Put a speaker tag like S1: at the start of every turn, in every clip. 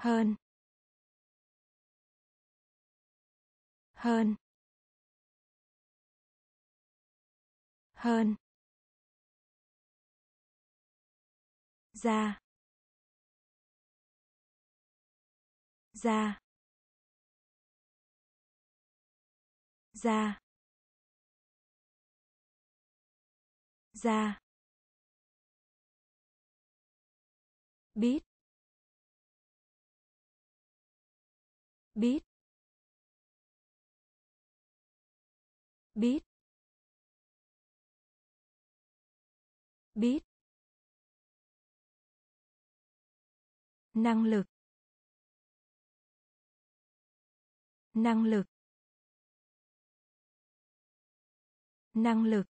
S1: hơn. Hơn. Hơn. Ra ra ra ra biết. Biết. Biết. Biết. Năng lực. Năng lực. Năng lực.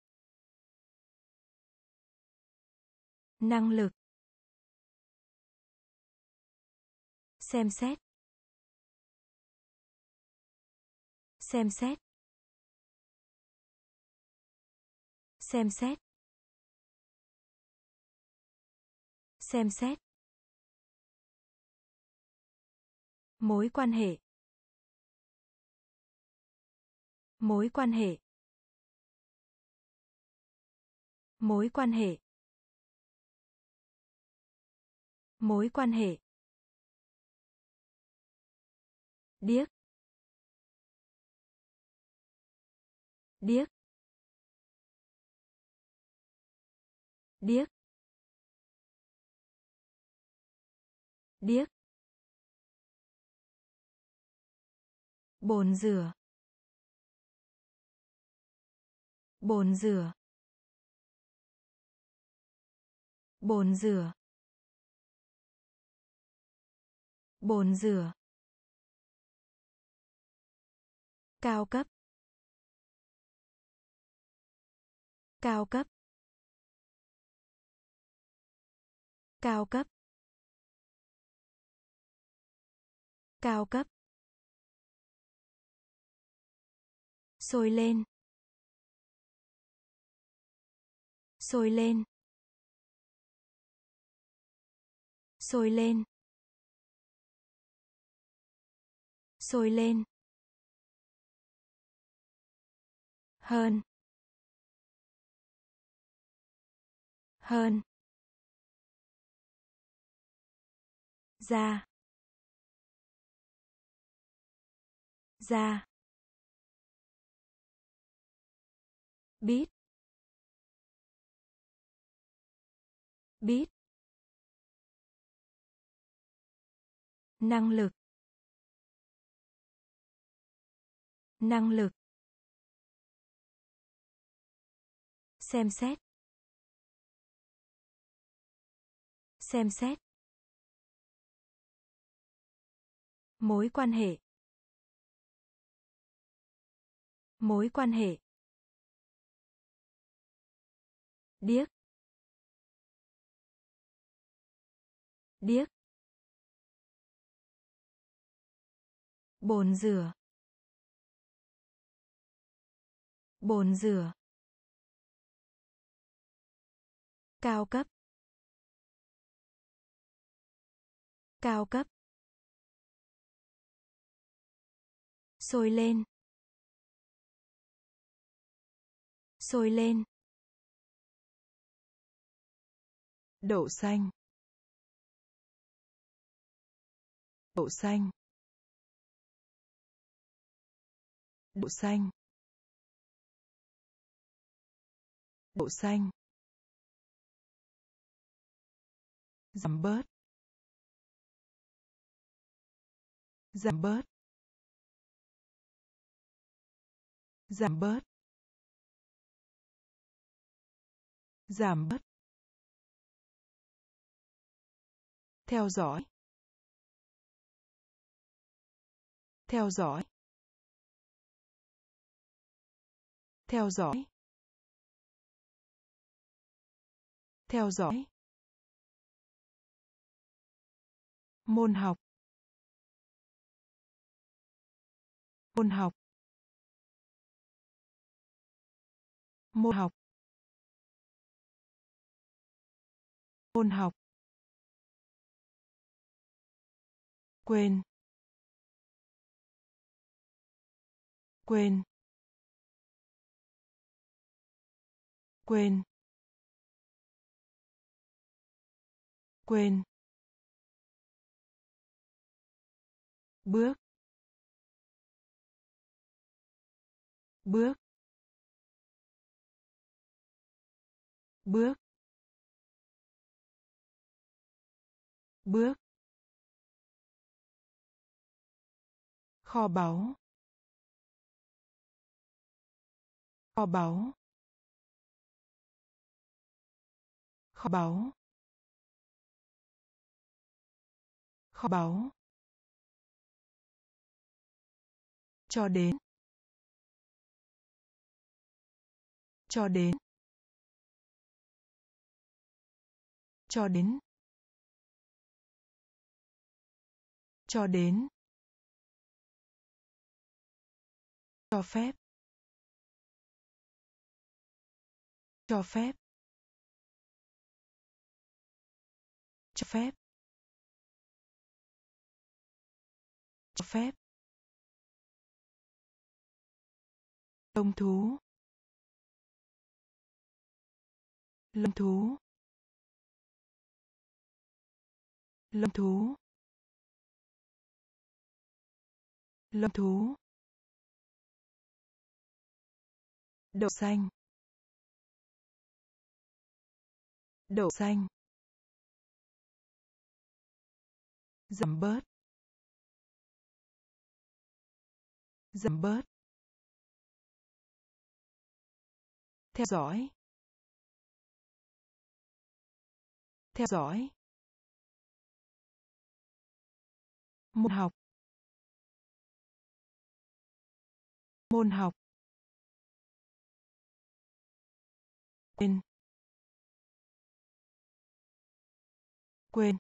S1: Năng lực. Xem xét. Xem xét. Xem xét. Xem xét. Mối quan hệ. Mối quan hệ. Mối quan hệ. Mối quan hệ. Điếc. Điếc. Điếc. Điếc. Bồn rửa. Bồn rửa. Bồn rửa. Bồn rửa. Cao cấp. Cao cấp. Cao cấp. Cao cấp. Sôi lên. Sôi lên. Sôi lên. Sôi lên. Hơn. Hơn. Ra. Ra. Biết biết năng lực. Năng lực. Xem xét. Xem xét. Mối quan hệ. Mối quan hệ. Điếc. Điếc. Bồn rửa. Bồn rửa. Cao cấp. Cao cấp. Sôi lên. Sôi lên. Đậu xanh. Đậu xanh. Đậu xanh. Đậu xanh. Giảm bớt. Giảm bớt. Giảm bớt. Giảm bớt. Theo dõi. Theo dõi. Theo dõi. Theo dõi. Môn học. Môn học. Môn học. Môn học. Quên. Quên. Quên. Quên. Bước. Bước. Bước. Bước. Kho báu. Kho báu. Kho báu. Kho báu. Cho đến. Cho đến. Cho đến. Cho đến. Cho phép. Cho phép. Cho phép. Cho phép. Đồng thú. Lông thú. Lông thú. Lông thú. Đậu xanh. Đậu xanh. Giảm bớt. Giảm bớt. Theo dõi. Theo dõi. Môn học. Môn học. Quên. Quên.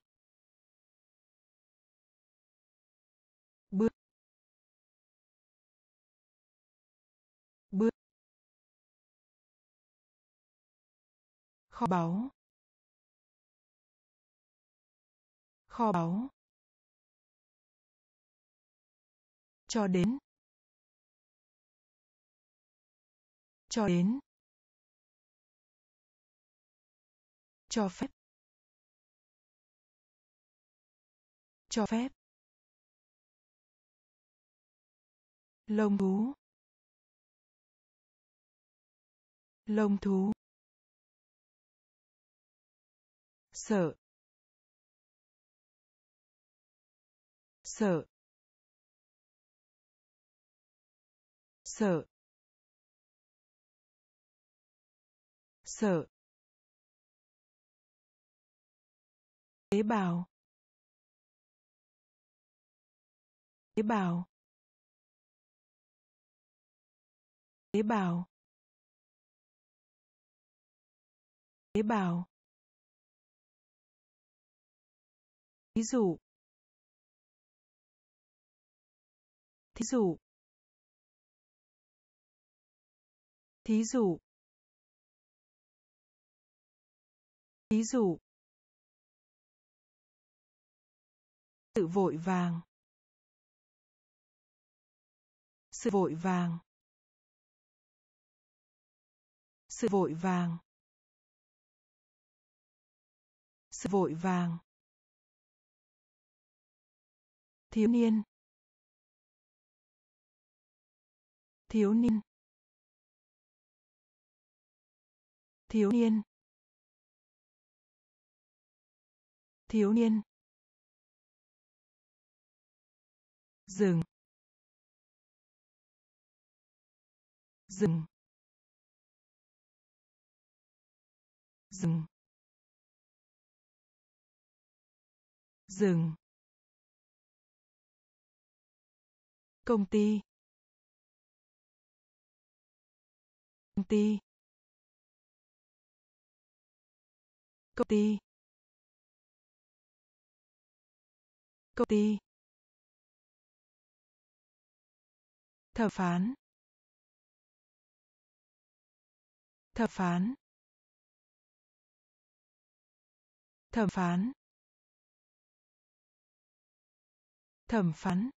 S1: Bước. Bước. Kho báu. Kho báu. Cho đến. Cho đến. Cho phép. Cho phép. Lông thú. Lông thú. Sợ. Sợ sợ sợ. Tế bào tế bào tế bào tế bào. Ví dụ thí dụ. Thí dụ. Thí dụ. Sự vội vàng. Sự vội vàng. Sự vội vàng. Sự vội vàng. Thiếu niên. Thiếu niên. Thiếu niên. Thiếu niên. Dừng. Dừng. Dừng. Dừng. Công ty. Công ty. Công ty. Công ty. Thẩm phán. Thẩm phán. Thẩm phán. Thẩm phán.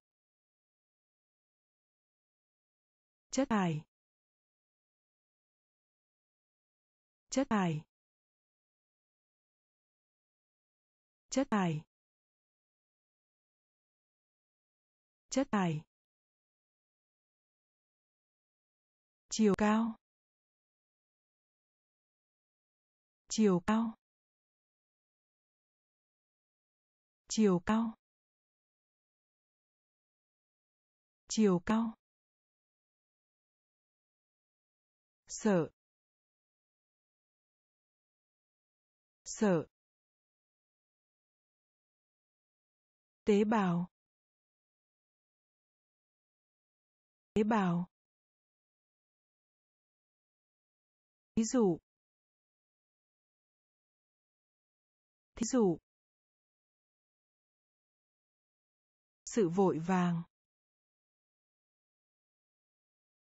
S1: Chất thải. Chất thải chất thải chất thải chiều cao. Chiều cao. Chiều cao. Chiều cao. Sợ. Sợ. Tế bào. Tế bào. Ví dụ. Thí dụ. Sự vội vàng.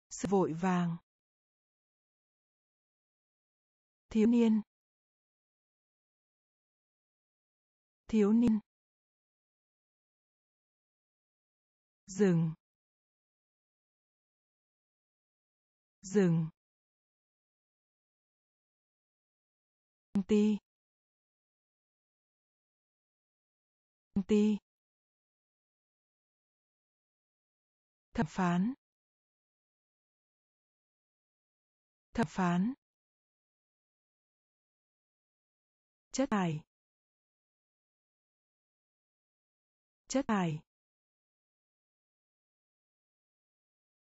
S1: Sự vội vàng. Thiếu niên. Thiếu niên. Dừng, dừng, công ty. Công ty. Thẩm phán. Thẩm phán. Chất thải. Chất thải.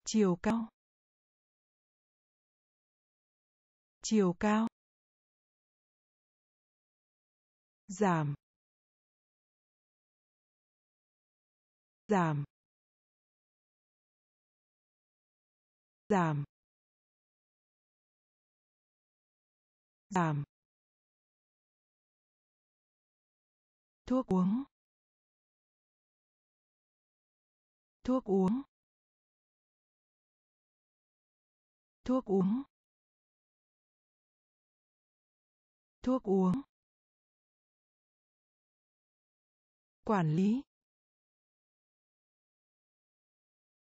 S1: Chiều cao. Chiều cao. Giảm. Giảm. Giảm. Giảm. Thuốc uống. Thuốc uống. Thuốc uống. Thuốc uống. Quản lý.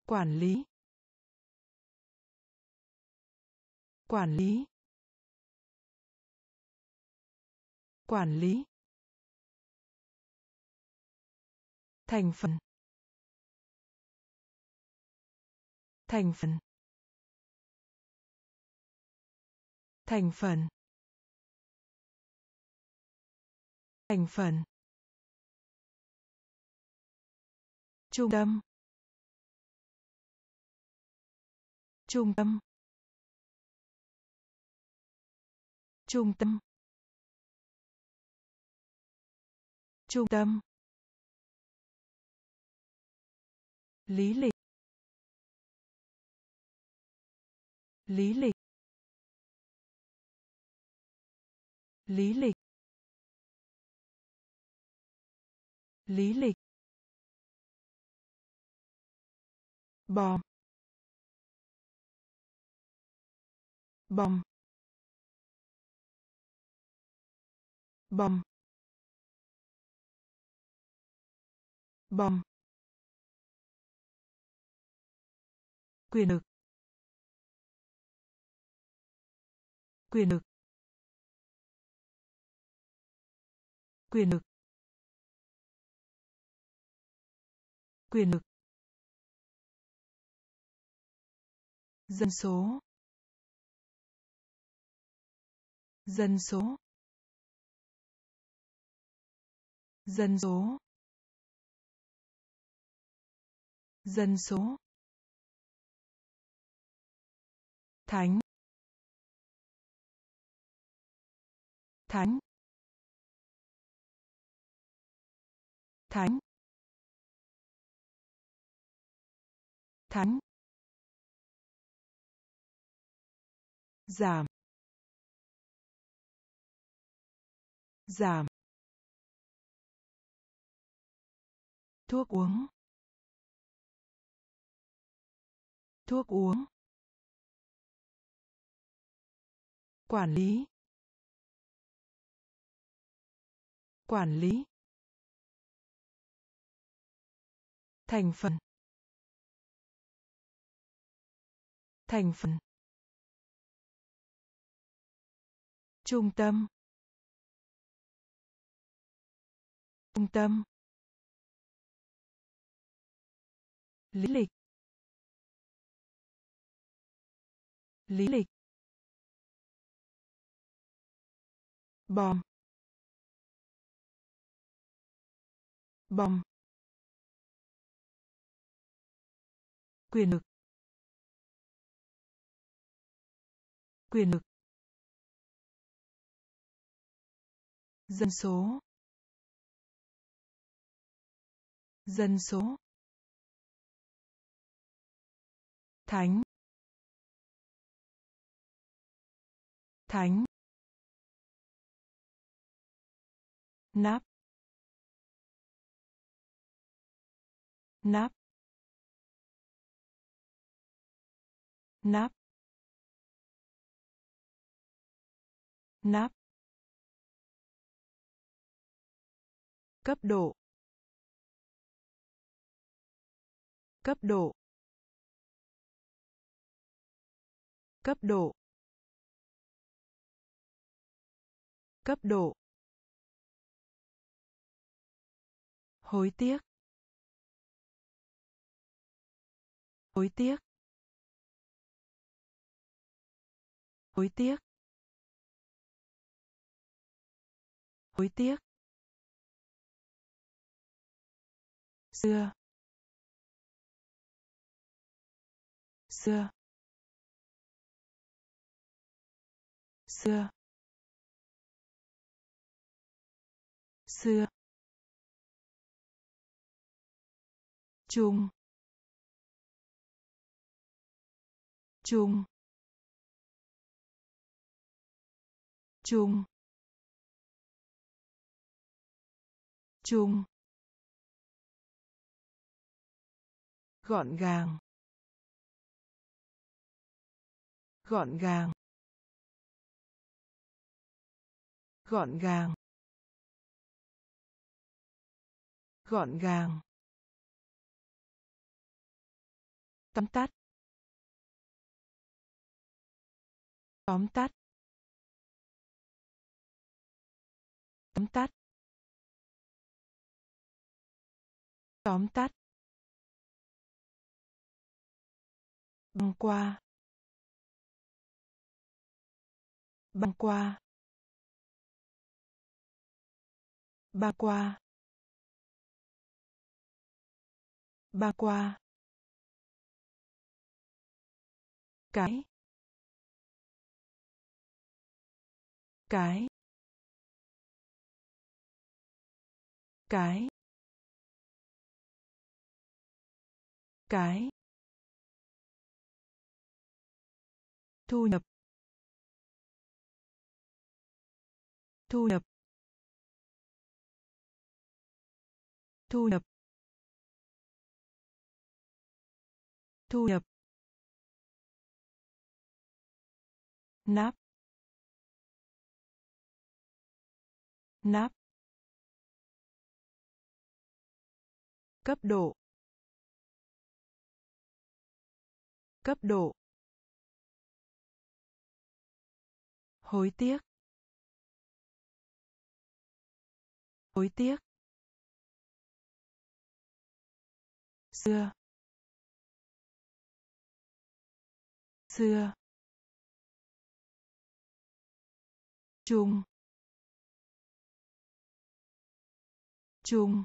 S1: Quản lý. Quản lý. Quản lý. Thành phần. Thành phần. Thành phần. Thành phần. Trung tâm. Trung tâm. Trung tâm. Trung tâm. Lý lịch. Lý lịch. Lý lịch. Lý lịch. Bom bom bom bom quyền lực. Quyền lực. Quyền lực. Quyền lực. Dân số. Dân số. Dân số. Dân số. Thánh. Thánh. Thánh. Thánh. Giảm. Giảm. Thuốc uống. Thuốc uống. Quản lý. Quản lý. Thành phần. Thành phần. Trung tâm. Trung tâm. Lý lịch. Lý lịch. Bom. Bom. Quyền lực. Quyền lực. Dân số. Dân số. Thánh. Thánh. Nắp nắp. Nắp. Nắp. Cấp độ. Cấp độ. Cấp độ. Cấp độ. Hối tiếc. Hối tiếc. Hối tiếc. Hối tiếc. Xưa. Xưa. Xưa. Xưa. Chung chung. Chung. Chung. Gọn gàng. Gọn gàng. Gọn gàng. Gọn gàng. Tóm tắt. Tóm tắt. Tóm tắt. Tóm tắt. Băng qua. Băng qua. Ba qua. Ba qua. Cái. Cái. Cái. Cái. Thu nhập. Thu nhập. Thu nhập. Thu nhập. Nắp nắp. Cấp độ. Cấp độ. Hối tiếc. Hối tiếc. Xưa. Xưa. Chung chung.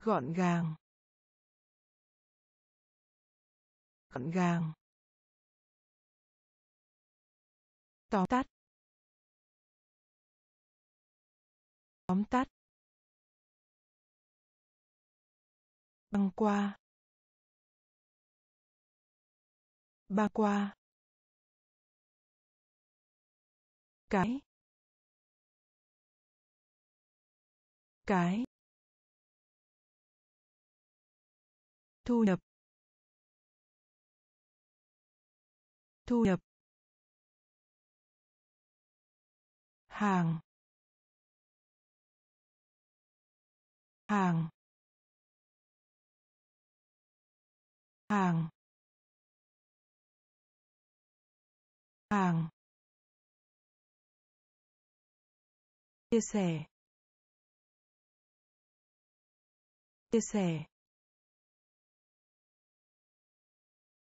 S1: Gọn gàng. Gọn gàng. Tóm tắt. Tóm tắt. Băng qua. Ba qua. Cái. Cái thu nhập thu nhập hàng hàng hàng hàng. Chia sẻ. Chia sẻ.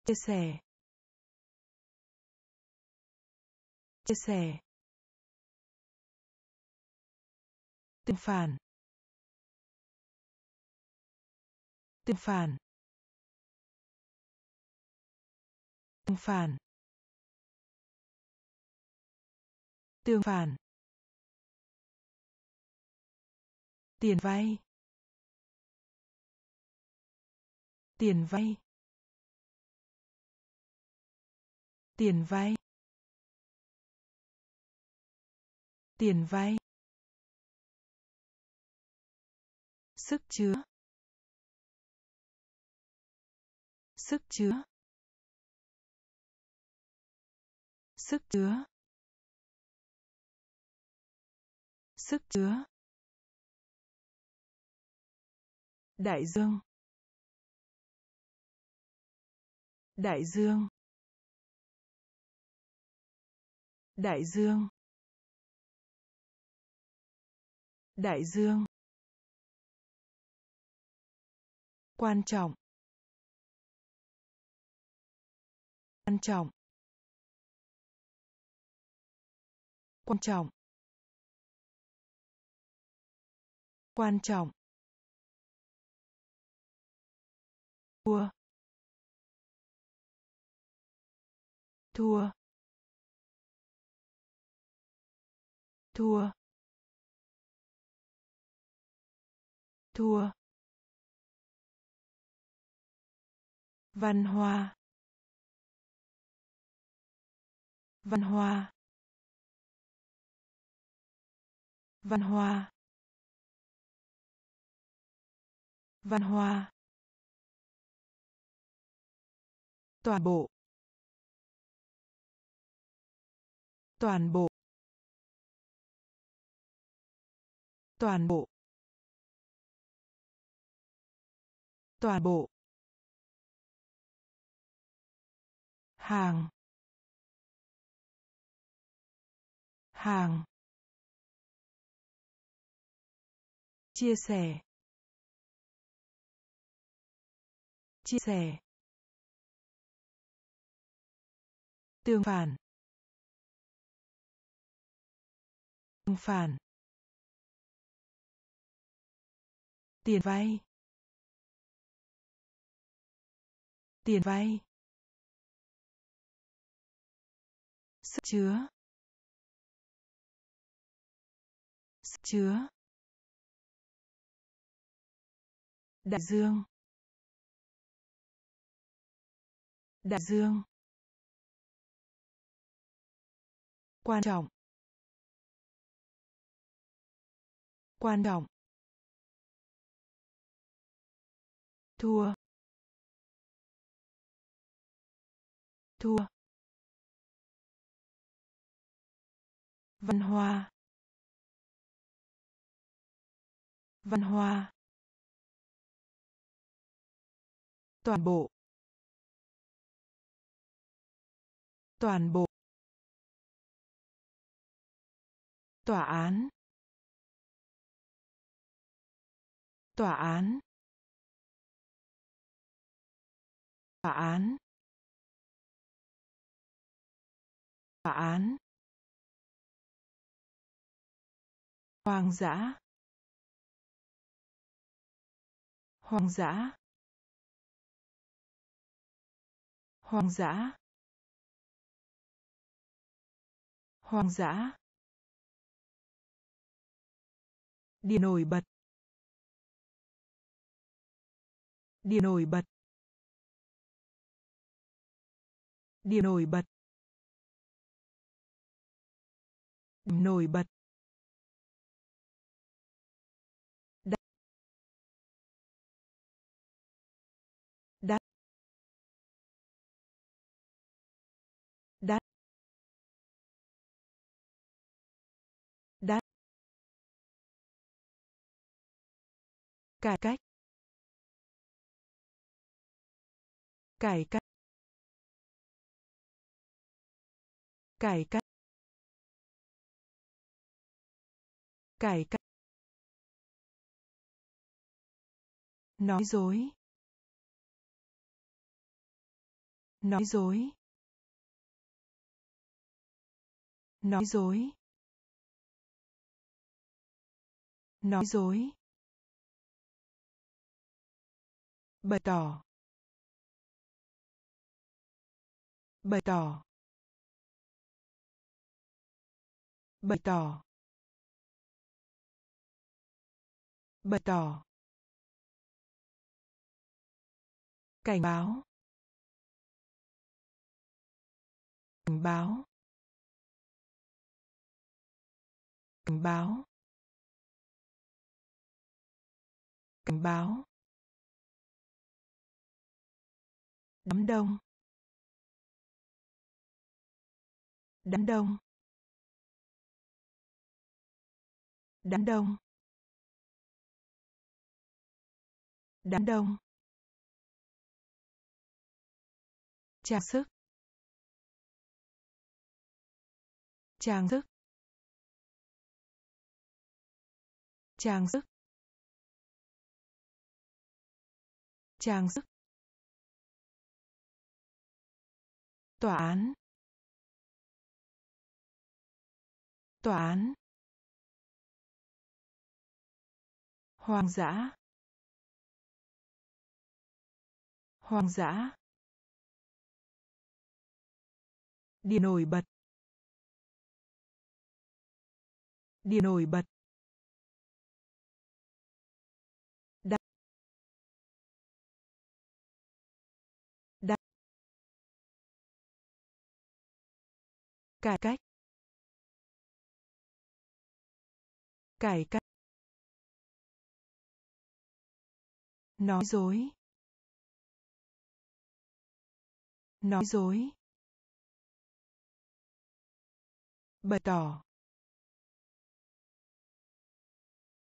S1: Chia sẻ. Chia sẻ. Tương phản. Tương phản. Tương phản. Tương phản. Tiền vay. Tiền vay. Tiền vay. Tiền vay. Sức chứa. Sức chứa. Sức chứa. Sức chứa. Đại dương. Đại dương. Đại dương. Đại dương. Quan trọng. Quan trọng. Quan trọng. Quan trọng. Cua. Thua. Thua. Thua. Văn hóa. Văn hóa. Văn hóa. Văn hóa. Toàn bộ. Toàn bộ. Toàn bộ. Toàn bộ. Hàng. Hàng. Chia sẻ. Chia sẻ. Tương phản. Tương phản. Tiền vay. Tiền vay. Sức chứa. Sức chứa. Đại dương. Đại dương. Quan trọng. Quan trọng thua. Thua. Văn hóa. Văn hóa. Toàn bộ. Toàn bộ. Tòa án. Tòa án. Tòa án. Tòa án. Hoang dã. Hoang dã. Hoang dã. Hoang dã. Điểm nổi bật. Điểm nổi bật. Điểm nổi bật. Điểm nổi bật. Cải cách. Cải cách. Cải cách. Cải cách. Nói dối. Nói dối. Nói dối. Nói dối. Bày tỏ. Bày tỏ. Bày tỏ. Bày tỏ. Cảnh báo. Cảnh báo. Cảnh báo. Cảnh báo. Đám đông. Đám đông. Đám đông. Đám đông. Trang sức. Trang sức. Trang sức. Trang sức. Tòa án. Tòa án. Hoang dã. Hoang dã. Đi nổi bật. Đi nổi bật. Đặt đặt cải cách. Cải cách. Nói dối. Nói dối. Bày tỏ.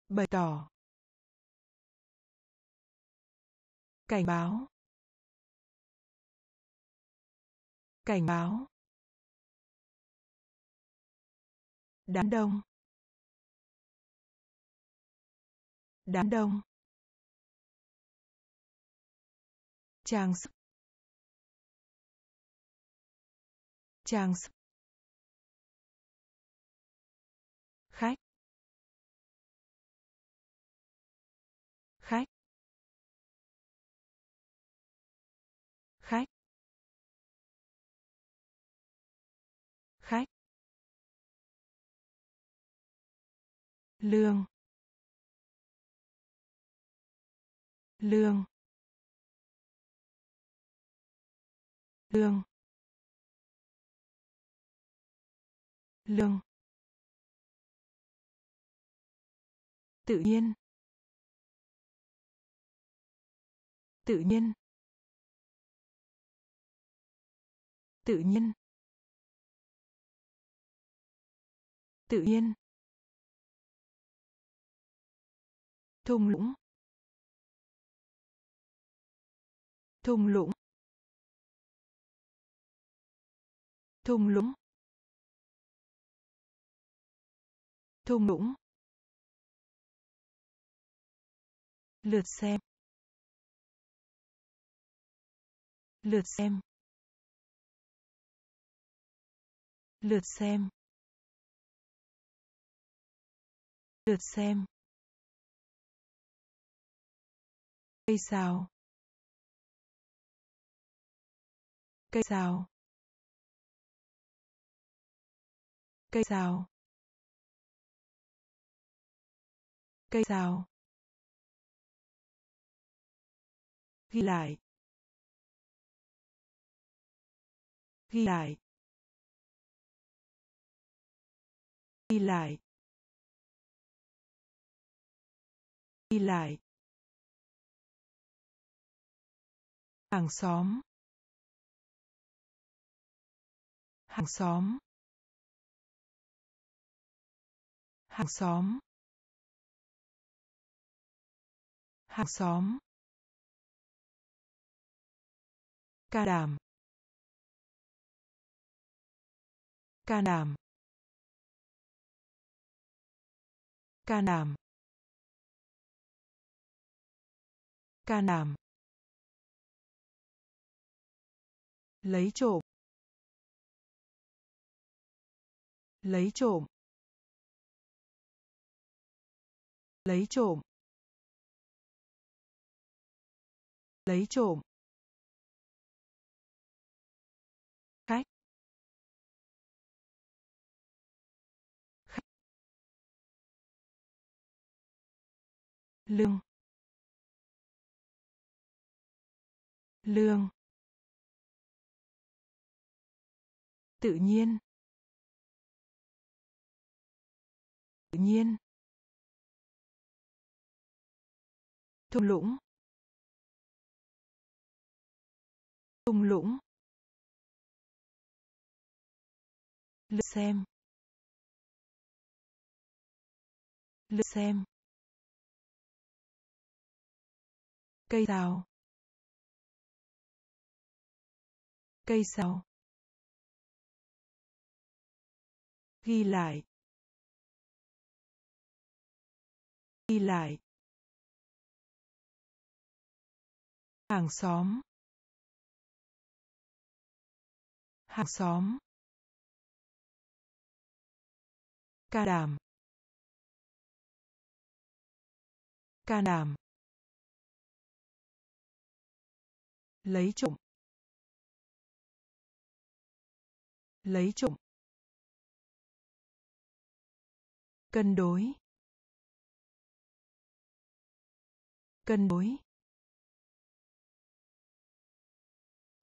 S1: Bày tỏ. Cảnh báo. Cảnh báo. Đám đông. Đám đông. Trang sức. Trang sức. Khách. Khách. Khách. Khách. Lương. Lương. Lương. Lương. Tự nhiên. Tự nhiên. Tự nhiên. Tự nhiên. Thung lũng. Thung lũng. Thung lũng. Thung lũng. Lượt xem. Lượt xem. Lượt xem. Lượt xem. Cây sào. Cây rào, cây rào, cây rào, ghi lại. Ghi lại. Ghi lại. Ghi lại. Hàng xóm. Hàng xóm. Hàng xóm. Hàng xóm. Ca đàm. Ca đàm. Ca đàm. Ca đàm. Lấy trộm. Lấy trộm. Lấy trộm. Lấy trộm. Khách. Khách. Lương. Lương. Tự nhiên. Nhiên. Thung lũng. Thung lũng. Lượt xem. Lượt xem. Cây rào cây sào ghi lại. Đi lại. Hàng xóm. Hàng xóm. Ca đàm. Ca đàm. Lấy trộm. Lấy trộm. Cân đối. Cân đối.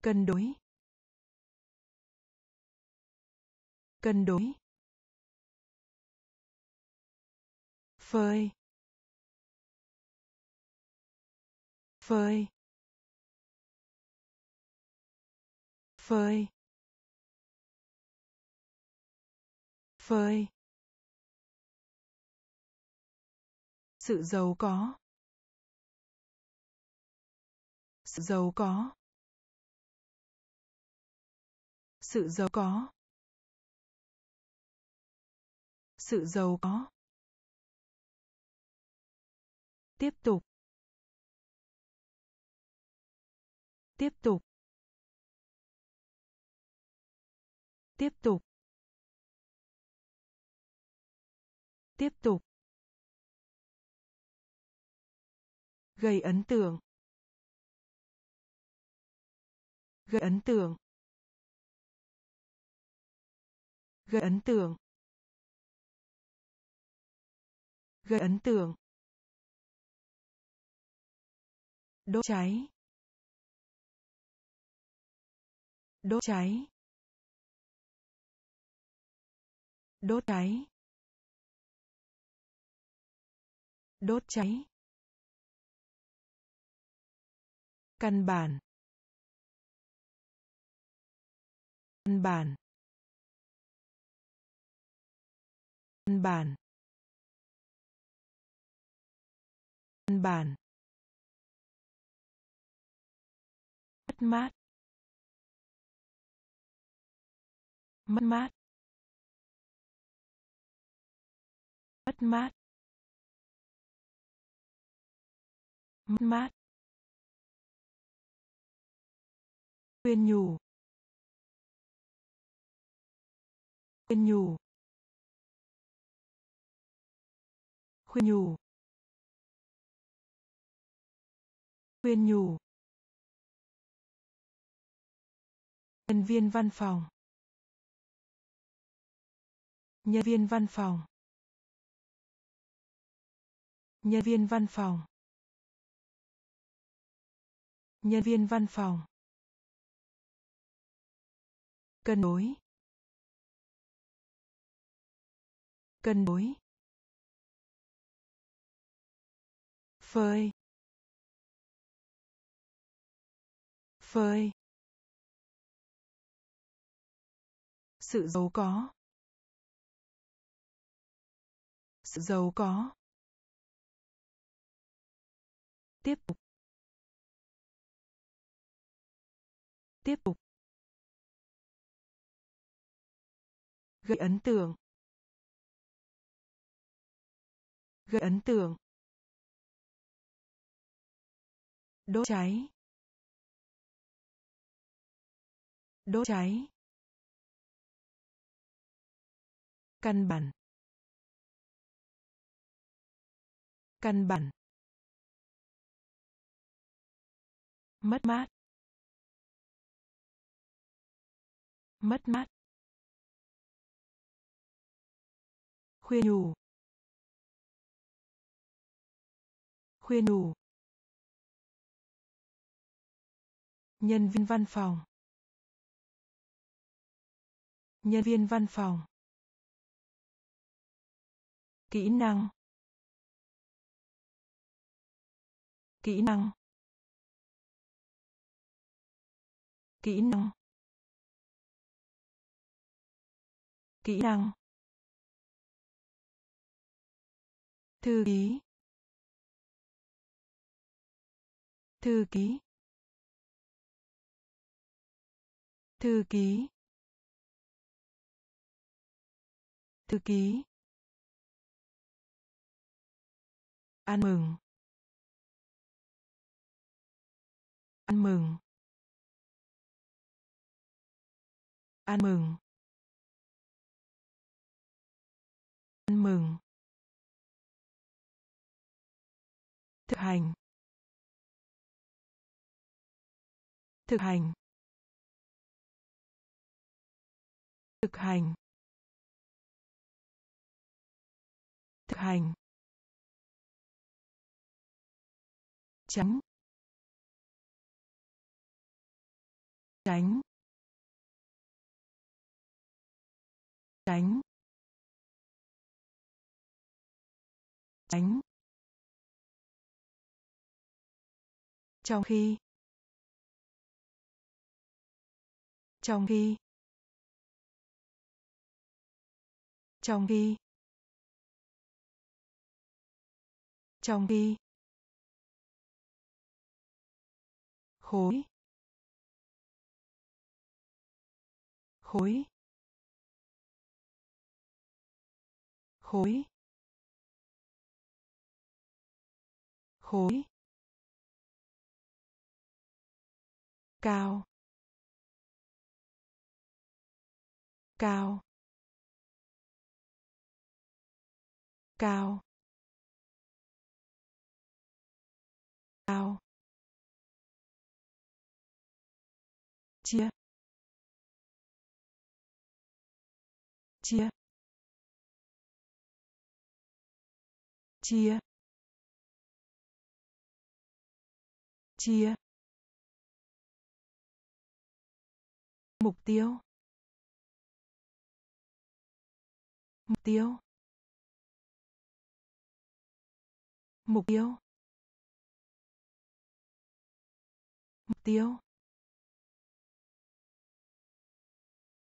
S1: Cân đối. Cân đối. Phơi. Phơi. Phơi. Phơi. Sự giàu có. Sự giàu có. Sự giàu có. Sự giàu có. Tiếp tục. Tiếp tục. Tiếp tục. Tiếp tục. Gây ấn tượng. Gây ấn tượng. Gây ấn tượng. Gây ấn tượng. Đốt cháy. Đốt cháy. Đốt cháy. Đốt cháy. Căn bản. Căn bản. Căn bản. Căn bản. Mất mát. Mất mát. Mất mát. Mất mát. Khuyên nhủ. Khuyên nhủ. Khuyên nhủ. Khuyên nhủ. Nhân viên văn phòng. Nhân viên văn phòng. Nhân viên văn phòng. Nhân viên văn phòng. Cân đối. Cân đối. Phơi. Phơi. Sự giàu có. Sự giàu có. Tiếp tục. Tiếp tục. Gây ấn tượng. Gây ấn tượng. Đốt cháy. Đốt cháy. Căn bản. Căn bản. Mất mát. Mất mát. Khuyên nhủ khuyên nhủ nhân viên văn phòng. Nhân viên văn phòng. Kỹ năng. Kỹ năng. Kỹ năng. Kỹ năng. Thư ký. Thư ký. Thư ký. Thư ký. Ăn mừng. Ăn mừng. Ăn mừng. Ăn mừng. Thực hành. Thực hành. Thực hành. Thực hành. Tránh. Tránh. Tránh. Tránh. Trong khi trong khi. Trong khi. Trong khi. Khối. Khối. Khối. Khối. Cao. Cao. Cao. Cao. Chia. Chia. Chia. Chia. Mục tiêu. Mục tiêu. Mục tiêu. Mục tiêu.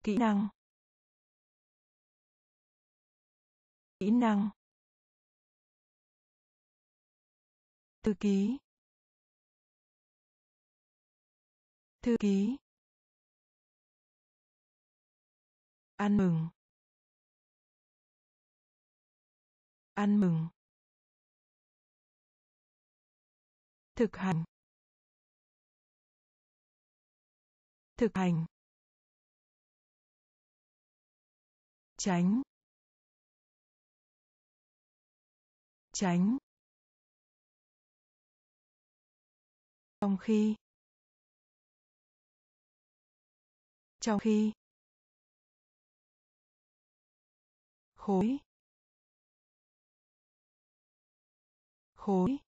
S1: Kỹ năng. Kỹ năng. Thư ký. Thư ký. Ăn mừng. Ăn mừng. Thực hành. Thực hành. Tránh. Tránh. Trong khi. Trong khi. Khối. Khối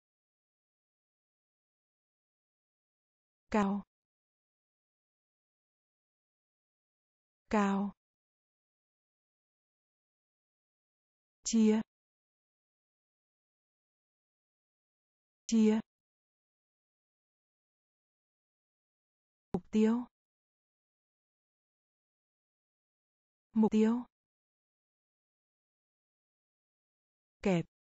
S1: cao cao chia chia mục tiêu mục tiêu kẹp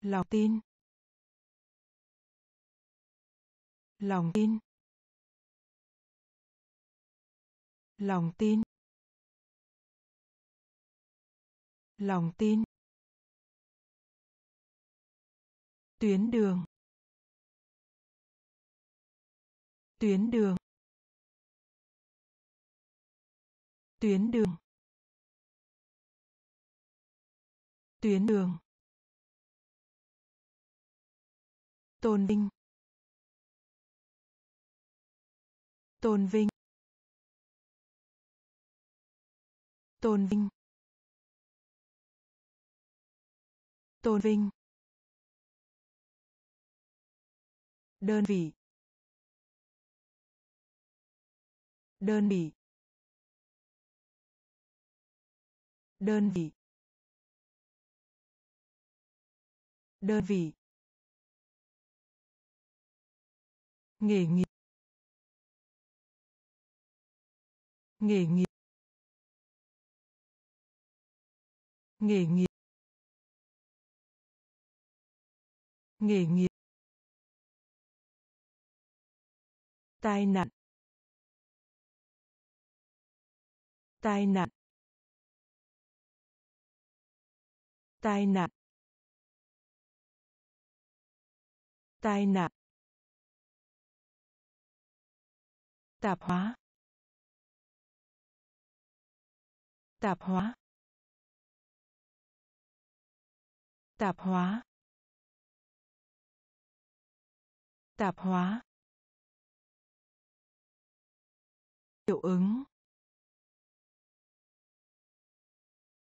S1: lòng tin. Lòng tin. Lòng tin. Lòng tin. Tuyến đường. Tuyến đường. Tuyến đường. Tuyến đường. Tôn vinh. Tôn vinh. Tôn vinh. Tôn vinh. Đơn vị. Đơn vị. Đơn vị. Đơn vị. Nghề nghiệp. Nghề nghiệp. Nghề nghiệp. Nghề nghiệp. Tai nạn. Tai nạn. Tai nạn. Tai nạn. Tạp hóa. Tạp hóa. Tạp hóa. Tạp hóa. Hiệu ứng.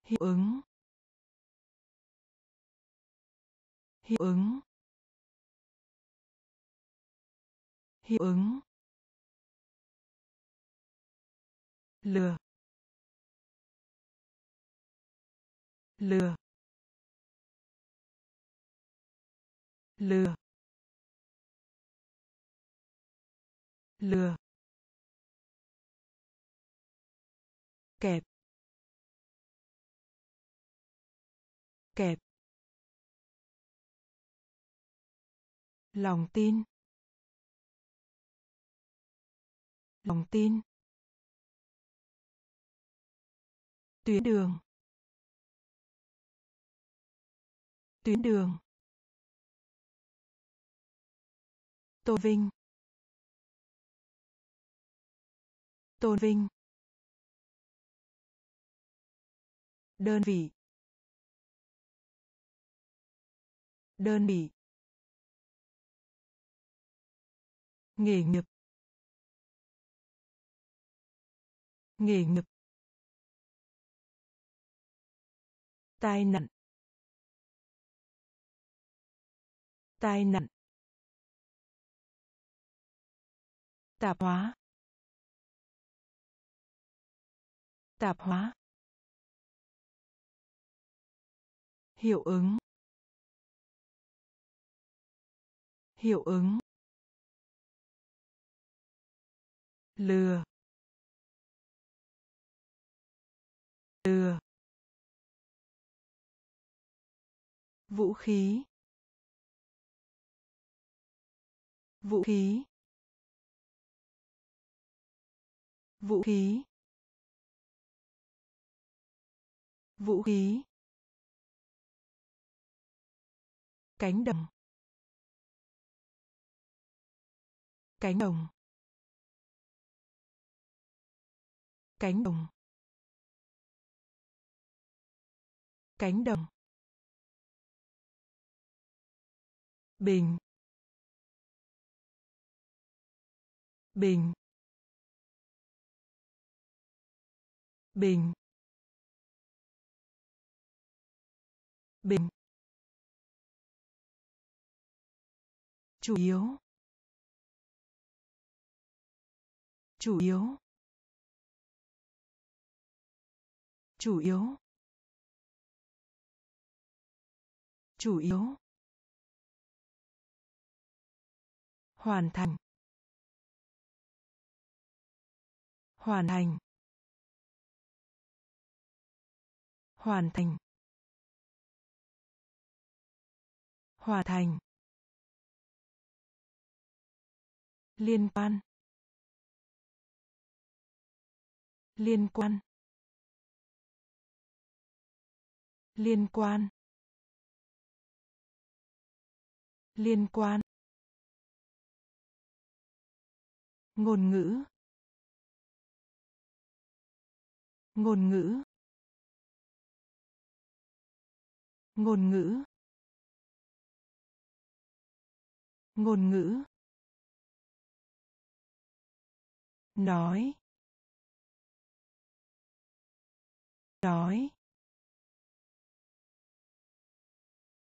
S1: Hiệu ứng. Hiệu ứng. Hiệu ứng. Lừa lừa lừa lừa kẹp kẹp lòng tin lòng tin. Tuyến đường. Tuyến đường. Tôn vinh. Tôn vinh. Đơn vị. Đơn vị. Nghề nghiệp. Nghề nghiệp. Tai nạn tai nạn tạp hóa tạp hóa hiệu ứng hiệu ứng lừa lừa. Vũ khí. Vũ khí. Vũ khí. Vũ khí. Cánh đồng. Cánh đồng. Cánh đồng. Cánh đồng. Bình. Bình. Bình. Bình. Chủ yếu. Chủ yếu. Chủ yếu. Chủ yếu. Hoàn thành. Hoàn thành. Hoàn thành. Hoàn thành. Liên quan. Liên quan. Liên quan. Liên quan. Ngôn ngữ. Ngôn ngữ. Ngôn ngữ. Ngôn ngữ. Nói. Nói.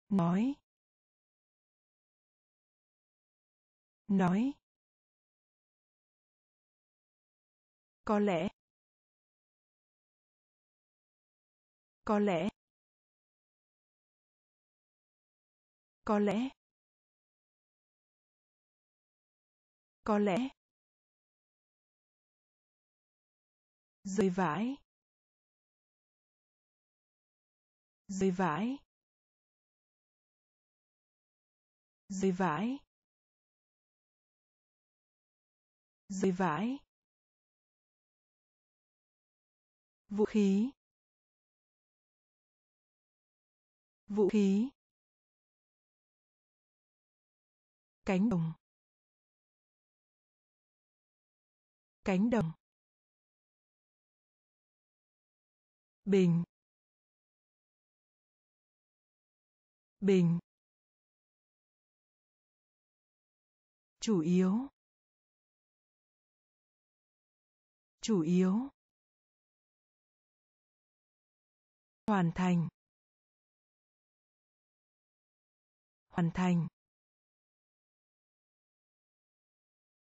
S1: Nói. Nói. Có lẽ. Có lẽ. Có lẽ. Có lẽ. Rơi vãi. Rơi vãi. Rơi vãi. Rơi vãi. Vũ khí. Vũ khí. Cánh đồng. Cánh đồng. Bình. Bình. Chủ yếu. Chủ yếu. Hoàn thành. Hoàn thành.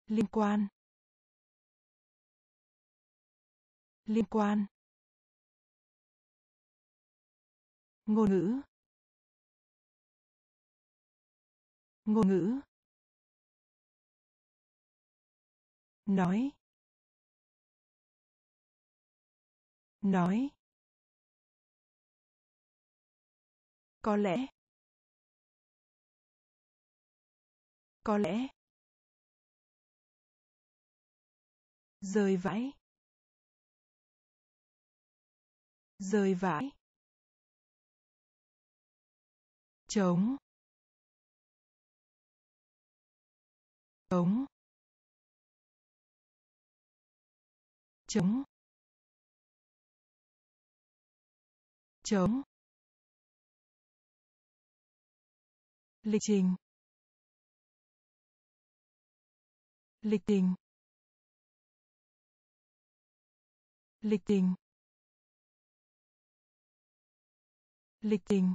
S1: Liên quan. Liên quan. Ngôn ngữ. Ngôn ngữ. Nói. Nói. Có lẽ. Có lẽ. Rơi vãi. Rơi vãi. Chống chống chống chống lịch trình. Lịch trình. Lịch trình. Lịch trình.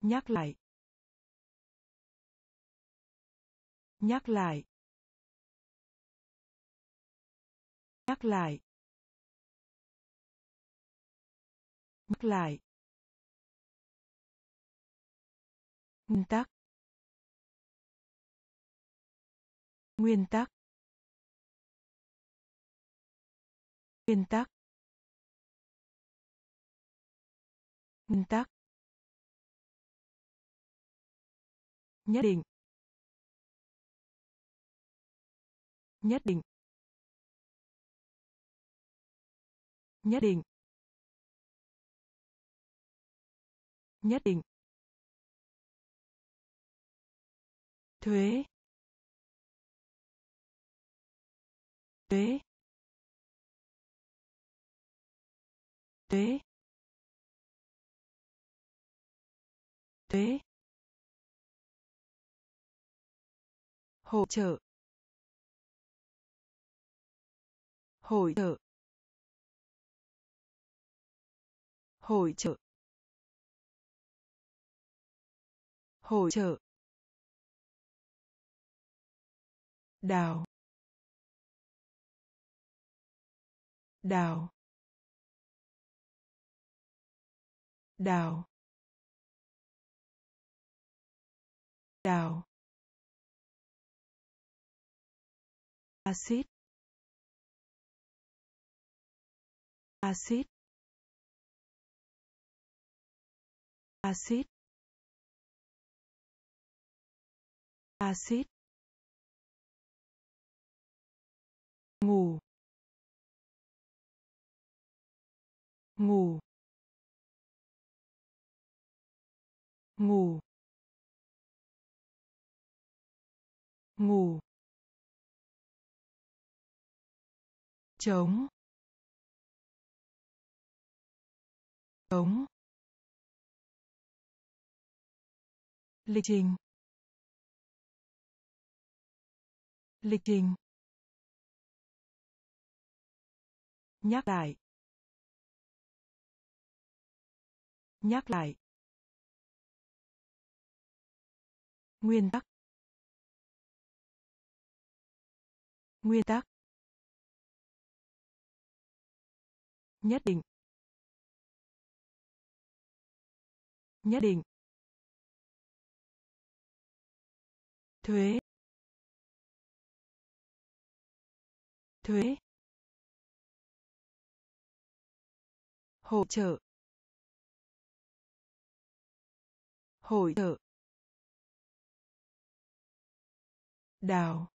S1: Nhắc lại. Nhắc lại. Nhắc lại. Nhắc lại. Nguyên tắc. Nguyên tắc. Nguyên tắc. Nguyên tắc. Nhất định. Nhất định. Nhất định. Nhất định. Thuế thuế thuế thuế. Hỗ trợ hỗ trợ hỗ trợ hỗ trợ. Đào. Đào. Đào. Đào. Axit axit axit axit ngủ. Ngủ. Ngủ. Ngủ. Chống chống lịch trình. Lịch trình. Nhắc lại. Nhắc lại. Nguyên tắc. Nguyên tắc. Nhất định. Nhất định. Thuế. Thuế. Hỗ trợ. Hỗ trợ. Đào.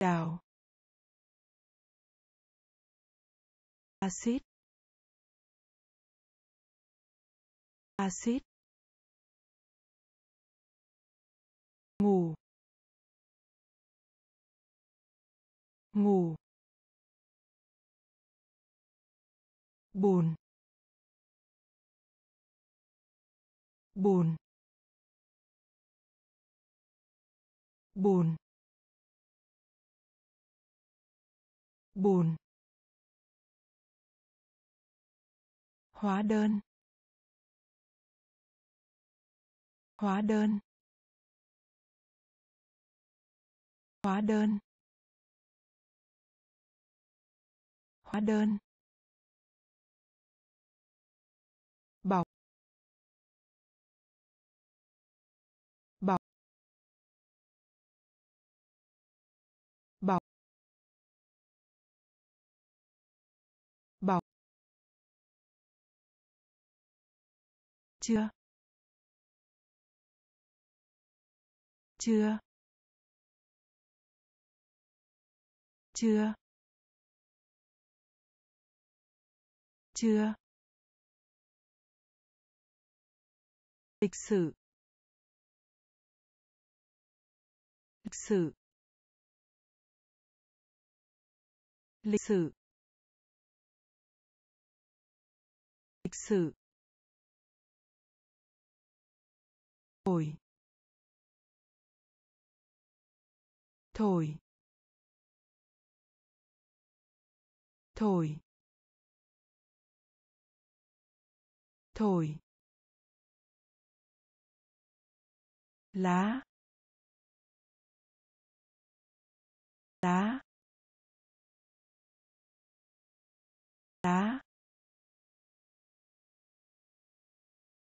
S1: Đào. Axit. Axit. Ngủ. Ngủ. Buồn. Buồn. Buồn. Buồn. Hóa đơn. Hóa đơn. Hóa đơn. Hóa đơn. Bọc bọc bọc bọc chưa. Chưa. Chưa. Chưa. Lịch sử. Lịch sử. Lịch sử. Lịch sử. Thổi. Thổi. Thổi. Thổi. Lá. Lá. Lá.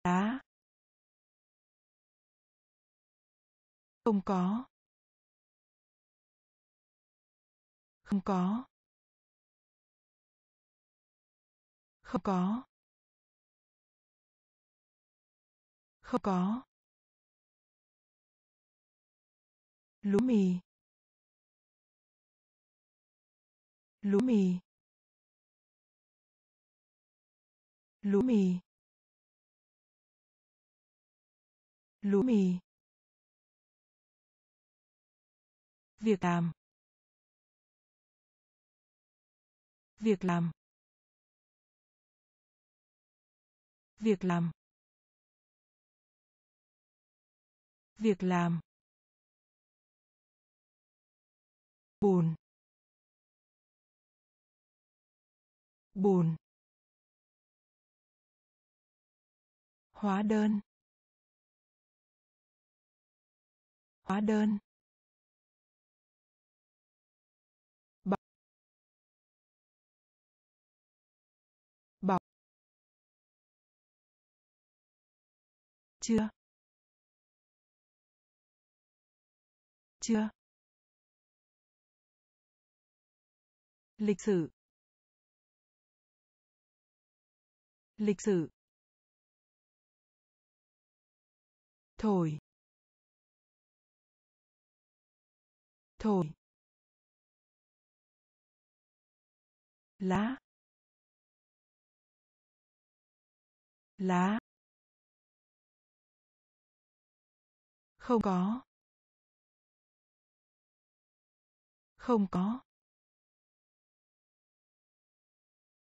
S1: Lá. Không có. Không có. Không có. Không có. Lúa mì. Lúa mì. Lúa mì. Lúa mì. Việc làm. Việc làm. Việc làm. Việc làm. Buồn. Buồn. Hóa đơn. Hóa đơn. Bọc. Bọc. Chưa. Chưa. Lịch sử. Lịch sử. Thổi. Thổi. Lá. Lá. Không có. Không có.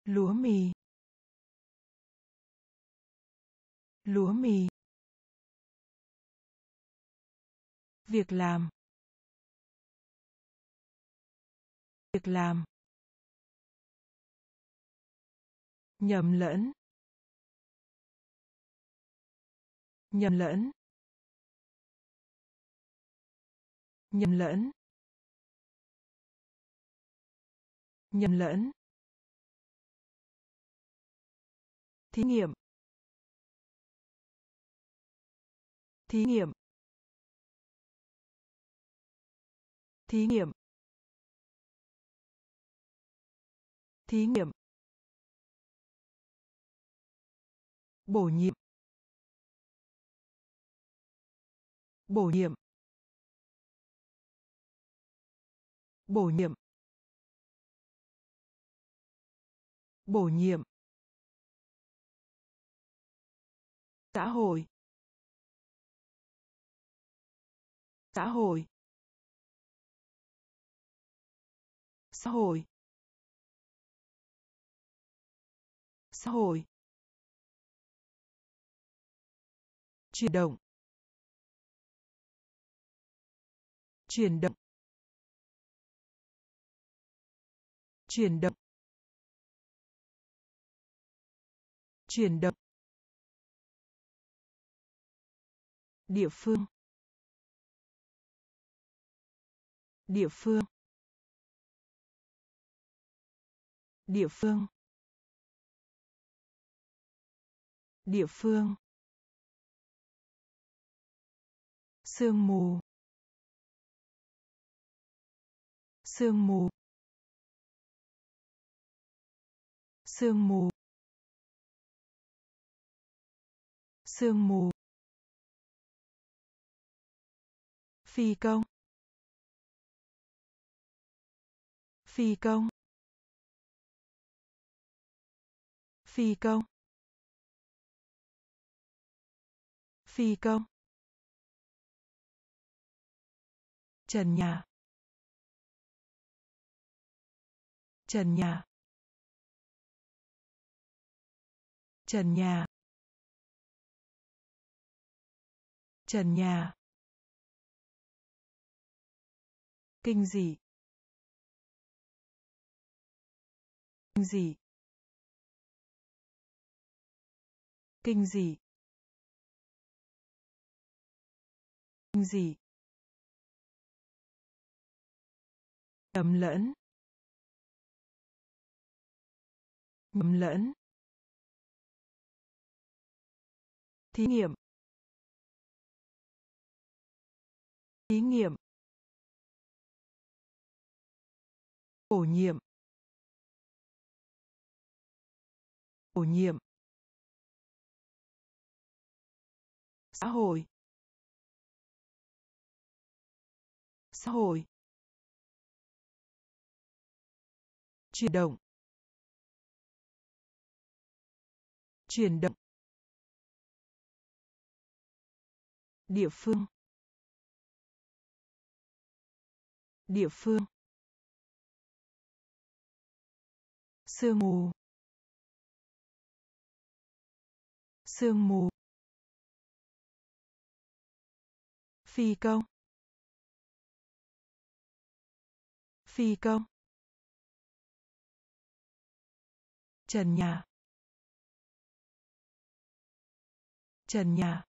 S1: Lúa mì. Lúa mì. Việc làm. Việc làm. Nhầm lẫn. Nhầm lẫn. Nhầm lẫn. Nhầm lẫn. Thí nghiệm. Thí nghiệm. Thí nghiệm. Thí nghiệm. Bổ nhiệm. Bổ nhiệm. Bổ nhiệm. Bổ nhiệm. Xã hội. Xã hội. Xã hội. Xã hội. Chuyển động. Chuyển động. Chuyển động. Chuyển động. Địa phương. Địa phương. Địa phương. Địa phương. Sương mù. Sương mù. Sương mù. Sương mù. Phi công. Phi công. Phi công. Phi công. Trần nhà. Trần nhà. Trần nhà. Trần nhà. Kinh dị. Kinh dị. Kinh dị. Kinh dị. Nhầm lẫn. Nhầm lẫn. Thí nghiệm. Thí nghiệm. Bổ nhiệm. Bổ nhiệm. Xã hội. Xã hội. Chuyển động. Chuyển động. Địa phương. Địa phương. Sương mù. Sương mù. Phi công. Phi công. Trần nhà. Trần nhà.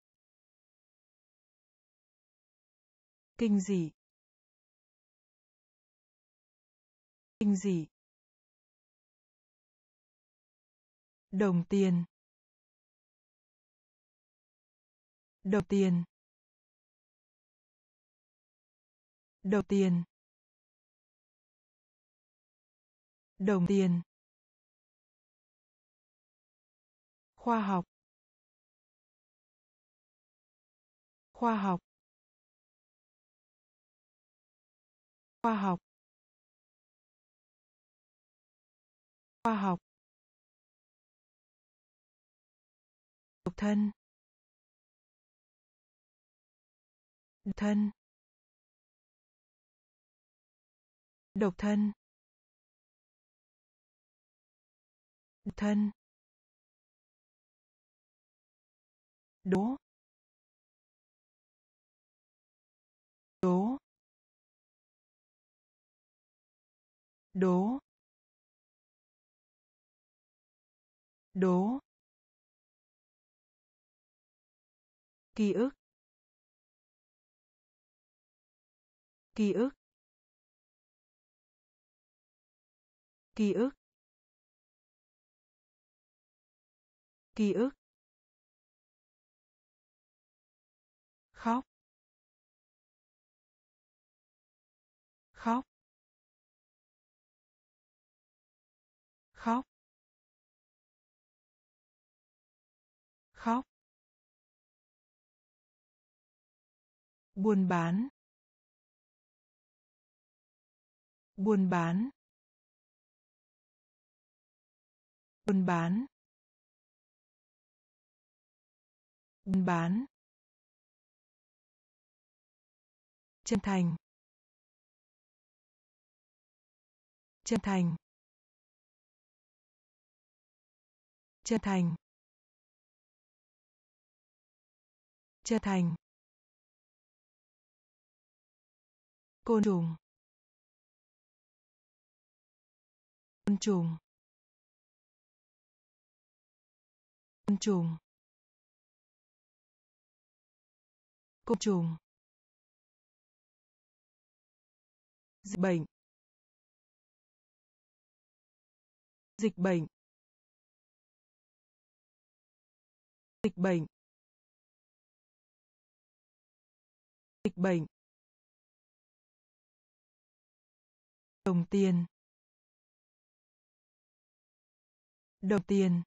S1: Kinh dị. Kinh dị. Đồng tiền. Đồng tiền. Đồng tiền. Đồng tiền. Khoa học. Khoa học. Khoa học. Khoa học. Độc thân. Độc thân. Độc thân. Độc thân. Đố. Đố. Đố. Đố. Ký ức. Ký ức. Ký ức. Ký ức. Buôn bán. Buôn bán. Buôn bán. Buôn bán. Chân thành. Chân thành. Chân thành. Chân thành. Côn trùng. Côn trùng. Côn trùng. Côn trùng. Dịch bệnh. Dịch bệnh. Dịch bệnh. Dịch bệnh. Đồng tiền. Đồng tiền.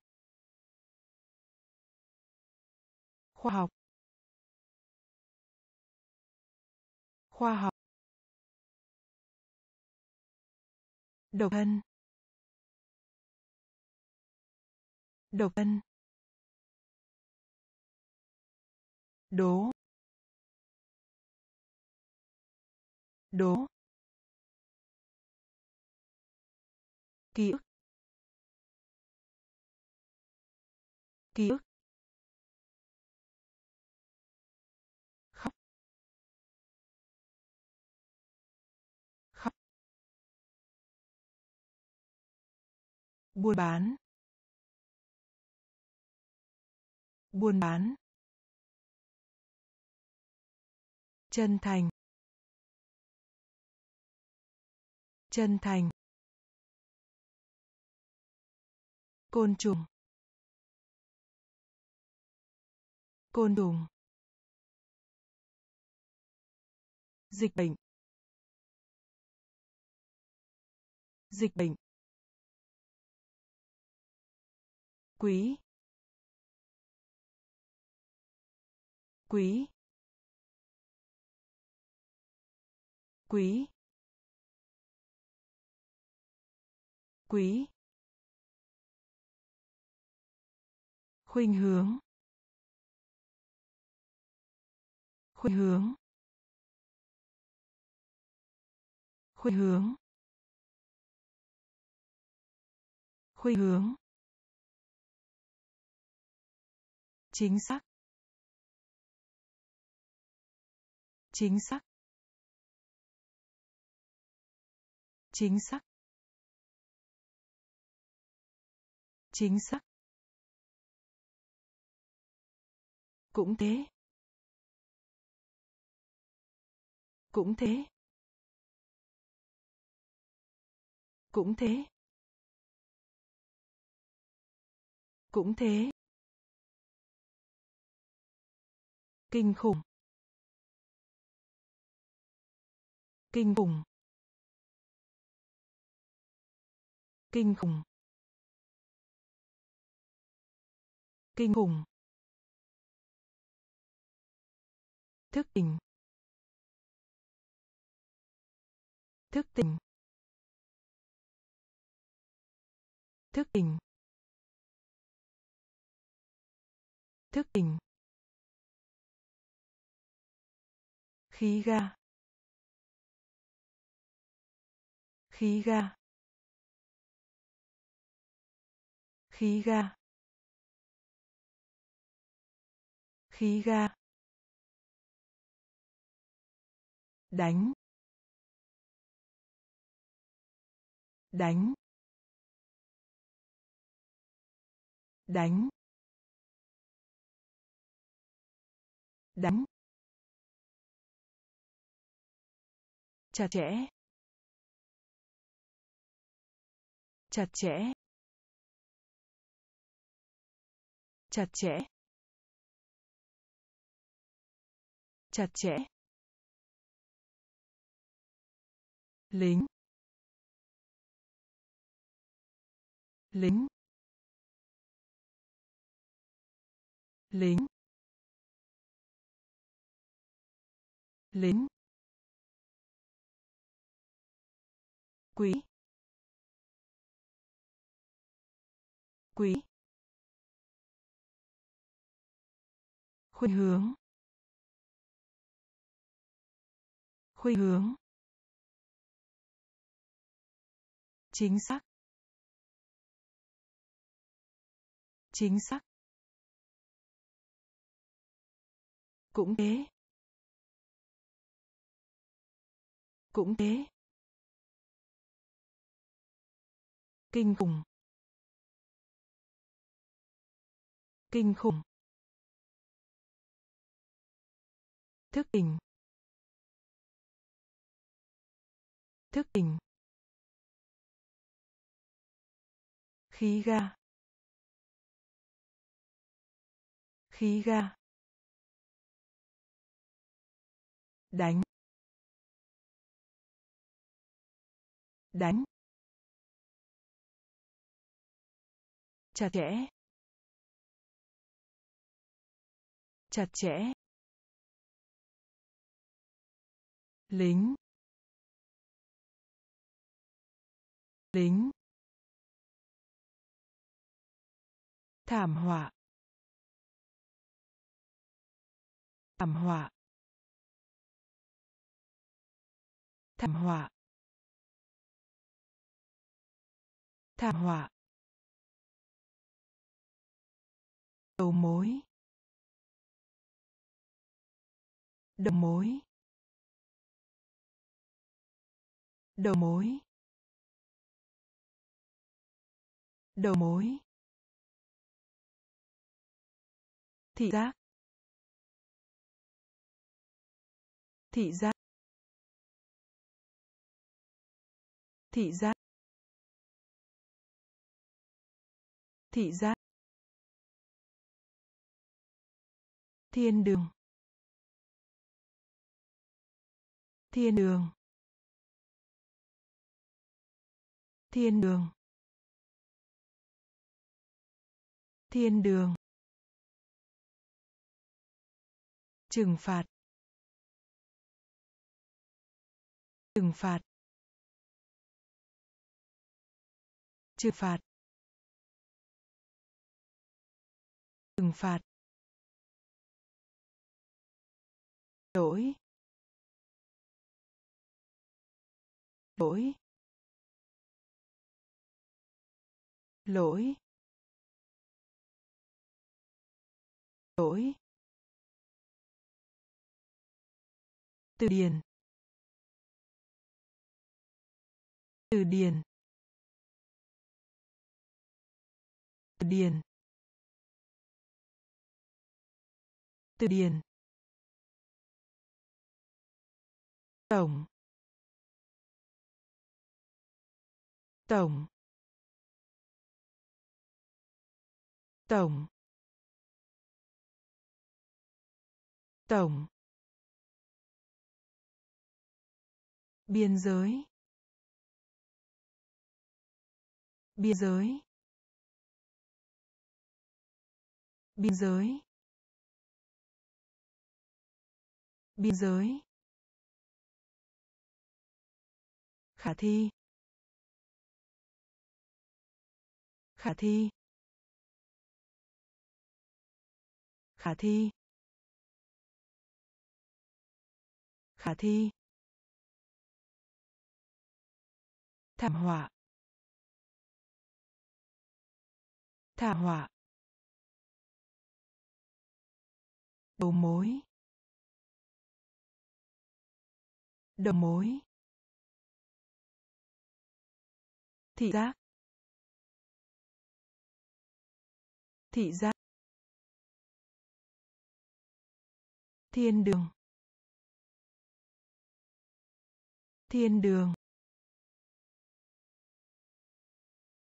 S1: Khoa học. Khoa học. Độc thân. Độc thân. Đố. Đố. Ký ức. Ký ức. Khóc. Khóc. Buôn bán. Buôn bán. Chân thành. Chân thành. Côn trùng. Côn trùng dịch bệnh. Dịch bệnh. Quý. Quý. Quý. Quý. Khuynh hướng. Khuynh hướng. Khuynh hướng. Khuynh hướng. Chính xác. Chính xác. Chính xác. Chính xác. Cũng thế. Cũng thế. Cũng thế. Cũng thế. Kinh khủng. Kinh khủng. Kinh khủng. Kinh khủng. Thức tỉnh. Thức tỉnh. Thức tỉnh. Thức tỉnh. Khí ga. Khí ga. Khí ga. Khí ga. Đánh. Đánh. Đánh. Đánh. Chặt chẽ. Chặt chẽ. Chặt chẽ. Chặt chẽ. Lính lính lính lính quý quý khuynh hướng khuynh hướng chính xác. Chính xác. Cũng thế. Cũng thế. Kinh khủng. Kinh khủng. Thức tỉnh. Thức tỉnh. Khí ga. Khí ga. Đánh. Đánh. Chặt chẽ. Chặt chẽ. Lính. Lính. Thảm họa. Thảm họa. Thảm họa. Thảm họa. Đầu mối. Đầu mối. Đầu mối. Đầu mối. Thị giác. Thị giác. Thị giác. Thị giác. Thiên đường. Thiên đường. Thiên đường. Thiên đường. Trừng phạt. Trừng phạt. Trừng phạt. Trừng phạt. Lỗi. Lỗi. Lỗi. Lỗi. Từ điển. Từ điển. Từ điển. Từ điển. Tổng. Tổng. Tổng. Tổng. Biên giới. Biên giới. Biên giới. Biên giới. Khả thi. Khả thi. Khả thi. Khả thi. Thảm họa. Thảm họa. Đầu mối. Đầu mối. Thị giác. Thị giác. Thiên đường. Thiên đường.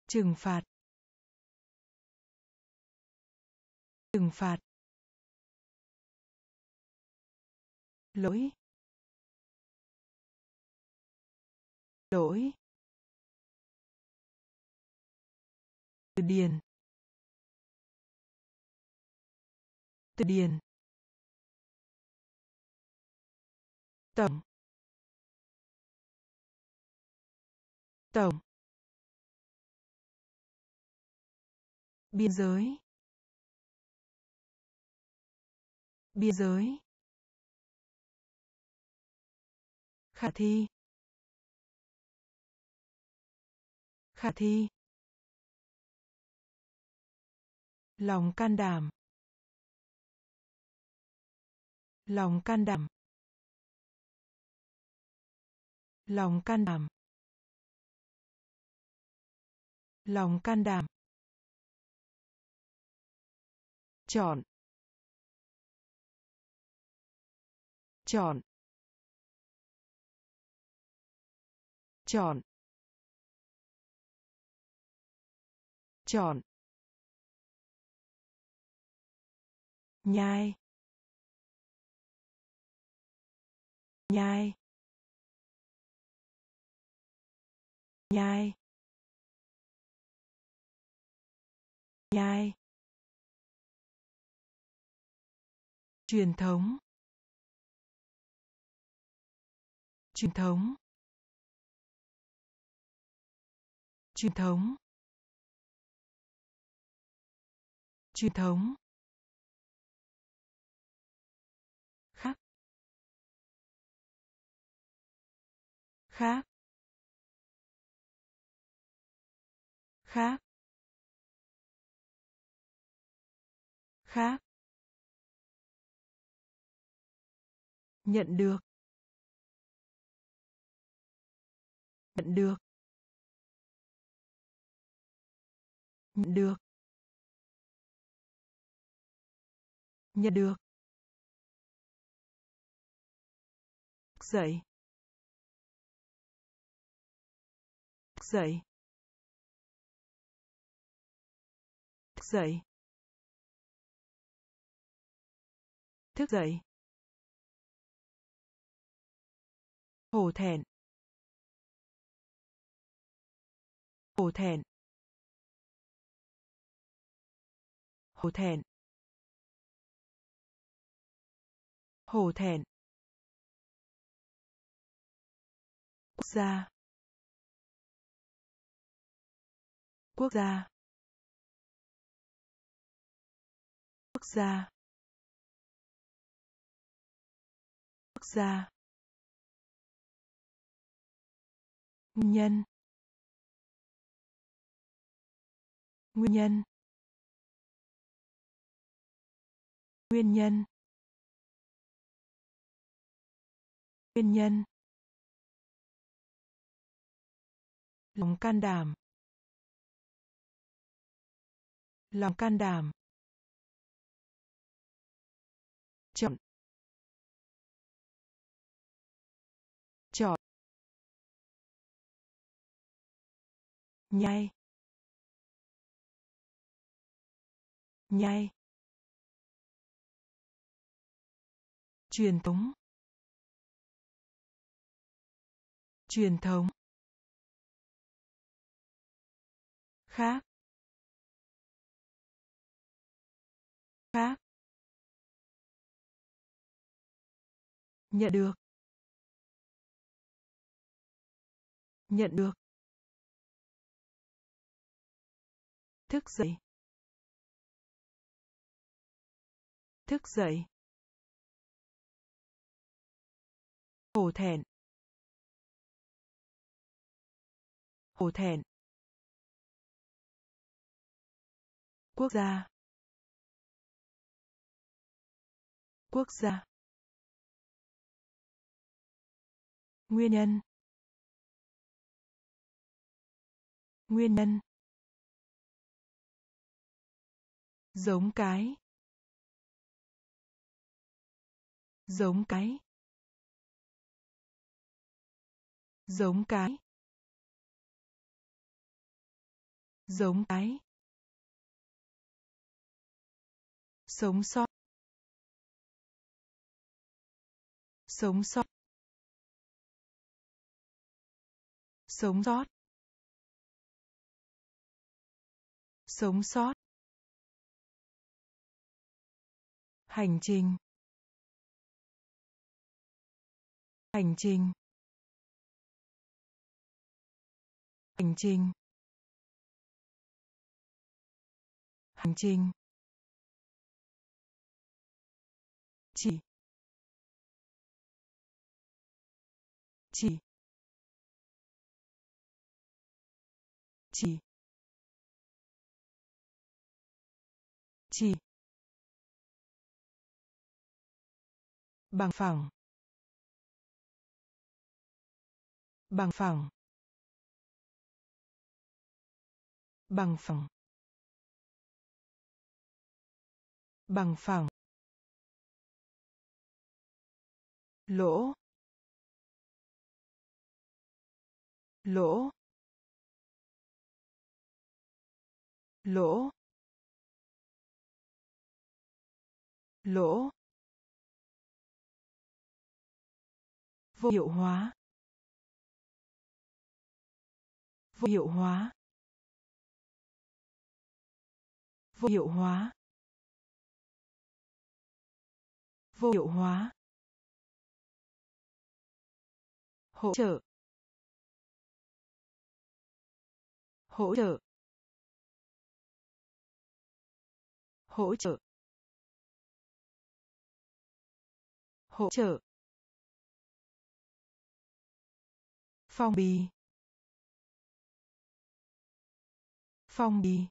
S1: Trừng phạt. Trừng phạt. Lỗi. Lỗi. Từ điển từ điển tổng. Tổng. Biên giới. Biên giới. Khả thi. Khả thi. Lòng can đảm. Lòng can đảm. Lòng can đảm. Lòng can đảm. Chọn. Chọn. Chọn. Chọn. Nhai. Nhai. Nhai. Nhai. Truyền thống. Truyền thống. Truyền thống. Truyền thống. Khác. Khác. Khác. Khác. Nhận được. Nhận được. Nhận được. Nhận được. Dậy. Dậy. Dậy. Thức dậy. Hổ thẹn. Hổ thẹn. Hổ thẹn. Hổ thẹn. Quốc gia. Quốc gia. Quốc gia. Quốc gia. Nhân. Nguyên nhân. Nguyên nhân. Nguyên nhân. Lòng can đảm. Lòng can đảm. Chọn. Chọn. Nhai. Nhai. Truyền thống. Truyền thống. Khác. Khác. Nhận được. Nhận được. Thức dậy. Thức dậy. Hổ thẹn. Hổ thẹn. Quốc gia. Quốc gia. Nguyên nhân. Nguyên nhân. Giống cái. Giống cái. Giống cái. Giống cái. Sống sót. Sống sót. Sống sót. Sống sót. Hành trình. Hành trình. Hành trình. Hành trình. Chỉ. Chỉ. Chỉ. Chỉ. Bằng phẳng. Bằng phẳng. Bằng phẳng. Bằng phẳng. Lỗ. Lỗ. Lỗ. Lỗ. Vô hiệu hóa. Vô hiệu hóa. Vô hiệu hóa. Vô hiệu hóa. Hỗ trợ. Hỗ trợ. Hỗ trợ. Hỗ trợ. Phong bì. Phong bì.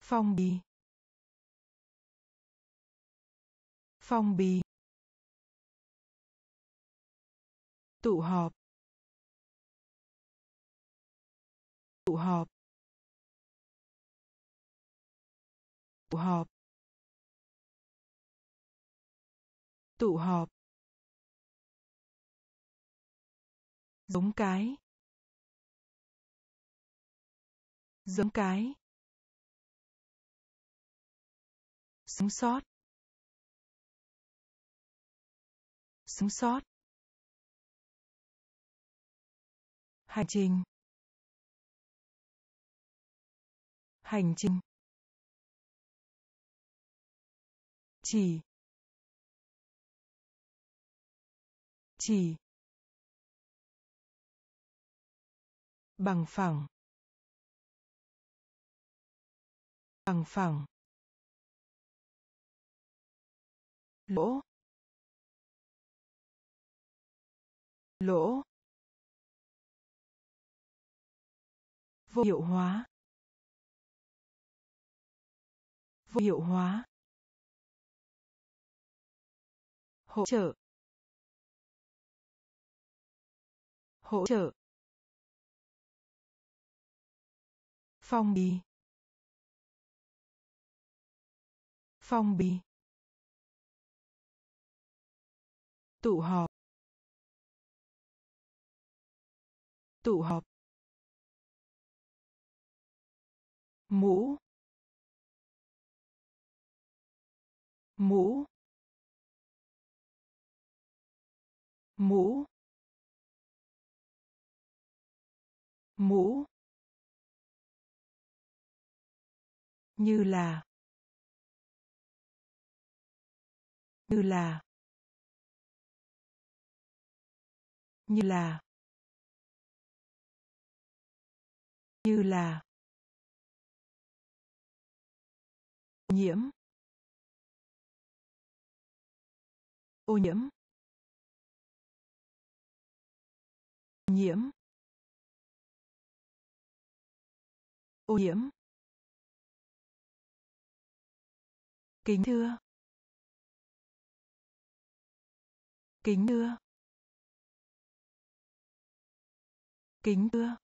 S1: Phong bì. Phong bì. Tụ họp. Tụ họp. Tụ họp. Tụ họp. Giống cái. Giống cái. Sống sót. Sống sót. Hành trình. Hành trình. Chỉ. Chỉ. Bằng phẳng. Bằng phẳng. Lỗ. Lỗ. Vô hiệu hóa. Vô hiệu hóa. Hỗ trợ. Hỗ trợ. Phong bì. Phong bì. Tụ họp. Tụ họp. Mũ. Mũ. Mũ. Mũ. Như là. Như là. Như là. Như là. Nhiễm. Ô nhiễm. Nhiễm. Ô nhiễm. Kính thưa. Kính thưa. Kính thưa.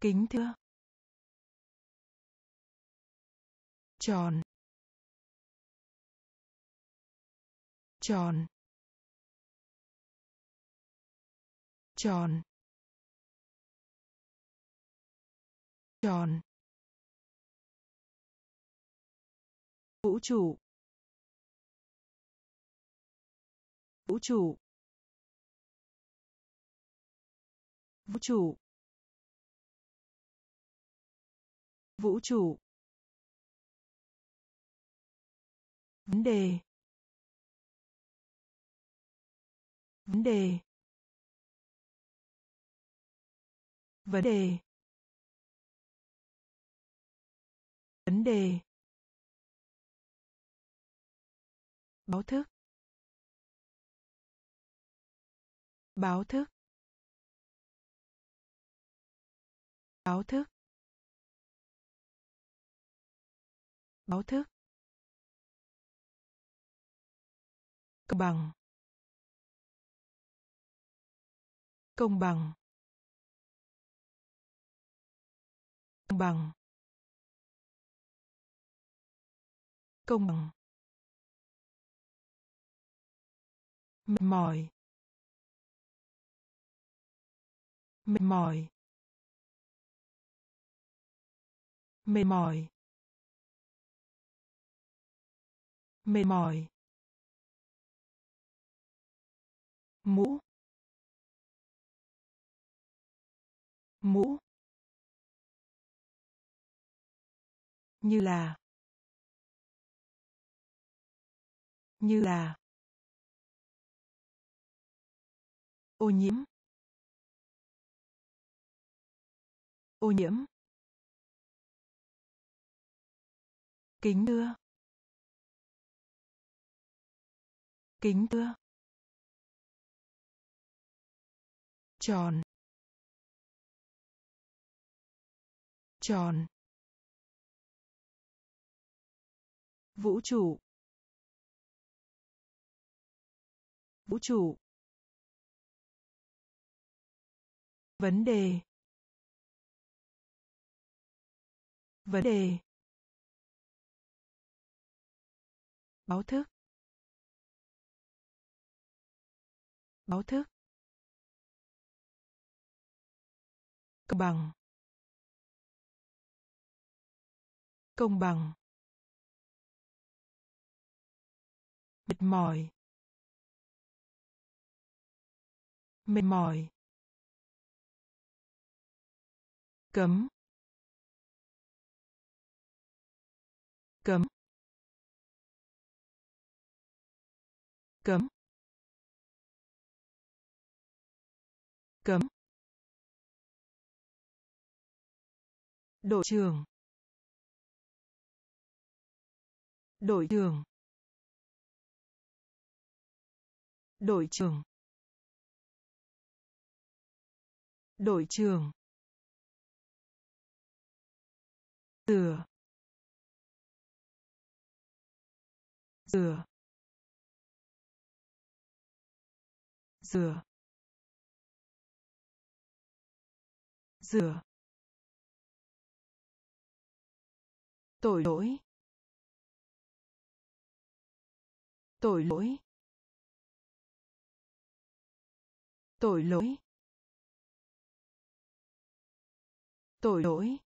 S1: Kính thưa. Tròn. Tròn. Tròn. Tròn. Vũ trụ. Vũ trụ. Vũ trụ. Vũ trụ. Vấn đề. Vấn đề. Vấn đề. Vấn đề. Báo thức. Báo thức. Báo thức. Báo thức. Công bằng. Công bằng. Công bằng. Công bằng. Mệt mỏi. Mệt mỏi. Mệt mỏi. Mệt mỏi. Mũ. Mũ. Như là. Như là. Ô nhiễm. Ô nhiễm. Kính thưa. Kính thưa. Tròn. Tròn. Vũ trụ. Vũ trụ. Vấn đề. Vấn đề. Báo thức. Báo thức. Công bằng. Công bằng. Mệt mỏi. Mệt mỏi. Cấm. Cấm. Cấm. Cấm. Đội trưởng. Đội trưởng. Đội trưởng. Đội trưởng. Rửa rửa rửa rửa tội lỗi. Tội lỗi. Tội lỗi. Tội lỗi.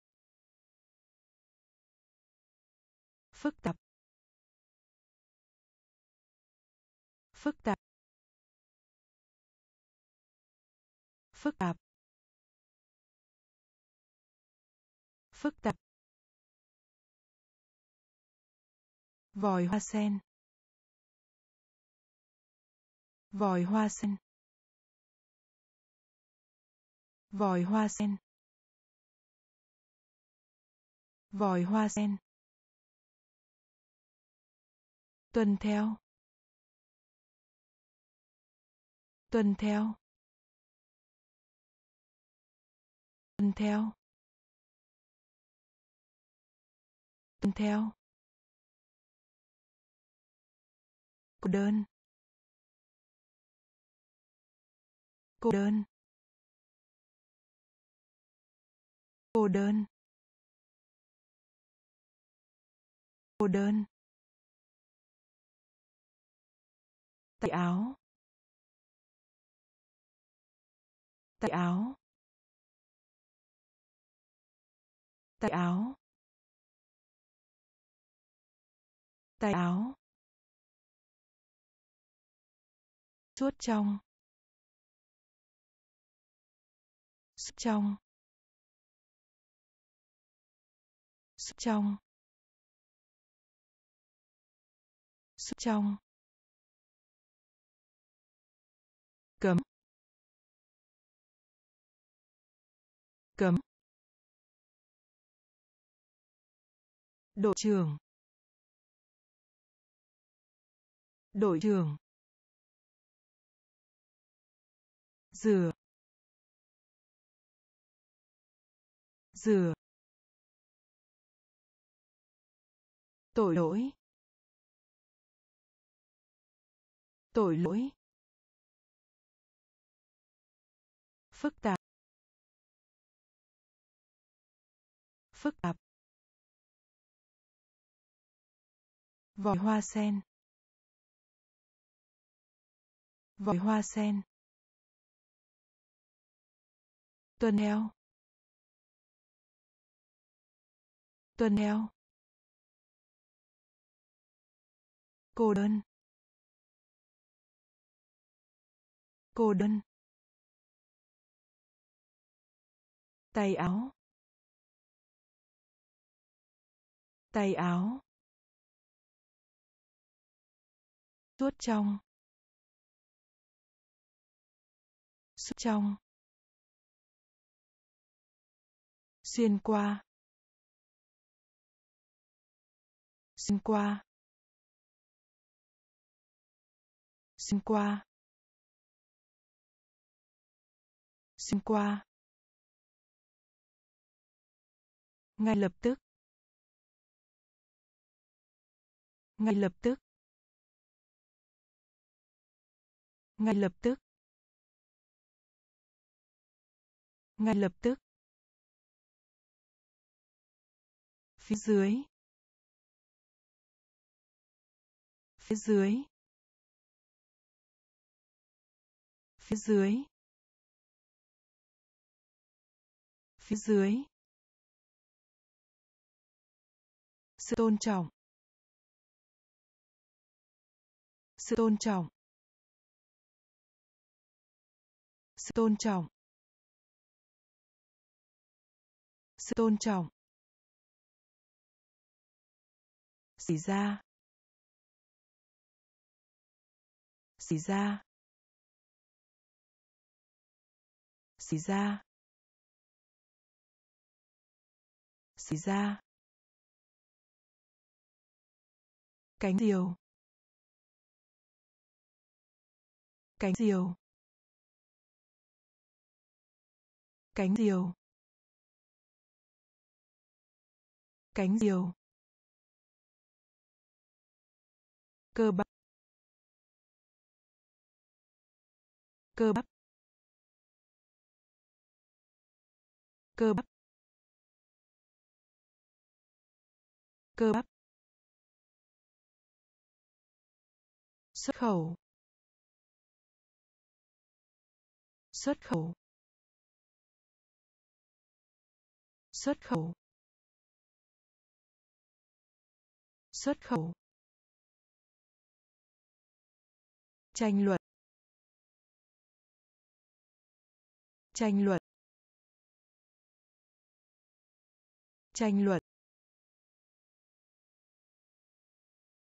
S1: Phức tạp. Phức tạp. Phức tạp. Phức tạp. Vòi hoa sen. Vòi hoa sen. Vòi hoa sen. Vòi hoa sen tuần theo. Tuần theo. Tuần theo. Tuần theo. Cô đơn. Cô đơn. Cô đơn. Cô đơn. Tay áo. Tay áo. Tay áo. Tay áo. Suốt trong. Suốt trong. Suốt trong. Suốt trong. Cấm. Cấm. Đội trưởng. Đội trưởng. Dừa. Dừa. Tội lỗi. Tội lỗi. Phức tạp. Phức tạp. Vòi hoa sen. Vòi hoa sen. Tuần theo tuần theo cô đơn. Cô đơn. Tay áo. Tay áo. Suốt trong. Suốt trong. Xuyên qua. Xuyên qua. Xuyên qua. Xuyên qua. Ngay lập tức. Ngay lập tức. Ngay lập tức. Ngay lập tức. Phía dưới. Phía dưới. Phía dưới. Phía dưới. Sự tôn trọng. Sự tôn trọng. Sự tôn trọng. Sự tôn trọng. Xảy ra. Xảy ra. Xảy ra. Xảy ra. Cánh diều. Cánh diều. Cánh diều. Cánh diều. Cơ bắp. Cơ bắp. Cơ bắp. Cơ bắp. Xuất khẩu. Xuất khẩu. Xuất khẩu. Xuất khẩu. Tranh luận. Tranh luận. Tranh luận.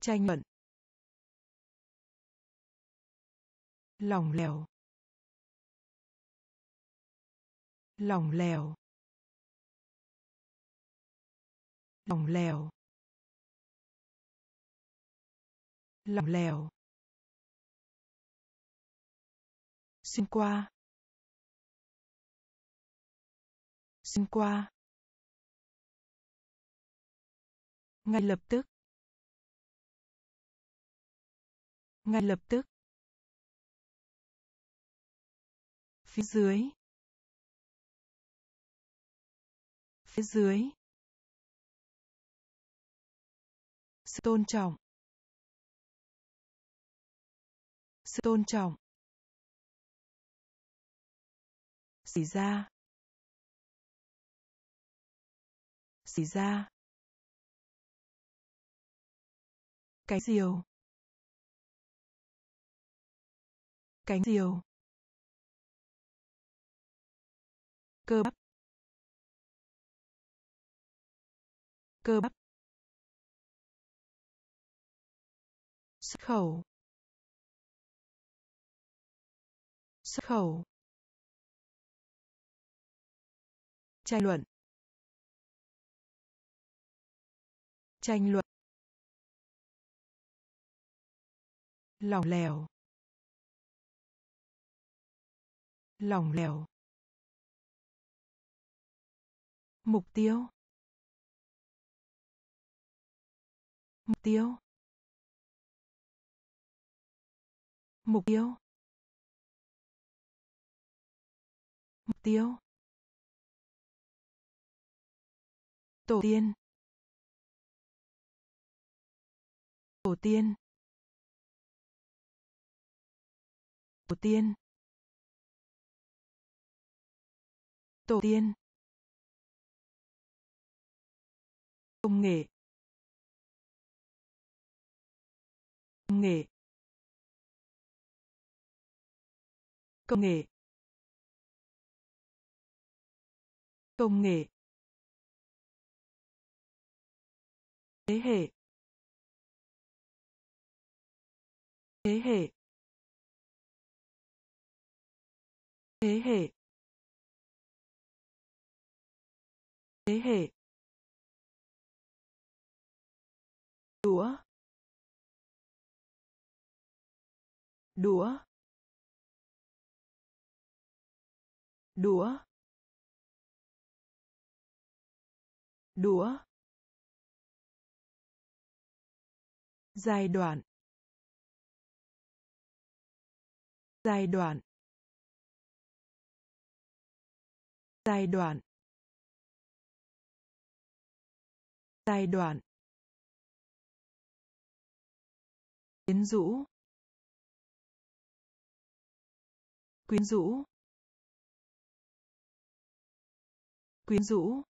S1: Tranh luận. Lỏng lẻo. Lỏng lẻo. Lỏng lẻo. Lỏng lẻo. Xin qua. Xin qua. Ngay lập tức. Ngay lập tức. Phía dưới. Phía dưới. Sự tôn trọng. Sự tôn trọng. Xảy ra. Xảy ra. Cánh diều. Cánh diều. Cơ bắp. Cơ bắp. Xuất khẩu. Xuất khẩu. Tranh luận. Tranh luận. Lỏng lẻo. Lỏng lẻo. Mục tiêu. Mục tiêu. Mục tiêu. Mục tiêu. Tổ tiên. Tổ tiên. Tổ tiên. Tổ tiên. Công nghệ. Công nghệ. Công nghệ. Công nghệ. Thế hệ. Thế hệ. Thế hệ. Thế hệ. Đũa. Đũa. Đũa. Đũa. Giai đoạn. Giai đoạn. Giai đoạn. Giai đoạn. Quyến rũ. Quyến rũ. Quyến rũ.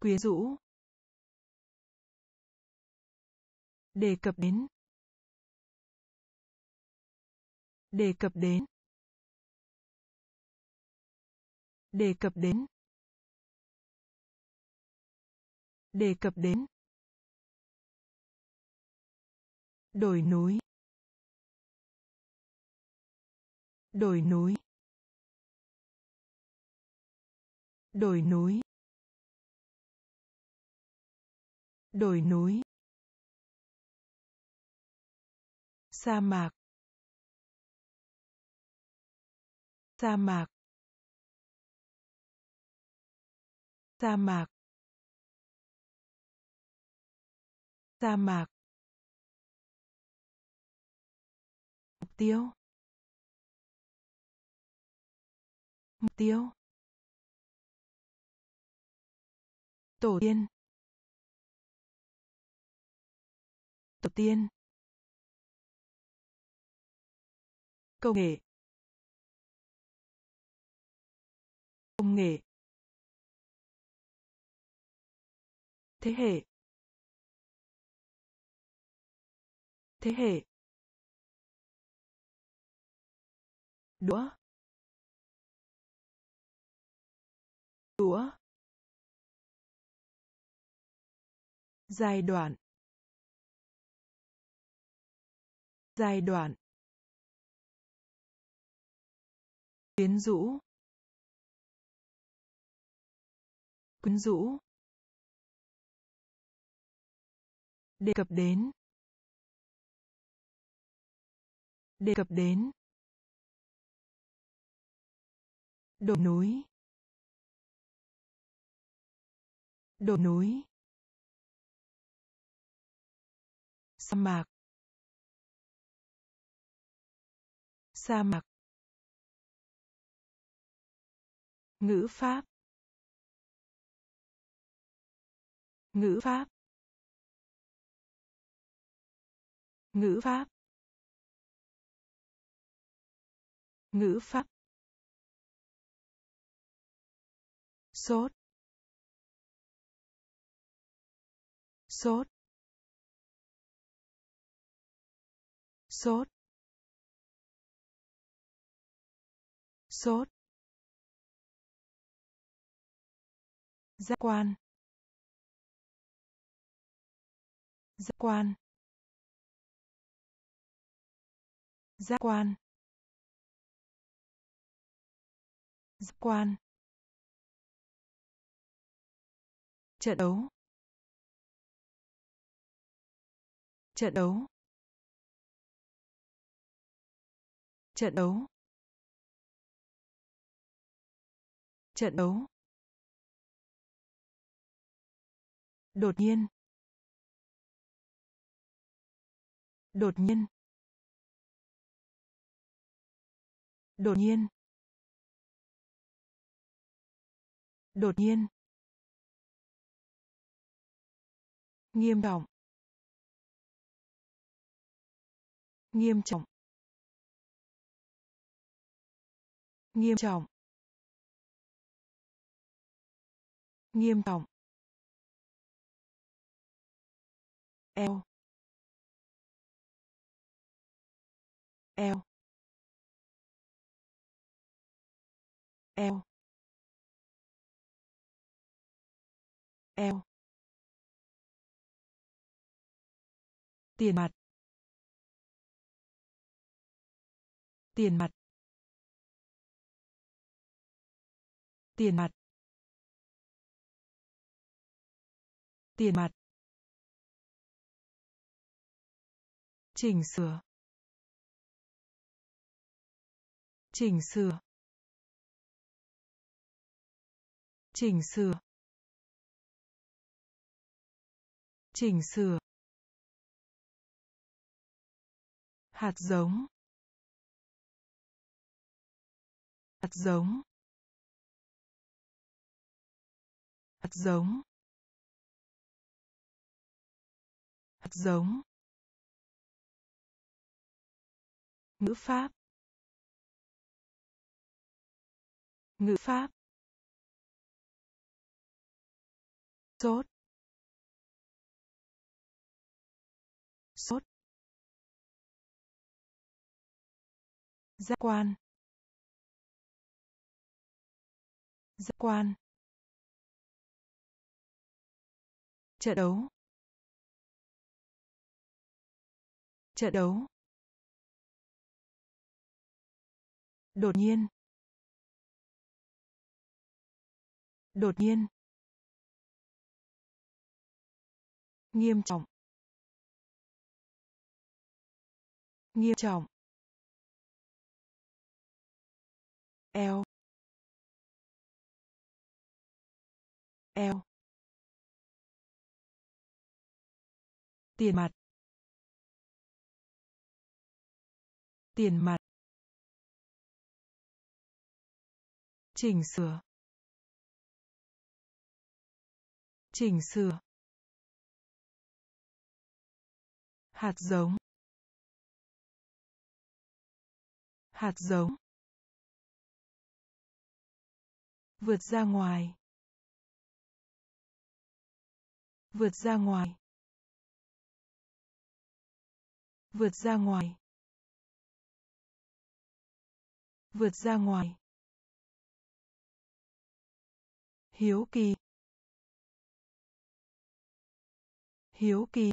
S1: Quyến rũ. Đề cập đến. Đề cập đến. Đề cập đến. Đề cập đến. Đồi núi. Đồi núi. Đồi núi. Đồi núi. Sa mạc. Sa mạc. Sa mạc. Sa mạc. Tiêu. Mục tiêu. Tổ tiên. Tổ tiên. Công nghệ. Công nghệ. Thế hệ. Thế hệ. Đũa. Đũa. Giai đoạn. Giai đoạn. Quyến rũ. Quyến rũ. Đề cập đến. Đề cập đến. Đồi núi đồi núi sa mạc. Sa mạc. Ngữ pháp. Ngữ pháp. Ngữ pháp. Ngữ pháp. Sốt. Sốt. Sốt. Sốt. Giác quan. Giác quan. Giác quan. Giác quan. Trận đấu. Trận đấu. Trận đấu. Trận đấu. Đột nhiên. Đột nhiên. Đột nhiên. Đột nhiên. Nghiêm trọng. Nghiêm trọng. Nghiêm trọng. Nghiêm trọng. Eo. Eo. Eo. Eo. Tiền mặt tiền mặt tiền mặt tiền mặt. Chỉnh sửa chỉnh sửa chỉnh sửa chỉnh sửa. Hạt giống. Hạt giống. Hạt giống. Hạt giống. Ngữ pháp. Ngữ pháp. Sốt. Giác quan. Giác quan. Trận đấu. Trận đấu. Đột nhiên. Đột nhiên. Nghiêm trọng. Nghiêm trọng. Eo eo tiền mặt. Tiền mặt. Chỉnh sửa. Chỉnh sửa. Hạt giống. Hạt giống. Vượt ra ngoài. Vượt ra ngoài. Vượt ra ngoài. Vượt ra ngoài. Hiếu kỳ. Hiếu kỳ.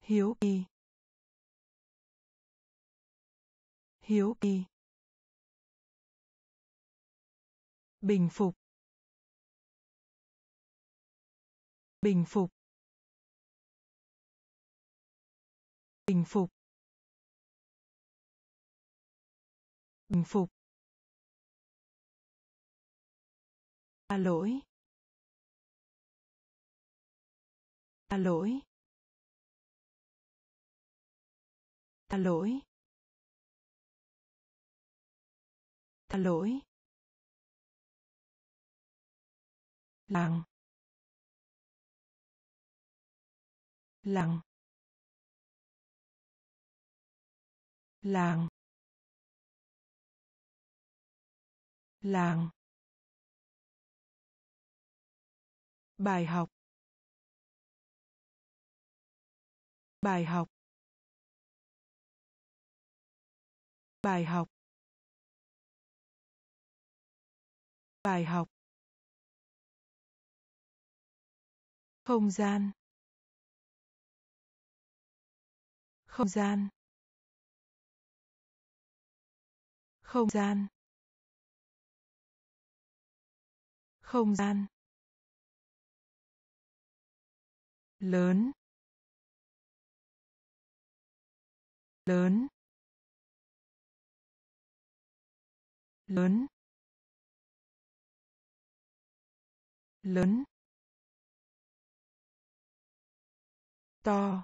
S1: Hiếu kỳ. Hiếu kỳ. Bình phục. Bình phục. Bình phục. Bình phục. Ta lỗi. Ta lỗi. Ta lỗi. Ta lỗi. Làng làng làng làng bài học. Bài học. Bài học. Bài học. Không gian. Không gian. Không gian. Không gian. Lớn. Lớn. Lớn. Lớn. To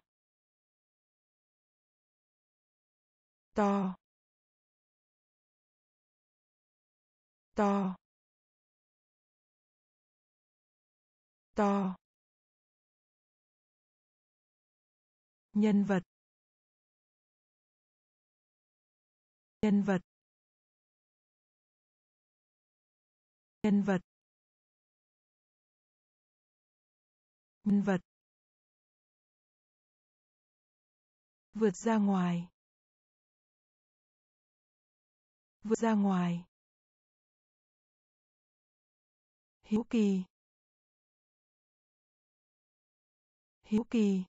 S1: to to to. Nhân vật. Nhân vật. Nhân vật. Nhân vật. Vượt ra ngoài. Vượt ra ngoài. Hiếu kỳ. Hiếu kỳ.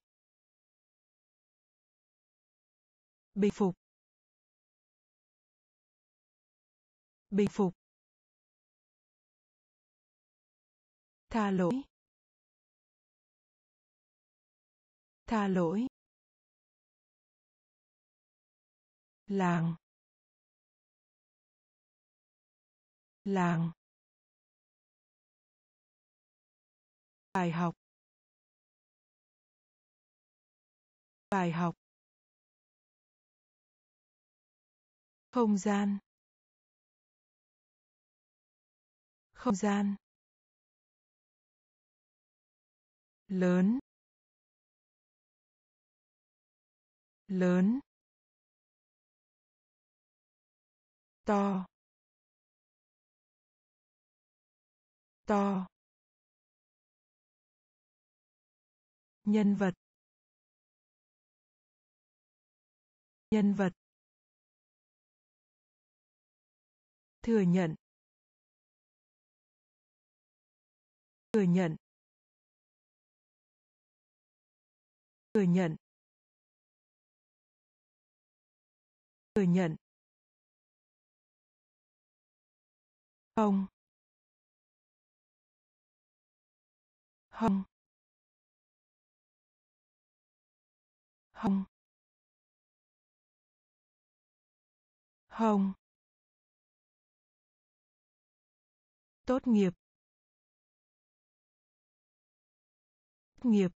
S1: Bình phục. Bình phục. Tha lỗi. Tha lỗi. Làng. Làng. Bài học. Bài học. Không gian. Không gian. Lớn. Lớn. To. To. Nhân vật. Nhân vật. Thừa nhận. Thừa nhận. Thừa nhận. Thừa nhận. Không không không không tốt nghiệp. Tốt nghiệp.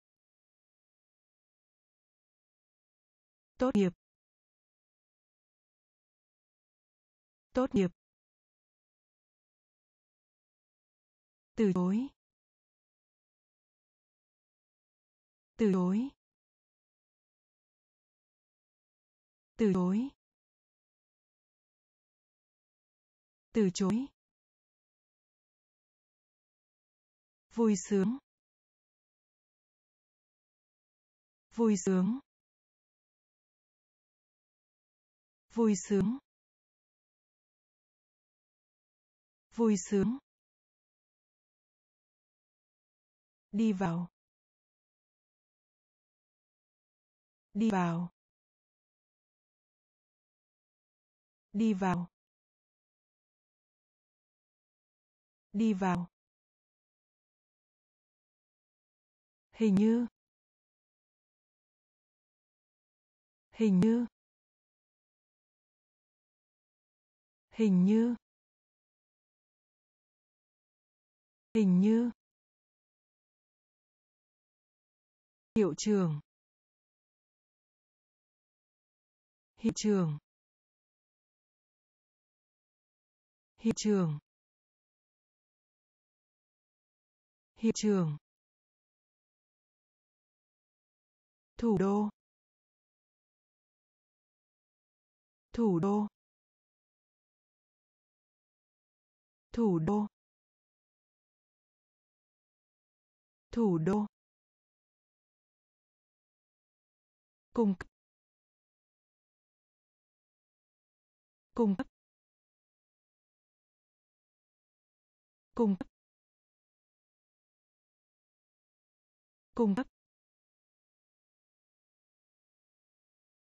S1: Tốt nghiệp. Tốt nghiệp. Từ chối. từ chối. từ chối. từ chối. vui sướng. vui sướng. vui sướng. vui sướng. Đi vào. Đi vào. Đi vào. Đi vào. Hình như. Hình như. Hình như. Hình như. Hiệu trường. Hiệu trường. Hiệu trường. Hiệu trường. Thủ đô. Thủ đô. Thủ đô. Thủ đô. Cung cấp. Cung cấp. Cung cấp. Cung cấp.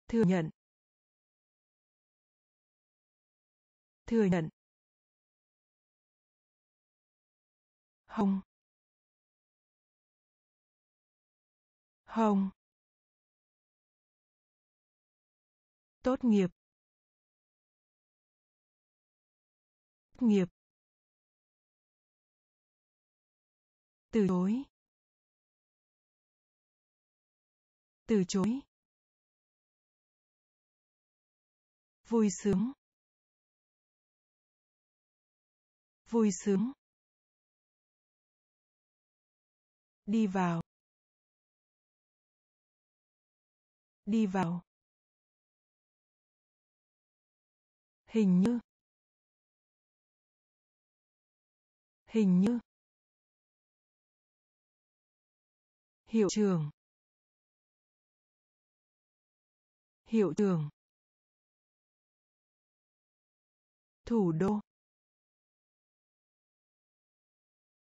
S1: Thừa nhận. Thừa nhận. Hồng. Hồng. Tốt nghiệp. Tốt nghiệp. Từ chối. Từ chối. Vui sướng. Vui sướng. Đi vào. Đi vào. Hình như. Hình như. Hiệu trường hiệu trường thủ đô.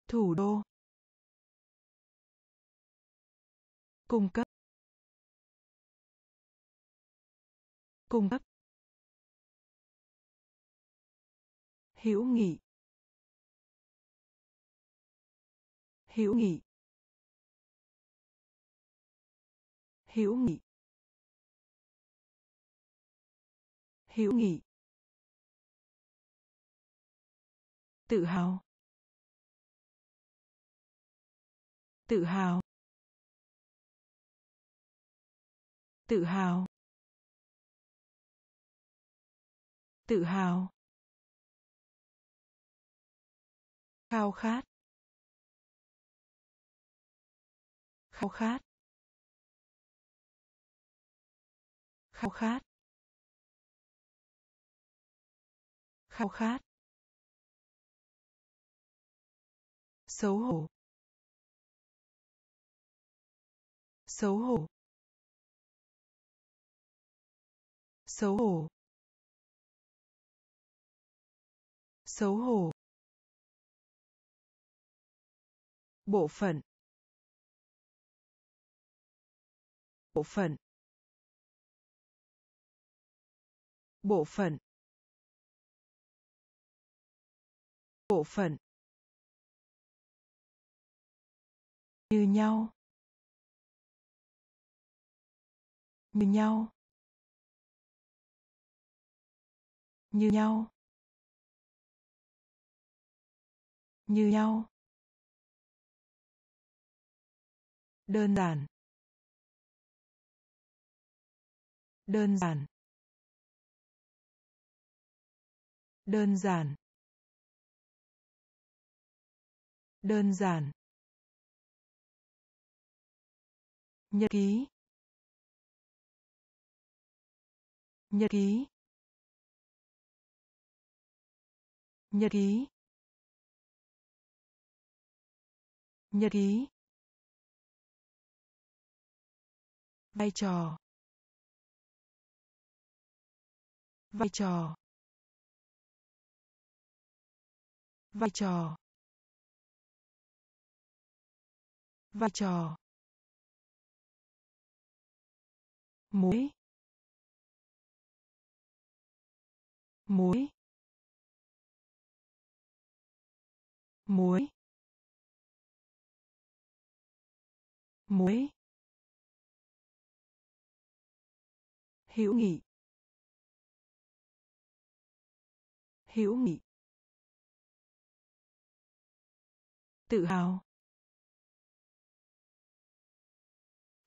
S1: Thủ đô. Cung cấp. Cung cấp. Hữu nghị. Hữu nghị. Hữu nghị. Hữu nghị. Tự hào. Tự hào. Tự hào. Tự hào. Khao khát. Khao khát. Khao khát. Khao khát. Xấu hổ. Xấu hổ. Xấu hổ. Xấu hổ. Bộ phận. Bộ phận. Bộ phận. Bộ phận. Như nhau. Như nhau. Như nhau. Như nhau. Đơn giản. Đơn giản. Đơn giản. Đơn giản. Nhật ký. Nhật ký. Nhật ký. Nhật ký. Vai trò. Vai trò. Vai trò. Vai trò. Muối muối muối muối hữu nghị. Hữu nghị. Tự hào.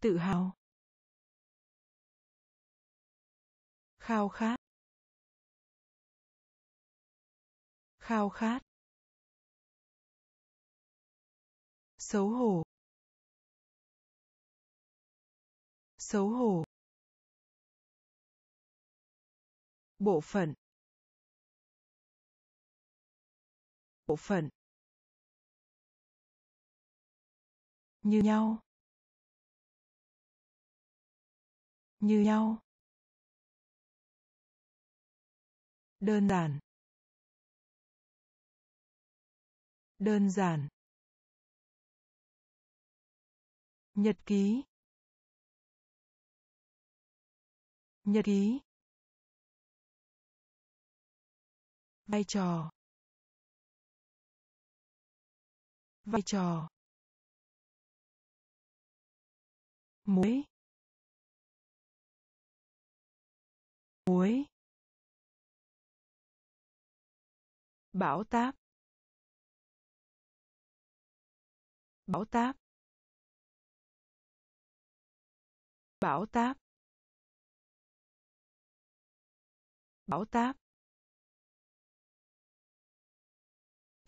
S1: Tự hào. Khao khát. Khao khát. Xấu hổ. Xấu hổ. Bộ phận. Bộ phận. Như nhau. Như nhau. Đơn giản. Đơn giản. Nhật ký. Nhật ký. Vai trò. Vai trò. Muối. Muối. Bão táp. Bão táp. Bão táp. Bão táp.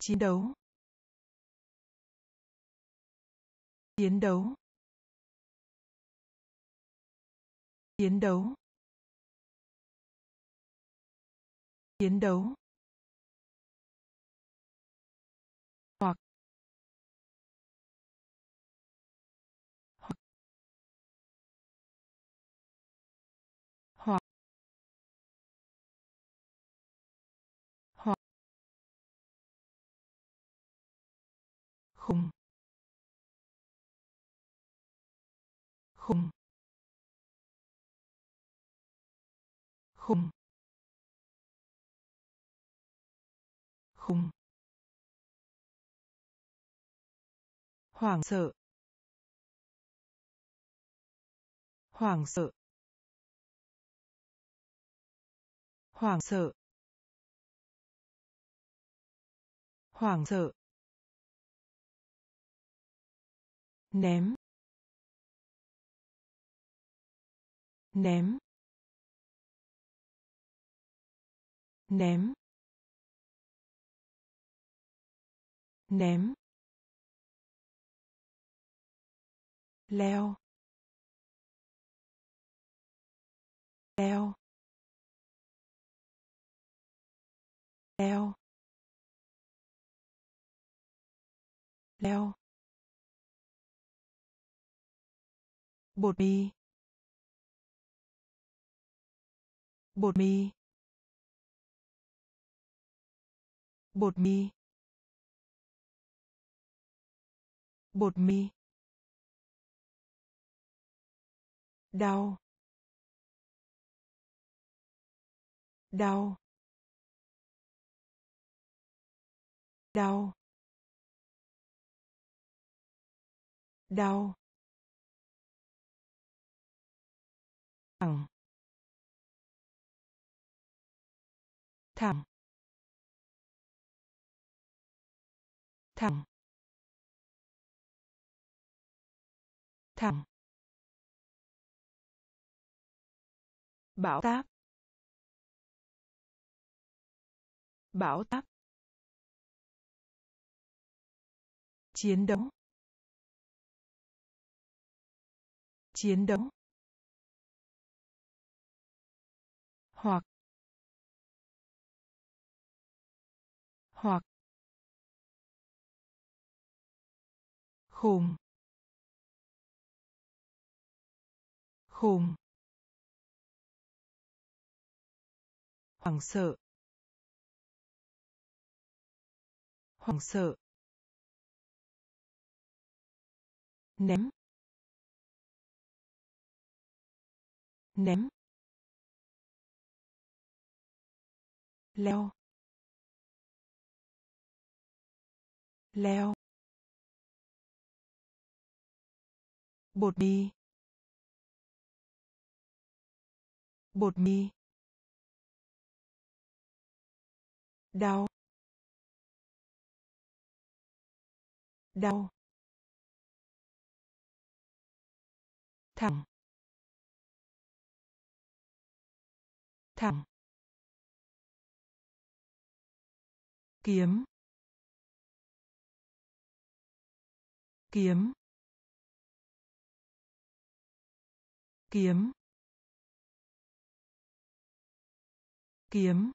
S1: Chiến đấu. Chiến đấu. Chiến đấu. Chiến đấu. Khung, khung, khung, khung, hoảng sợ. Hoảng sợ. Hoảng sợ. Hoảng sợ. Ném. Ném. Ném. Ném. Leo. Leo. Leo. Leo. Bột mì. Bột mì. Bột mì. Bột mì. Đau. Đau. Đau. Đau. Thẳng thẳng thẳng thẳng bão táp. Bão táp. Chiến đấu. Chiến đấu. Hoặc hoặc khùng khùng hoảng sợ hoảng sợ ném ném leo. Leo. Bột mì. Bột mì. Đau. Đau. Thẳng. Thẳng. Kiếm. Kiếm. Kiếm. Kiếm.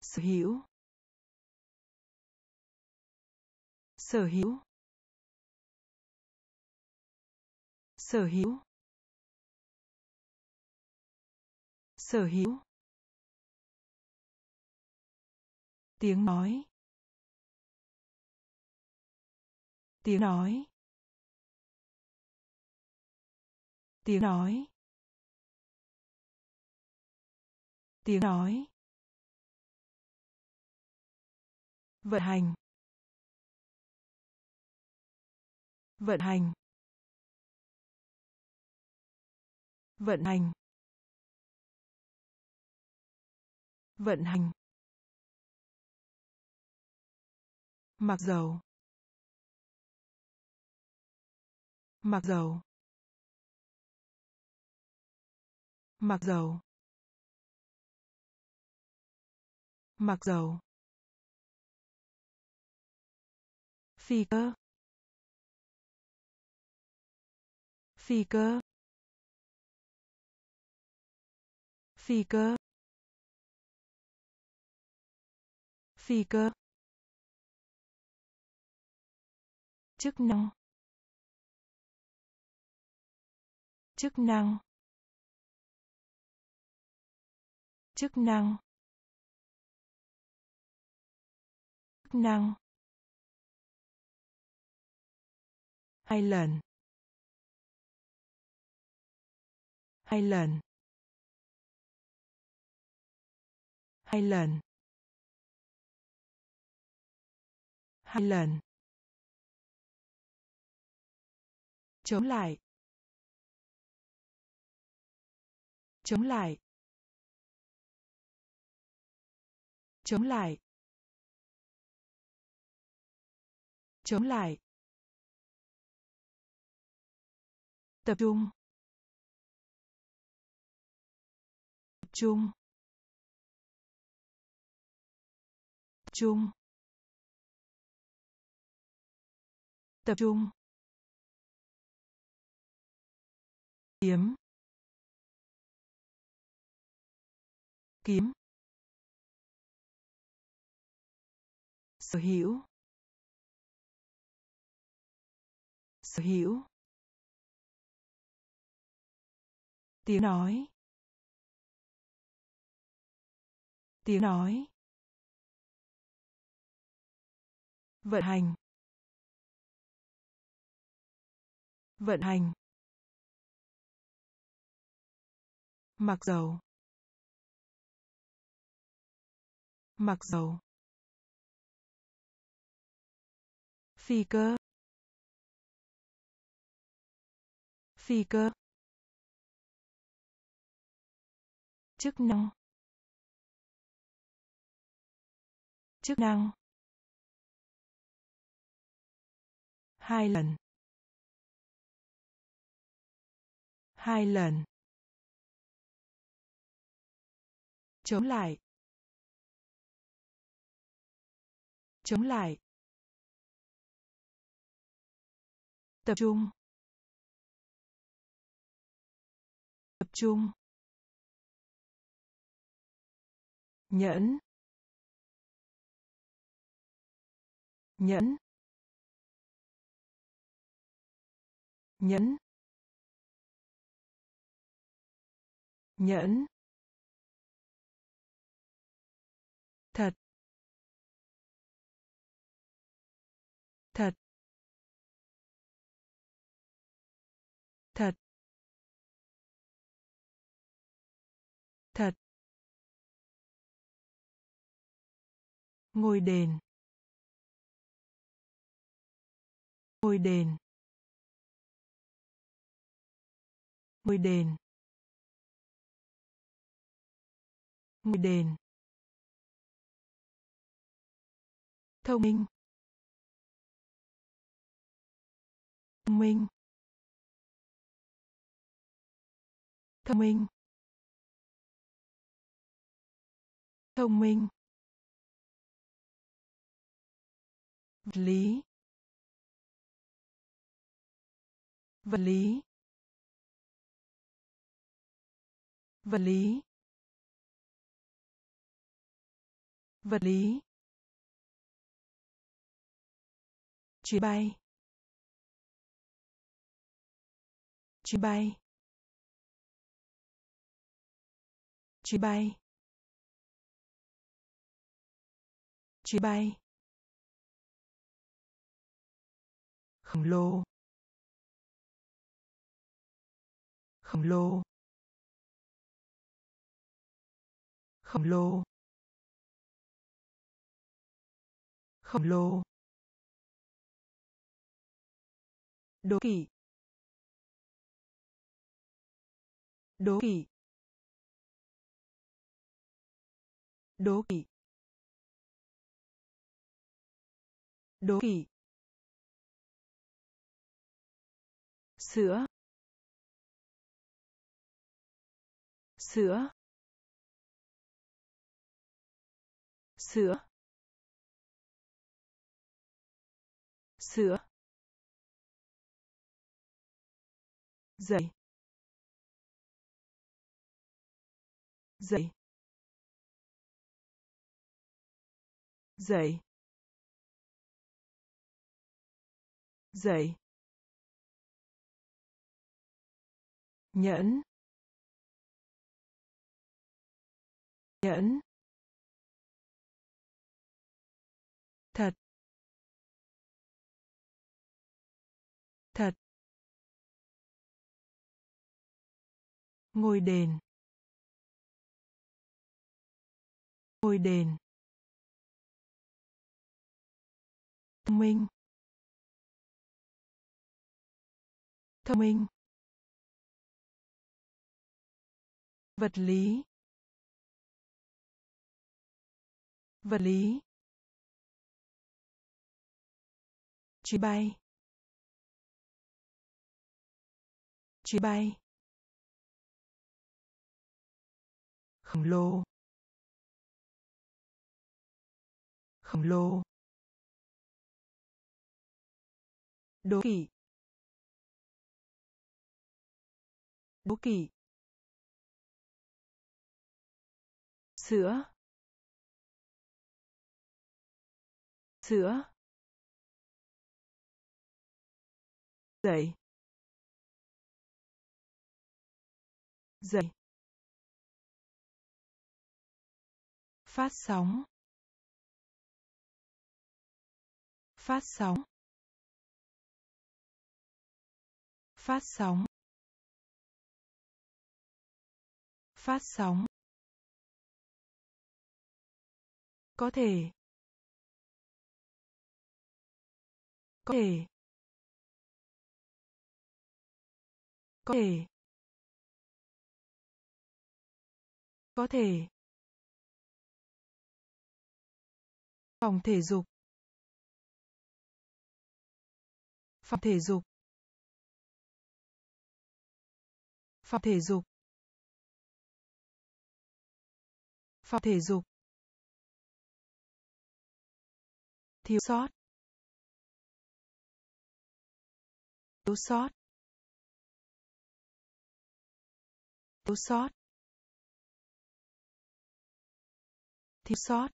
S1: Sở hữu. Sở hữu. Sở hữu. Sở hữu. Tiếng nói. Tiếng nói. Tiếng nói. Tiếng nói. Vận hành. Vận hành. Vận hành. Vận hành. Mặc dầu. Mặc dầu. Mặc dầu. Mặc dầu. Phi cơ. Phi cơ. Phi cơ. Phi cơ. Chức năng. Chức năng. Chức năng. Chức năng. Hai lần. Hai lần. Hai lần. Hai lần. Chống lại. Chống lại. Chống lại. Chống lại. Tập trung. Tập trung. Tập trung. Tập trung. Kiếm. Kiếm. Sở hữu. Sở hữu. Tiếng nói. Tiếng nói. Vận hành. Vận hành. Mặc dầu. Mặc dầu. Phi cơ. Phi cơ. Chức năng. Chức năng. Hai lần. Hai lần. Chống lại. Chống lại. Tập trung. Tập trung. Nhẫn. Nhẫn. Nhẫn. Nhẫn. Thật. Thật. Ngôi đền. Ngôi đền. Ngôi đền. Ngôi đền. Thông minh. Thông minh. Thông minh. Thông minh. Vật lý. Vật lý. Vật lý. Vật lý. Chuyến bay. Chuyến bay. Chuyến bay. Chuyến bay. Khổng lồ. Khổng lồ. Khổng lồ. Khổng lồ. Đố kỵ. Đố kỵ. Đố kỵ. Đố kỵ. Sữa. Sữa. Sữa. Sữa. Dậy dậy dậy. Dậy. Nhẫn. Nhẫn. Thật. Thật. Ngôi đền. Ngôi đền. Thông minh. Thông minh. Vật lý. Vật lý. Chuyến bay. Chuyến bay. Khổng lồ. Khổng lồ. Đố kỵ. Đố kỵ. Sữa. Sữa. Dậy. Dậy. Phát sóng. Phát sóng. Phát sóng. Phát sóng. Có thể. Có thể. Có thể. Có thể. Phòng thể dục. Phòng thể dục. Phòng thể dục. Phòng thể dục. Thiếu sót. Thiếu sót. Thiếu sót. Thiếu sót.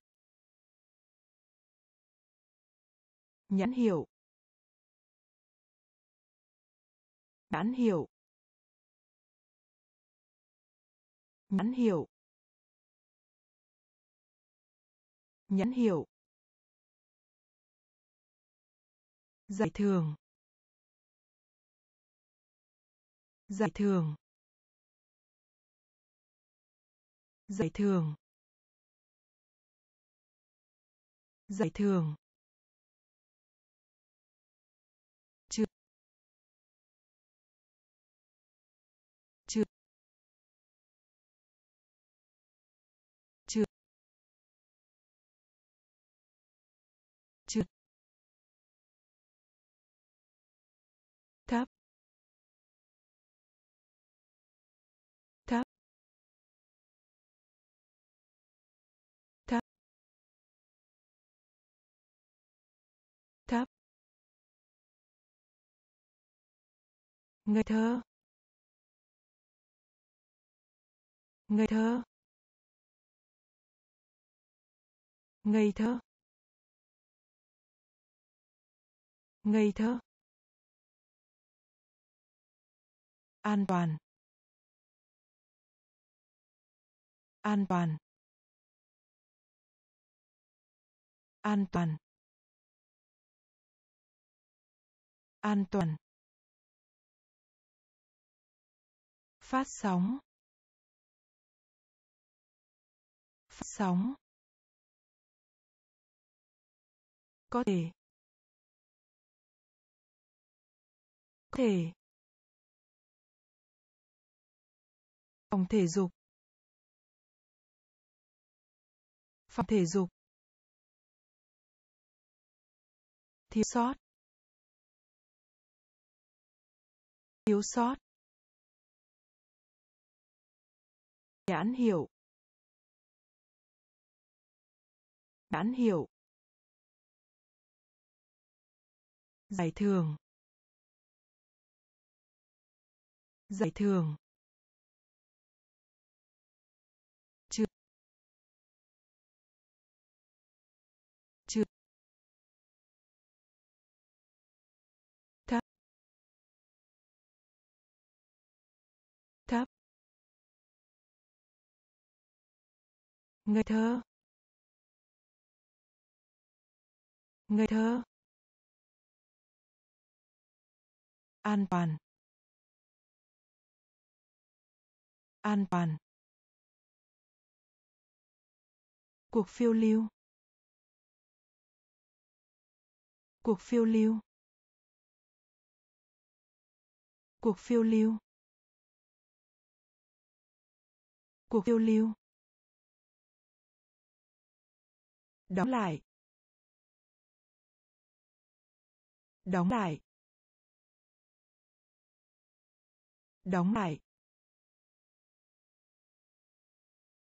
S1: Nhãn hiệu. Nhãn hiệu. Nhãn hiệu. Nhãn hiệu. Giải thưởng. Giải thưởng. Giải thưởng. Giải thưởng. Ngây thơ. Ngây thơ. Ngây thơ. Ngây thơ. An toàn. An toàn. An toàn. An toàn. Phát sóng. Phát sóng. Có thể. Có thể. Phòng thể dục. Phòng thể dục. Thiếu sót. Thiếu sót. Nhãn hiệu. Nhãn hiệu. Giải thưởng. Giải thưởng. Ngây thơ. Ngây thơ. An toàn. An toàn. Cuộc phiêu lưu. Cuộc phiêu lưu. Cuộc phiêu lưu. Cuộc phiêu lưu. Đóng lại. Đóng lại. Đóng lại.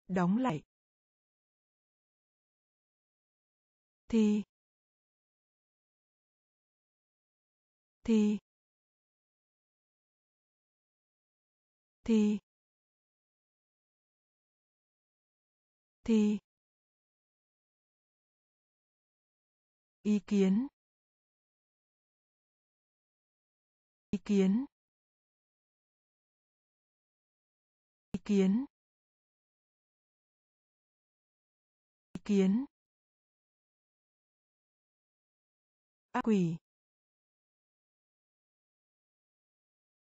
S1: Đóng lại. Thì thì thì thì ý kiến. Ý kiến. Ý kiến. Ý kiến. Ác quỷ.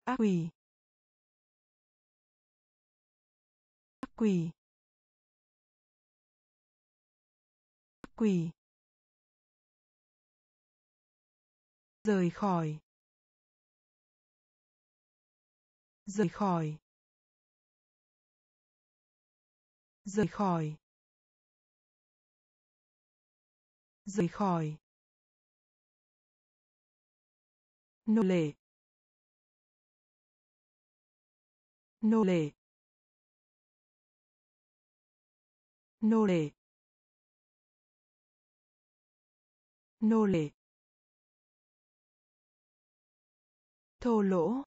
S1: Ác quỷ. Ác quỷ. Ác quỷ. Rời khỏi. Rời khỏi. Rời khỏi. Rời khỏi. Nô lệ. Nô lệ. Nô lệ. Nô lệ. Thô lỗ.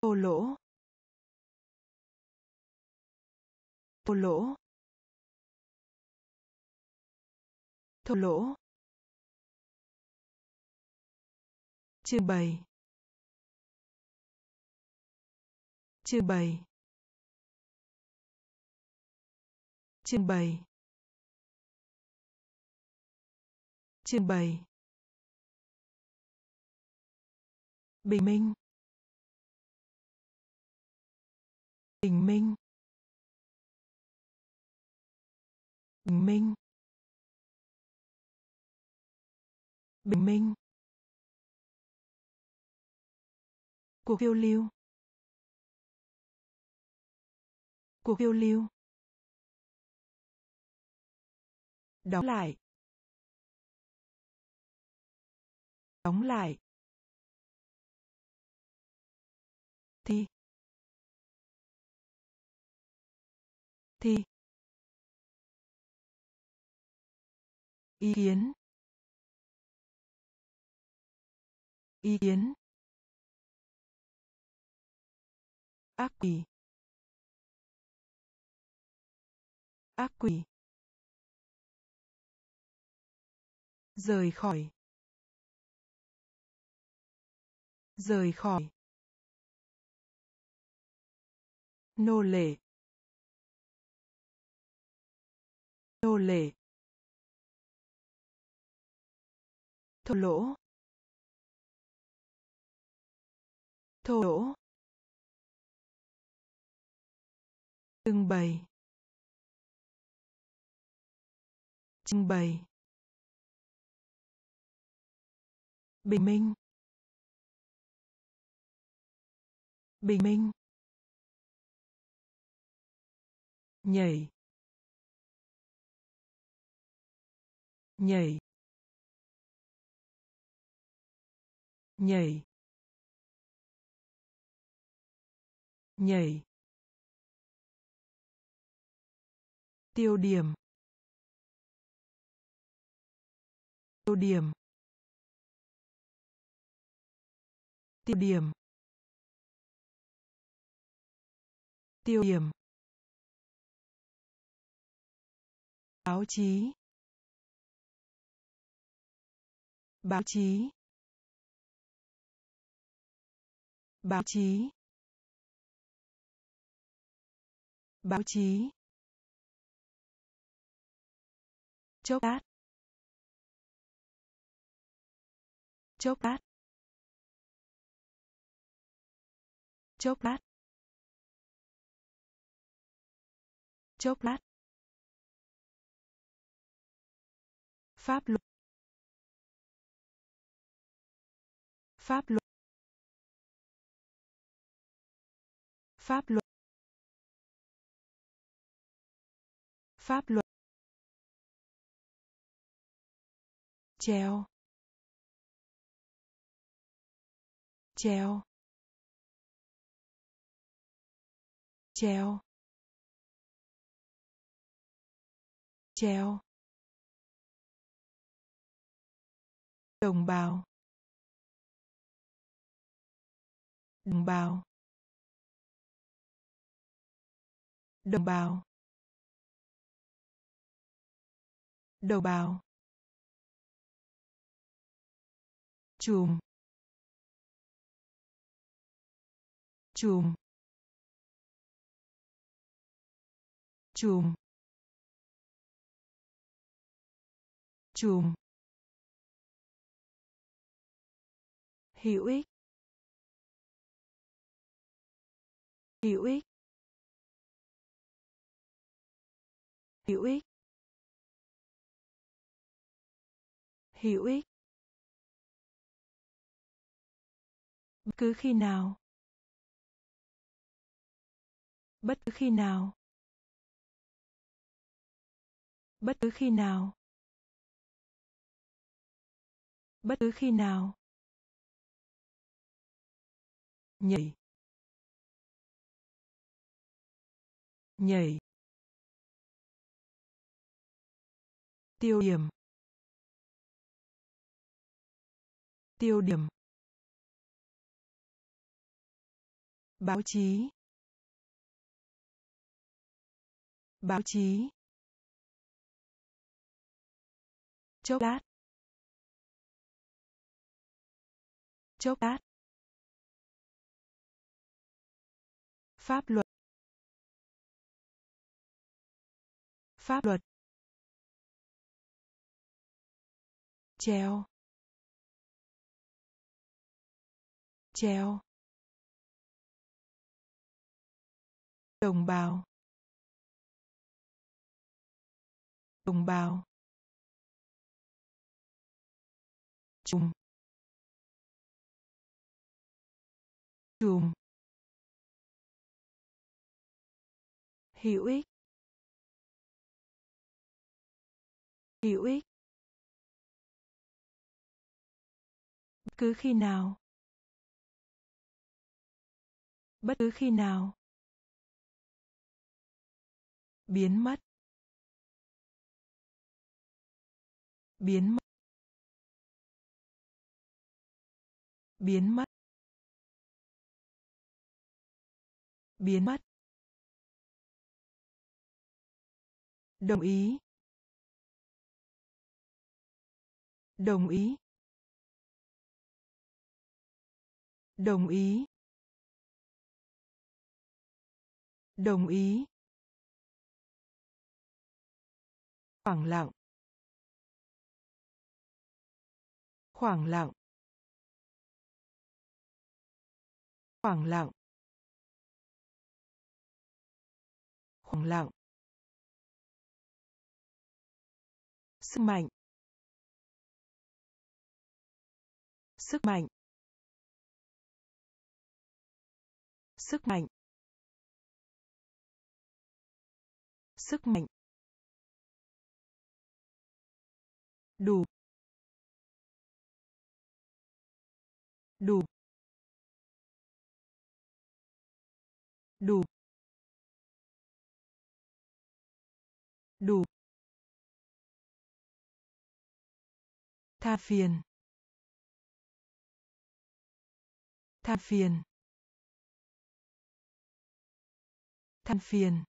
S1: Thô lỗ. Thô lỗ. Thô lỗ. Trưng bày trưng bày trưng bày trưng bày bình minh. Bình minh. Bình minh. Bình minh. Cuộc phiêu lưu. Cuộc phiêu lưu. Đóng lại. Đóng lại. Thi thi ý kiến. Ý kiến. Ác quỷ. Ác quỷ. Rời khỏi. Rời khỏi. Nô lệ. Nô lệ. Thô lỗ. Thô lỗ. Trưng bày. Trưng bày. Bình minh. Bình minh. Nhảy nhảy nhảy nhảy tiêu điểm. Tiêu điểm. Tiêu điểm. Tiêu điểm. Báo chí. Báo chí. Báo chí. Báo chí. Chốc lát. Chốc lát. Chốc lát. Chốc lát. Pháp luật. Pháp luật. Pháp luật. Pháp luật. Treo treo treo treo đồng bào. Đồng bào. Đồng bào. Đồng bào. Chùm. Chùm. Chùm. Chùm. Hữu ích. Hữu ích. Hữu ích. Hữu ích. Bất cứ khi nào. Bất cứ khi nào. Bất cứ khi nào. Bất cứ khi nào nhảy nhảy tiêu điểm tiêu điểm báo chí báo chí chốc lát chốc lát pháp luật. Pháp luật. Treo treo đồng bào. Đồng bào. Chùm chùm hữu ích. Hữu ích. Bất cứ khi nào. Bất cứ khi nào. Biến mất. Biến mất. Biến mất. Biến mất. Đồng ý. Đồng ý. Đồng ý. Đồng ý. Khoảng lặng khoảng lặng khoảng lặng khoảng lặng sức mạnh. Sức mạnh. Sức mạnh. Sức mạnh. Đủ. Đủ. Đủ. Đủ. Tha phiền. Tha phiền. Than phiền.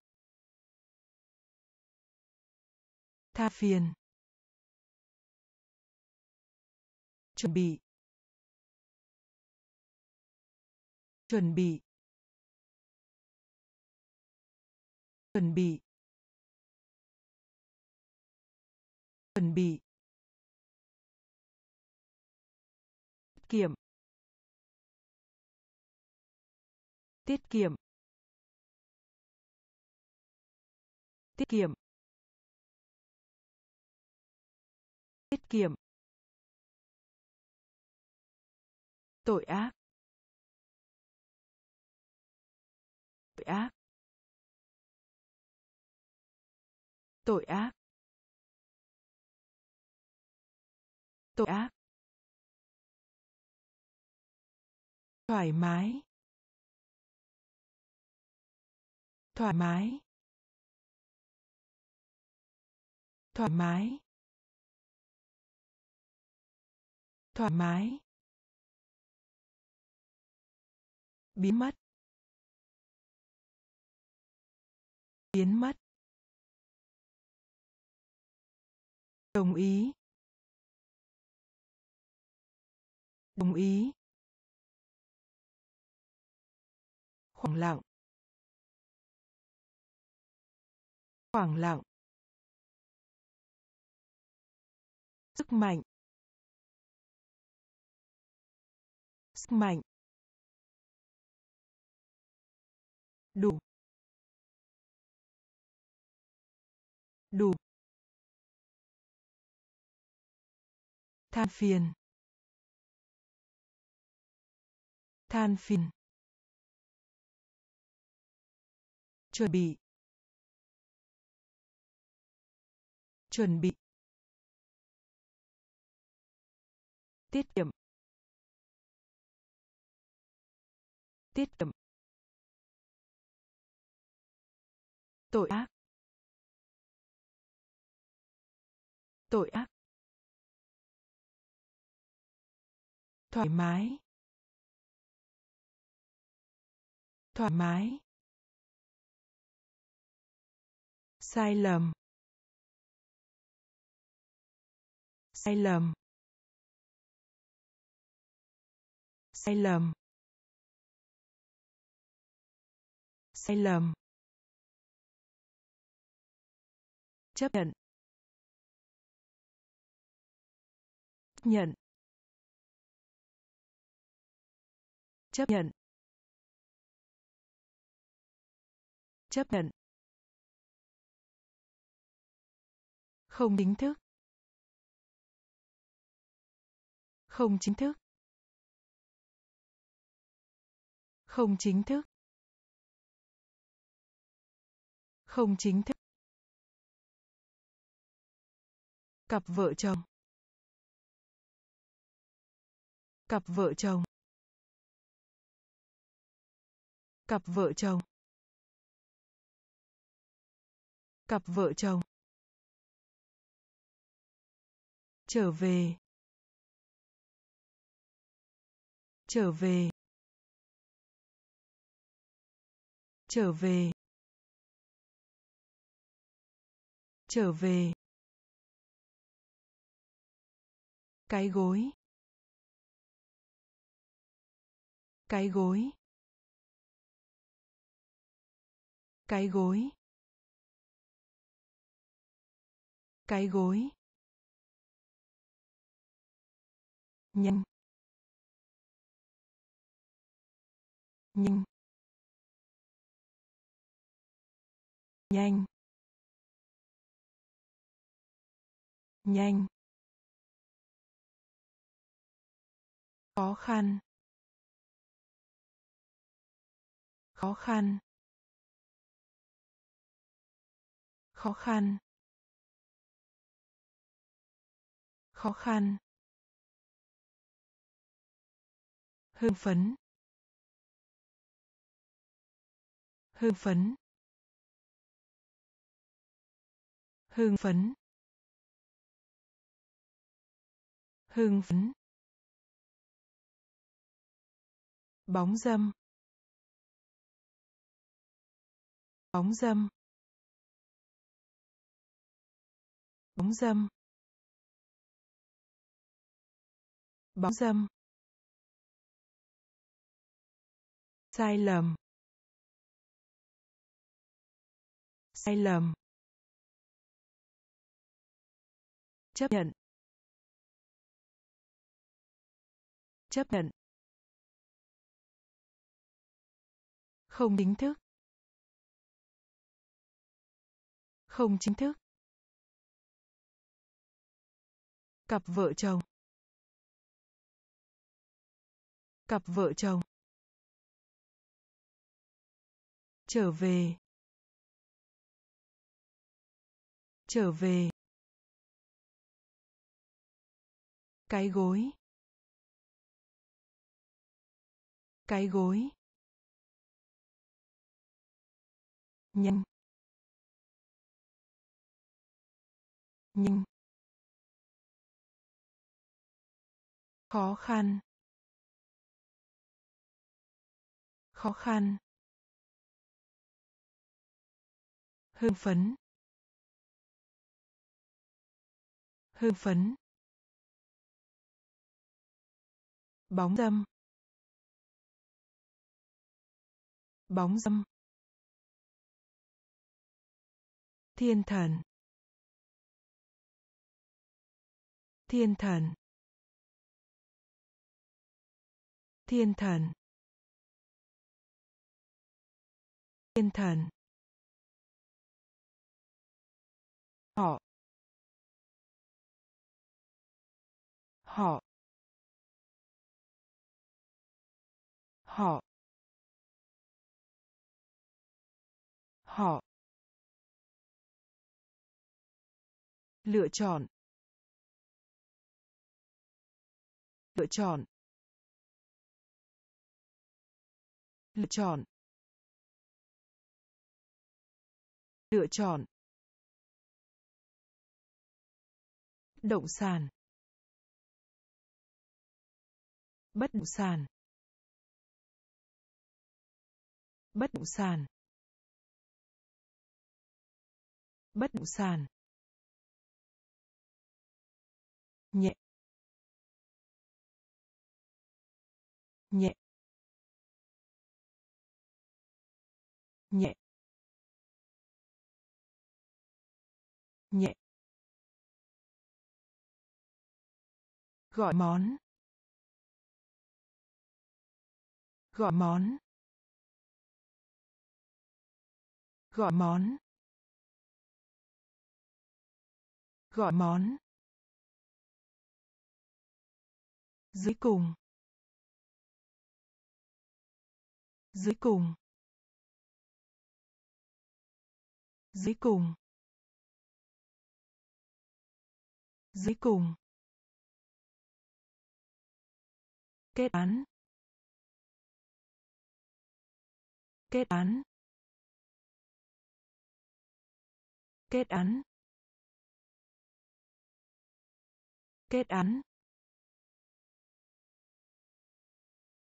S1: Tha phiền. Chuẩn bị. Chuẩn bị. Chuẩn bị. Chuẩn bị. Tiết kiệm. Tiết kiệm. Tiết kiệm. Tiết kiệm. Tội ác. Tội ác. Tội ác. Tội ác. Thoải mái. Thoải mái. Thoải mái. Thoải mái. Biến mất. Biến mất. Đồng ý. Đồng ý. Khoảng lặng. Khoảng lặng. Sức mạnh. Sức mạnh. Đủ. Đủ. Than phiền. Than phiền. Chuẩn bị. Chuẩn bị. Tiết kiệm. Tiết kiệm. Tội ác. Tội ác. Thoải mái. Thoải mái. Sai lầm. Sai lầm. Sai lầm. Sai lầm. Chấp nhận. Chấp nhận. Chấp nhận. Chấp nhận. Không chính thức. Không chính thức. Không chính thức. Không chính thức. Cặp vợ chồng. Cặp vợ chồng. Cặp vợ chồng. Cặp vợ chồng. Trở về. Trở về. Trở về. Trở về. Cái gối. Cái gối. Cái gối. Cái gối. Nhanh nhanh nhanh nhanh khó khăn. Khó khăn. Khó khăn. Khó khăn. Hưng phấn hưng phấn hưng phấn hưng phấn bóng dâm. Bóng dâm. Bóng dâm. Bóng dâm. Sai lầm. Sai lầm. Chấp nhận. Chấp nhận. Không chính thức. Không chính thức. Cặp vợ chồng. Cặp vợ chồng. Trở về. Trở về. Cái gối. Cái gối. Nhanh. Nhanh. Khó khăn. Khó khăn. Hưng phấn hưng phấn bóng dâm. Bóng dâm. Thiên thần. Thiên thần. Thiên thần. Thiên thần. Họ. Họ. Họ. Họ. Lựa chọn. Lựa chọn. Lựa chọn. Lựa chọn. Động sản. Bất động sản. Bất động sản. Bất động sản. Nhẹ. Nhẹ. Nhẹ. Nhẹ. Gọi món. Gọi món. Gọi món. Gọi món. Dưới cùng. Dưới cùng. Dưới cùng. Dưới cùng. Kết án. Kết án. Kết án. Kết án.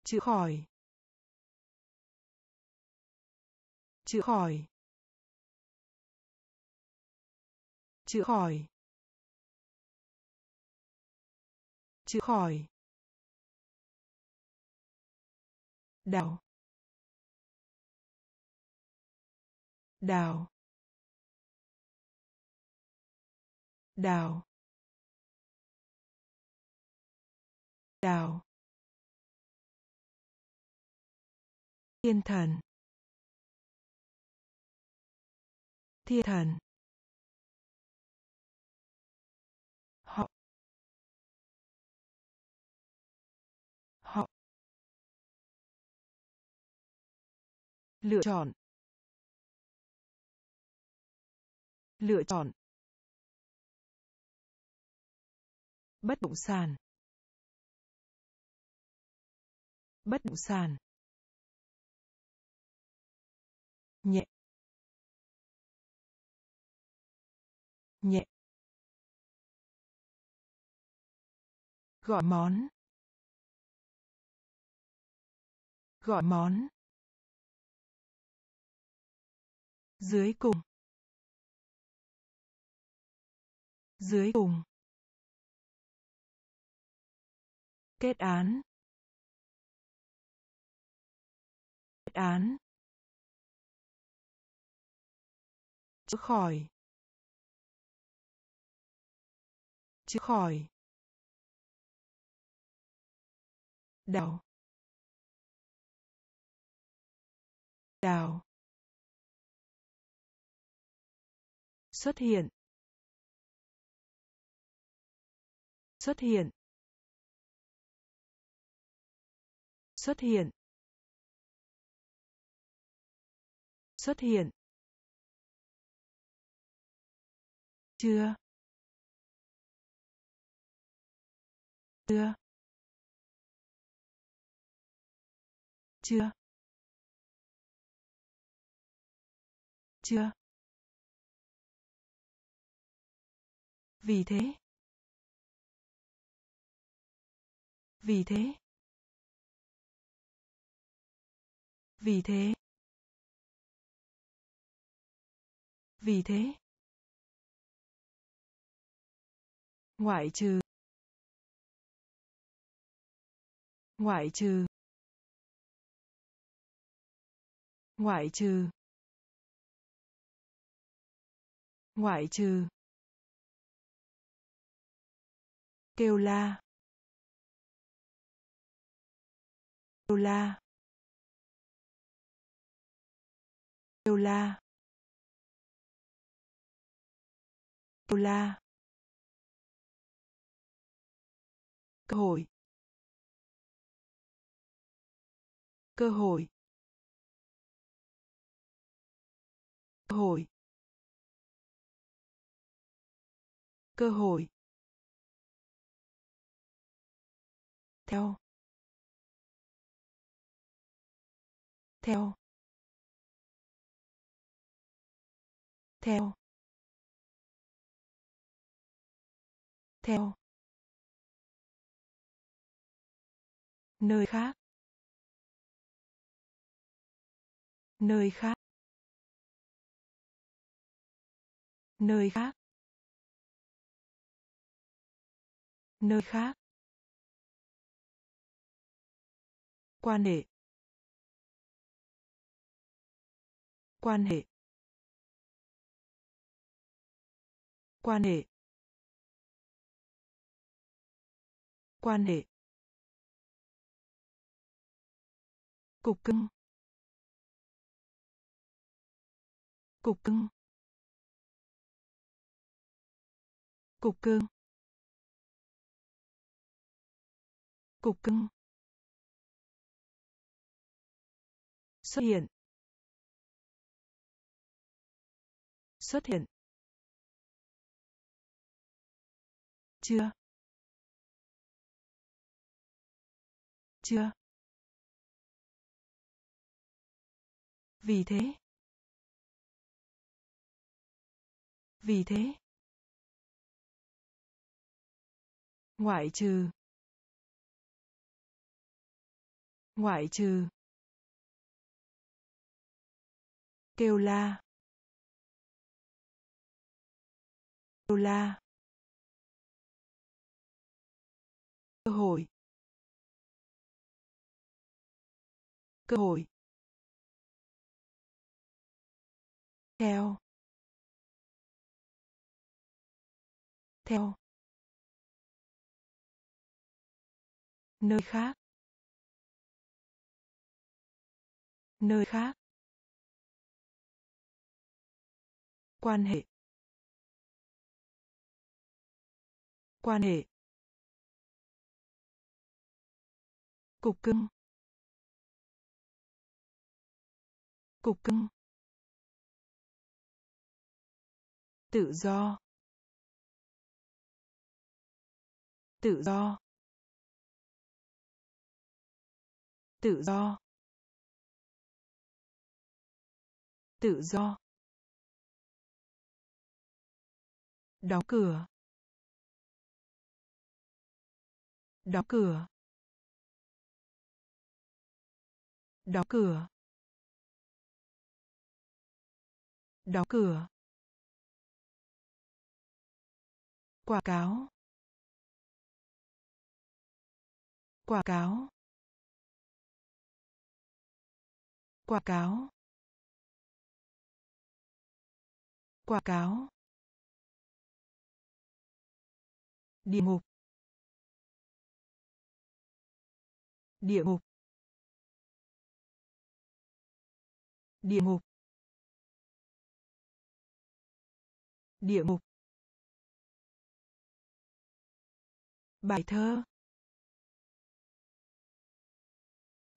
S1: Chữa khỏi. Chữa khỏi. Chữa khỏi. Chữa khỏi. Đào. Đào. Đào. Đào. Thiên thần. Thiên thần. Lựa chọn. Lựa chọn. Bất động sản. Bất động sản. Nhẹ. Nhẹ. Gọi món. Gọi món. Dưới cùng. Dưới cùng. Kết án. Kết án. Chữa khỏi. Chữa khỏi. Đào. Đào. Xuất hiện. Xuất hiện. Xuất hiện. Xuất hiện. Chưa. Chưa. Chưa. Chưa. Vì thế. Vì thế. Vì thế. Vì thế. Ngoại trừ. Ngoại trừ. Ngoại trừ. Ngoại trừ. Kêu la. Kêu la. Kêu la. Kêu la. Cơ hội. Cơ hội. Cơ hội. Cơ hội. Theo. Theo. Theo. Theo. Nơi khác. Nơi khác. Nơi khác. Nơi khác. Quan hệ. Quan hệ. Quan hệ. Quan hệ. Cục cưng. Cục cưng. Cục cưng. Cục cưng. Xuất hiện. Xuất hiện. Chưa. Chưa. Vì thế. Vì thế. Ngoại trừ. Ngoại trừ. Kêu la. Kêu la. Cơ hội. Cơ hội. Theo. Theo. Nơi khác. Nơi khác. Quan hệ. Quan hệ. Cục cưng. Cục cưng. Tự do. Tự do. Tự do. Tự do. Đóng cửa. Đóng cửa. Đóng cửa. Đóng cửa. Quảng cáo. Quảng cáo. Quảng cáo. Quảng cáo. Địa ngục. Địa ngục. Địa ngục. Địa ngục. Bài thơ.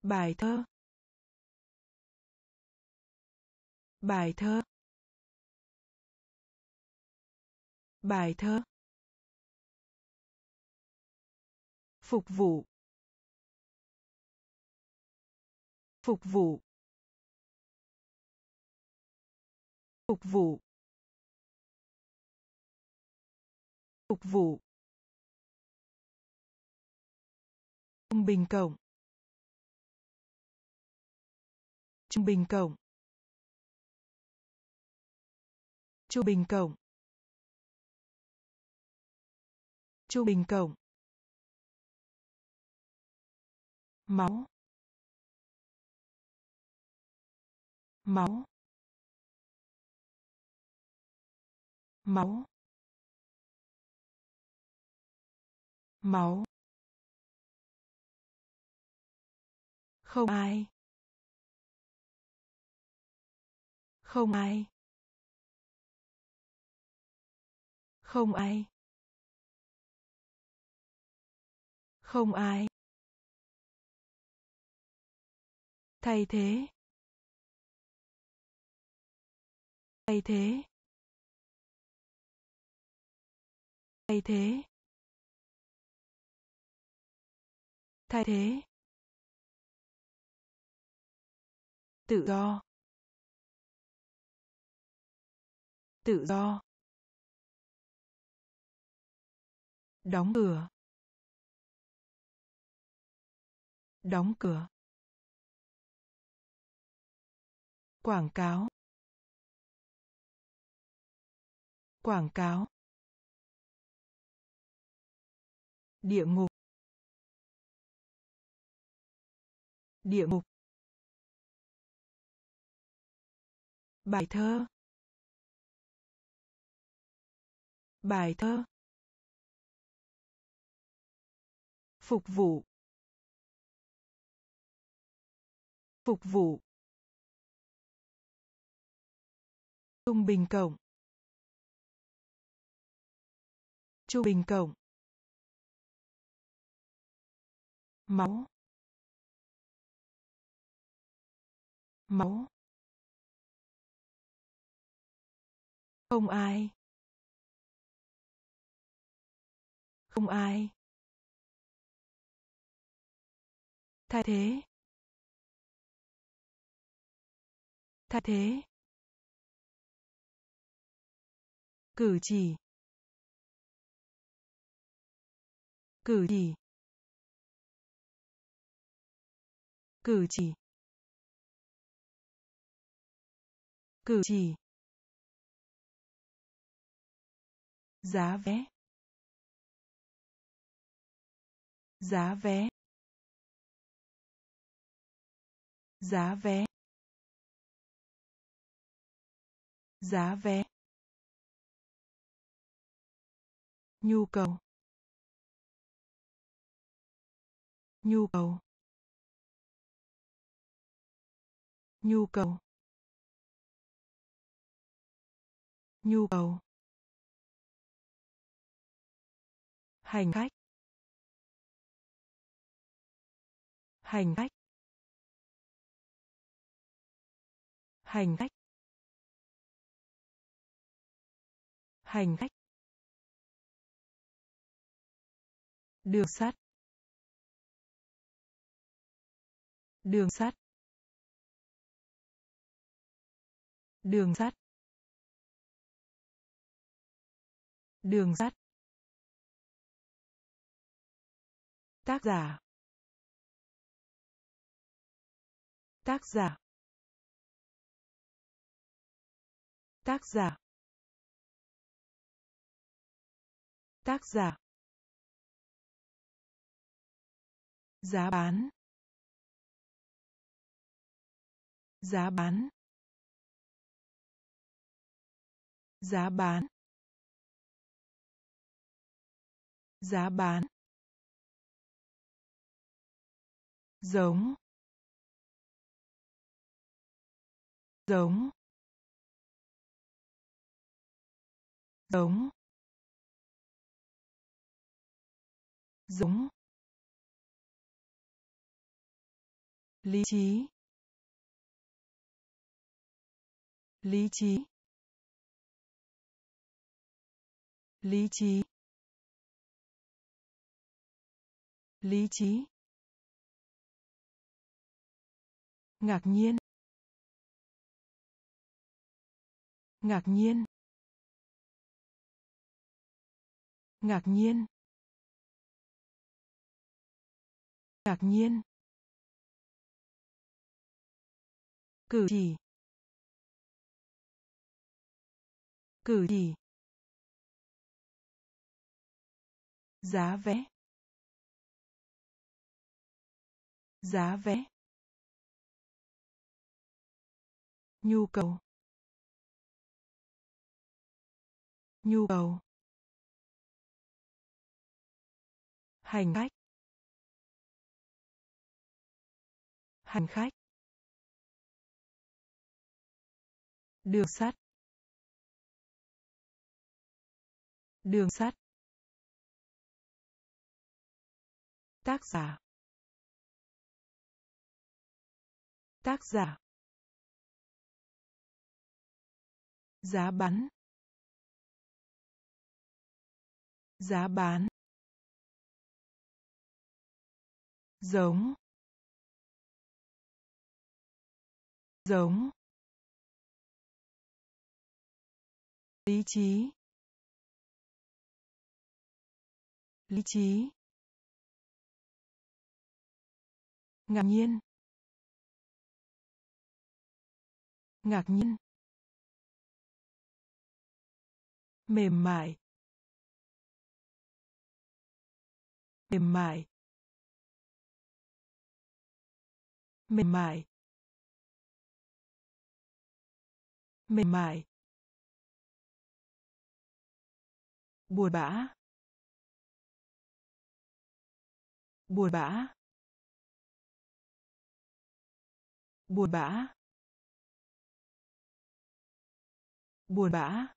S1: Bài thơ. Bài thơ. Bài thơ. Phục vụ. Phục vụ. Phục vụ. Phục vụ. Trung bình cộng. Trung bình cộng. Trung bình cộng. Trung bình cộng. Máu. Máu. Máu. Máu. Không ai. Không ai. Không ai. Không ai. Thay thế. Thay thế. Thay thế. Thay thế. Tự do. Tự do. Đóng cửa. Đóng cửa. Quảng cáo. Quảng cáo. Địa ngục. Địa ngục. Bài thơ. Bài thơ. Phục vụ. Phục vụ. Trung bình cộng. Trung bình cộng. Máu. Máu. Không ai. Không ai. Thay thế. Thay thế. Cử chỉ. Cử chỉ. Cử chỉ. Cử chỉ. Giá vé. Giá vé. Giá vé. Giá vé. Nhu cầu. Nhu cầu. Nhu cầu. Nhu cầu. Hành khách. Hành khách. Hành khách. Hành khách. Đường sắt. Đường sắt. Đường sắt. Đường sắt. Tác giả. Tác giả. Tác giả. Tác giả. Giá bán. Giá bán. Giá bán. Giá bán. Giống. Giống. Giống. Giống. Lý trí. Lý trí. Lý trí. Lý trí. Ngạc nhiên. Ngạc nhiên. Ngạc nhiên. Ngạc nhiên. Cử chỉ. Cử chỉ. Giá vé. Giá vé. Nhu cầu. Nhu cầu. Hành khách. Hành khách. Đường sắt. Đường sắt. Tác giả. Tác giả. Giá bán. Giá bán. Giống. Giống. Lý trí. Lý trí. Ngạc nhiên. Ngạc nhiên. Mềm mại. Mềm mại. Mềm mại. Mềm mại. Buồn bã. Buồn bã. Buồn bã. Buồn bã.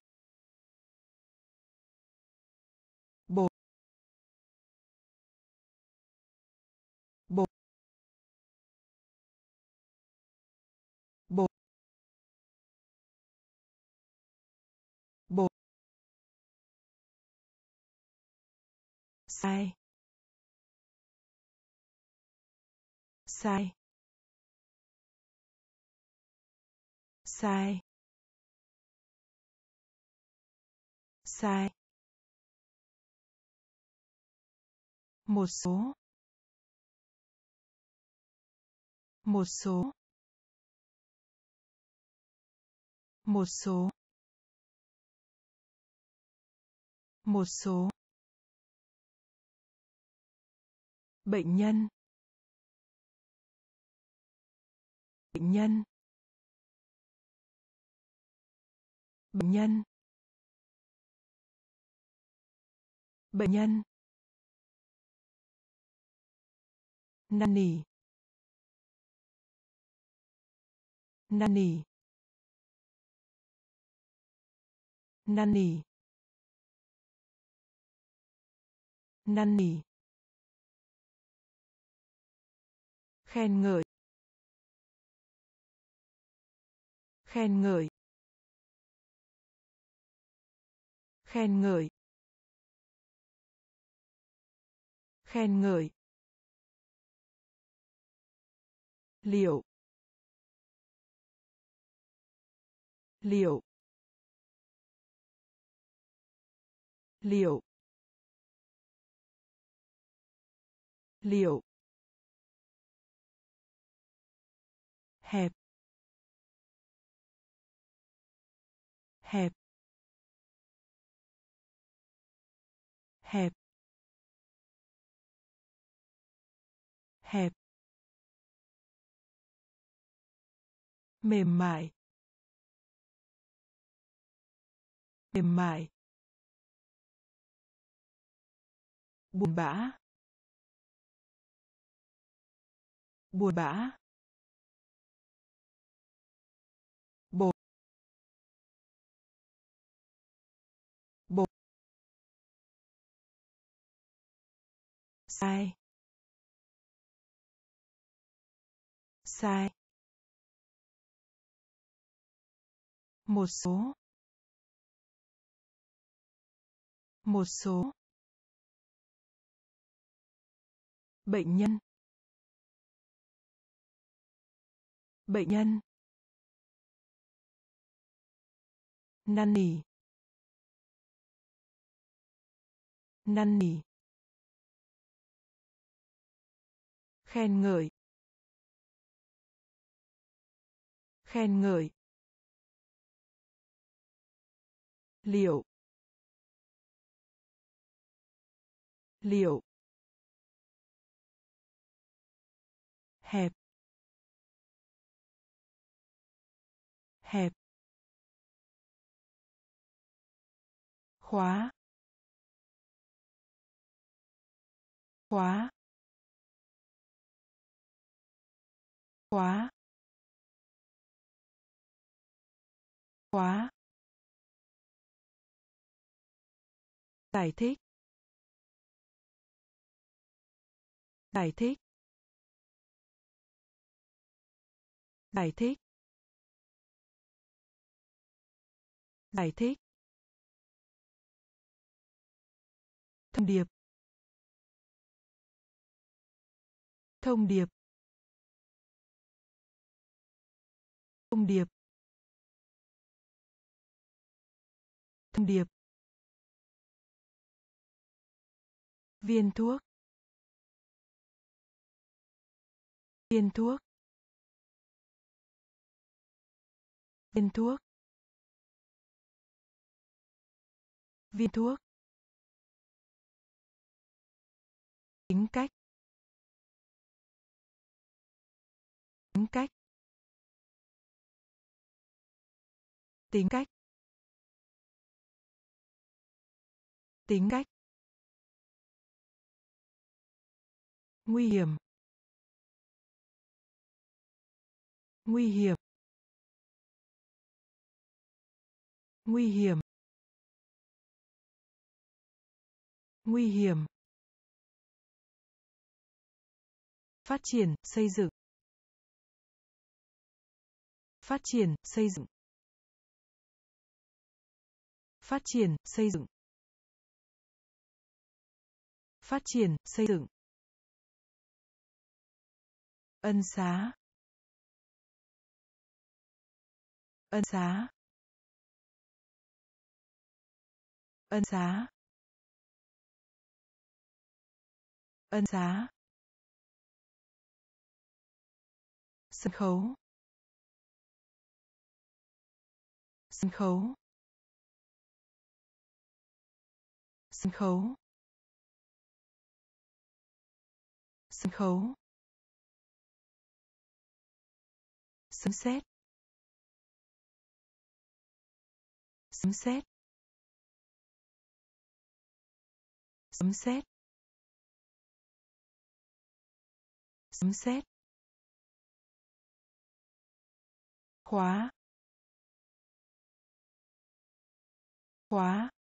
S1: Sai. Sai. Sai. Sai. Một số. Một số. Một số. Một số. Bệnh nhân. Bệnh nhân. Bệnh nhân. Bệnh nhân. Năn nỉ. Năn nỉ. Năn nỉ. Năn nỉ. Khen ngợi. Khen ngợi. Khen ngợi. Khen ngợi. Liệu. Liệu. Liệu. Liệu. Hẹp. Hẹp. Hẹp. Mềm mại. Mềm mại. Buồn bã. Buồn bã. Sai. Sai. Một số. Một số. Bệnh nhân. Bệnh nhân. Năn nỉ. Năn nỉ. Khen ngợi. Khen ngợi. Liệu. Liệu. Hẹp. Hẹp. Khóa. Khóa. Khóa khóa giải thích. Giải thích. Giải thích. Giải thích. Thông điệp. Thông điệp. Thông điệp. Thông điệp. Viên thuốc. Viên thuốc. Viên thuốc. Viên thuốc. Tính cách. Tính cách. Tính cách. Tính cách. Nguy hiểm. Nguy hiểm. Nguy hiểm. Nguy hiểm. Phát triển, xây dựng. Phát triển, xây dựng phát triển, xây dựng. Phát triển, xây dựng. Ân xá. Ân xá. Ân xá. Ân xá. Sân khấu. Sân khấu. Sân khấu. Sân khấu. Sấm sét. Sấm sét. Sấm sét. Sấm sét. Khóa. Khóa.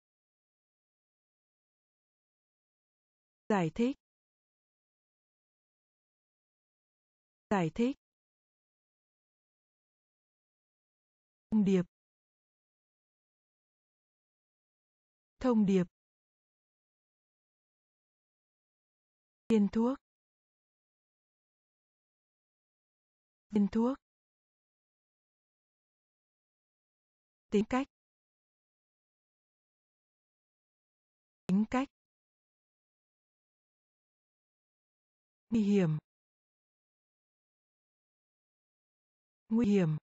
S1: Giải thích. Giải thích. Thông điệp. Thông điệp. Viên thuốc. Viên thuốc. Tính cách. Tính cách. Nguy hiểm. Nguy hiểm.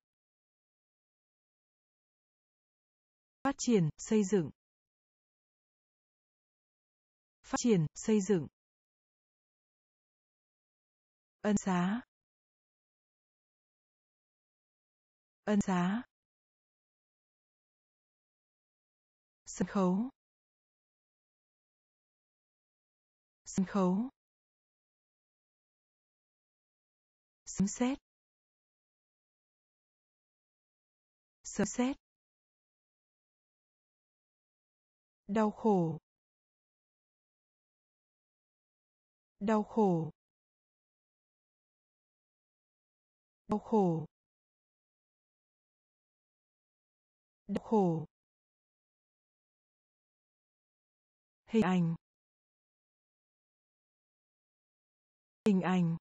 S1: Phát triển, xây dựng. Phát triển, xây dựng. Ân xá. Ân xá. Sân khấu. Sân khấu. Xem xét, xem xét, đau khổ. Đau khổ. Đau khổ. Đau khổ. Hình ảnh. Hình ảnh.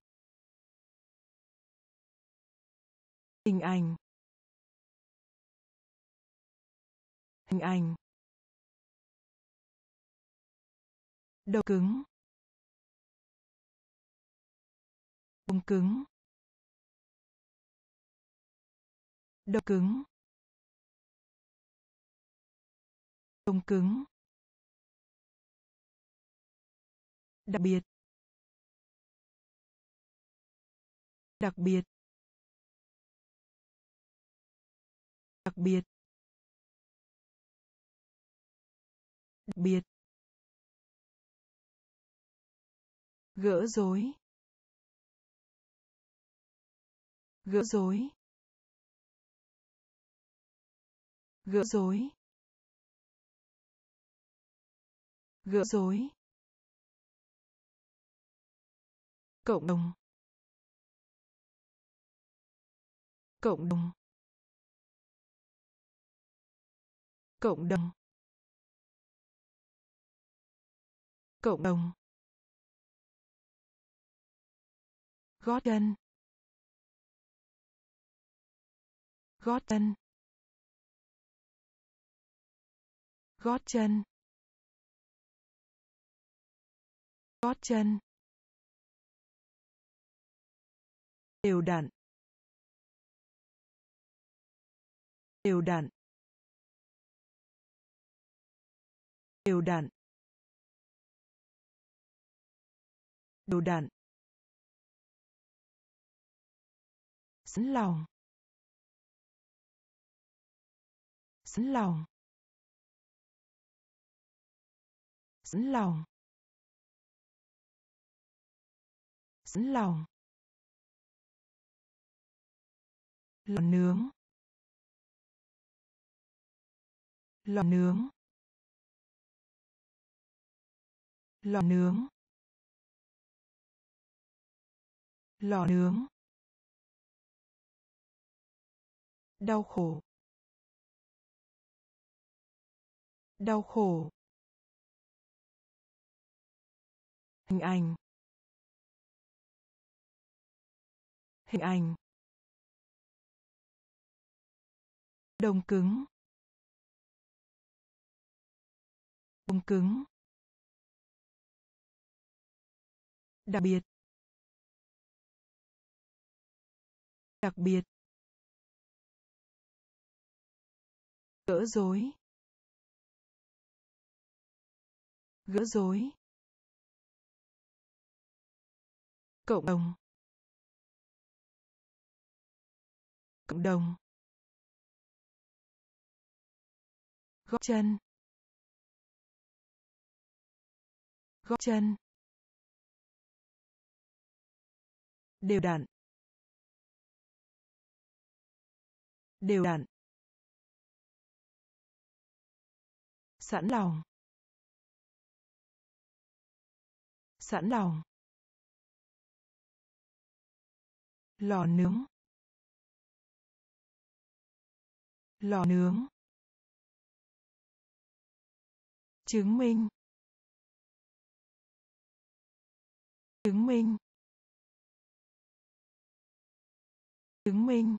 S1: Hình ảnh. Hình ảnh. Đầu cứng. Bông cứng. Đầu cứng. Bông cứng. Đặc biệt. Đặc biệt. Biệt. Đặc biệt. Gỡ rối. Gỡ rối. Gỡ rối. Gỡ rối. Cộng đồng. Cộng đồng. Cộng đồng. Cộng đồng. Gót chân gót chân gót chân gót chân đều đặn. Đều đặn. Đều đặn. Đều đặn. Sẵn lòng. Sẵn lòng. Sẵn lòng. Sẵn lòng. Lò nướng. Lò nướng. Lò nướng lò nướng, đau khổ đau khổ, hình ảnh hình ảnh đồng cứng đồng cứng đặc biệt. Đặc biệt. Gỡ rối. Gỡ rối. Cộng đồng. Cộng đồng. Gót chân. Gót chân. Đều đặn. Đều đặn. Sẵn lòng. Sẵn lòng. Lò nướng. Lò nướng. Chứng minh. Chứng minh. Chứng minh.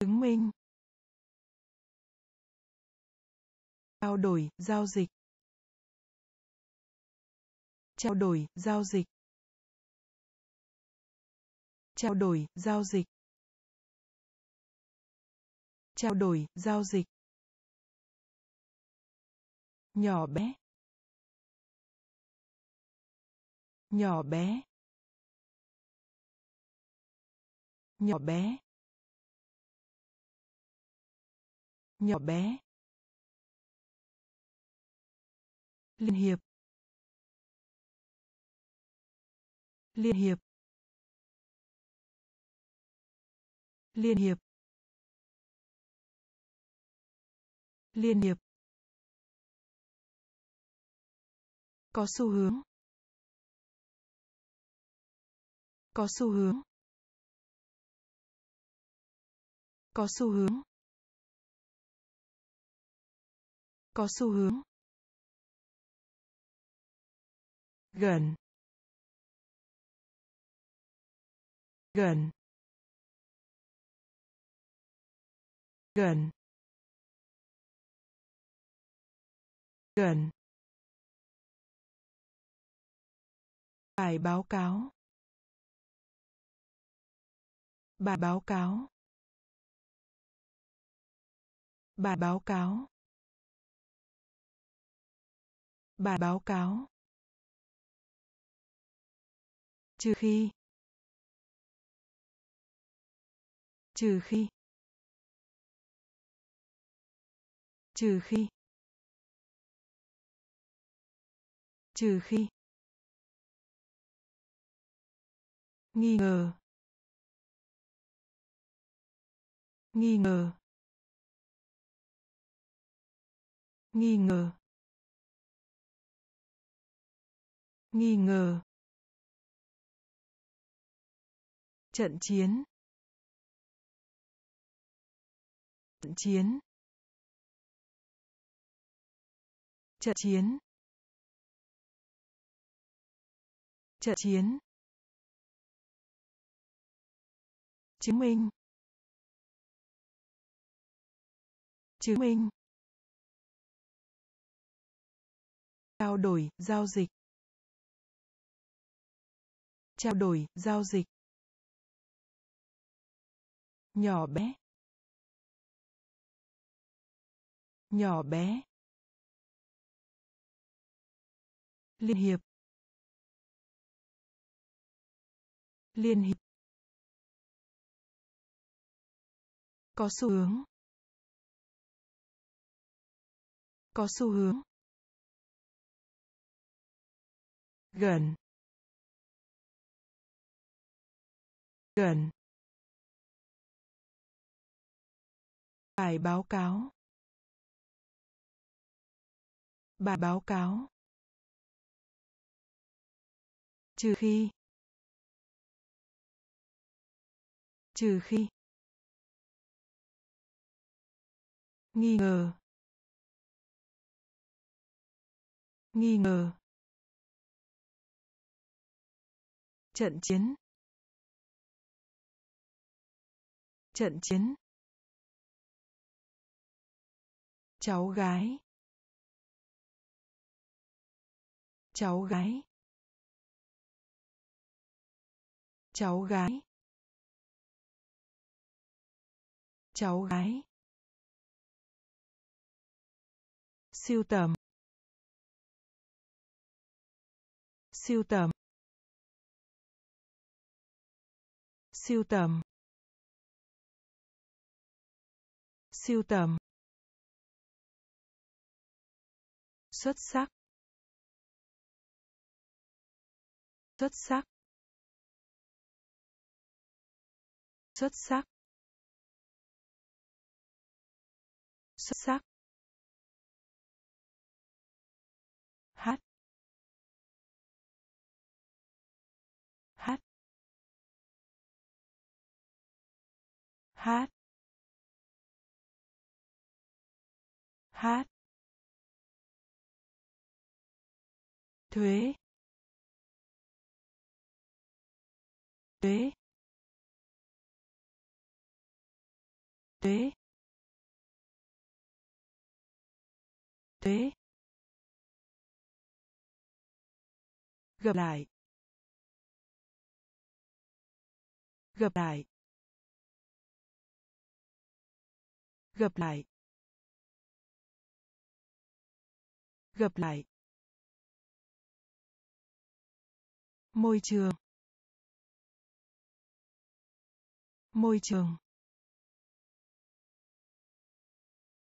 S1: Chứng minh. Trao đổi, giao dịch. Trao đổi, giao dịch. Trao đổi, giao dịch. Trao đổi, giao dịch. Nhỏ bé. Nhỏ bé. Nhỏ bé. Nhỏ bé. Liên hiệp. Liên hiệp. Liên hiệp. Liên hiệp. Có xu hướng. Có xu hướng. Có xu hướng. Có xu hướng. Gần. Gần. Gần. Gần. Bài báo cáo. Bài báo cáo. Bản báo cáo. Bản báo cáo. Trừ khi. Trừ khi. Trừ khi. Trừ khi. Nghi ngờ. Nghi ngờ. Nghi ngờ. Nghi ngờ. Trận chiến. Trận chiến. Trận chiến. Trận chiến. Chứng minh. Chứng minh. Trao đổi, giao dịch. Trao đổi, giao dịch. Nhỏ bé. Nhỏ bé. Liên hiệp. Liên hiệp. Có xu hướng. Có xu hướng. Gần gần. Bài báo cáo. Bài báo cáo. Trừ khi. Trừ khi. Nghi ngờ. Nghi ngờ. Trận chiến. Trận chiến. Cháu gái. Cháu gái. Cháu gái. Cháu gái. Siêu tầm. Siêu tầm. Siêu tầm. Siêu tầm. Xuất sắc. Xuất sắc. Xuất sắc. Xuất sắc. Hát. Hát. Thuế. Thuế. Thuế. Thuế. Gặp lại. Gặp lại. Gặp lại. Gặp lại. Môi trường. Môi trường.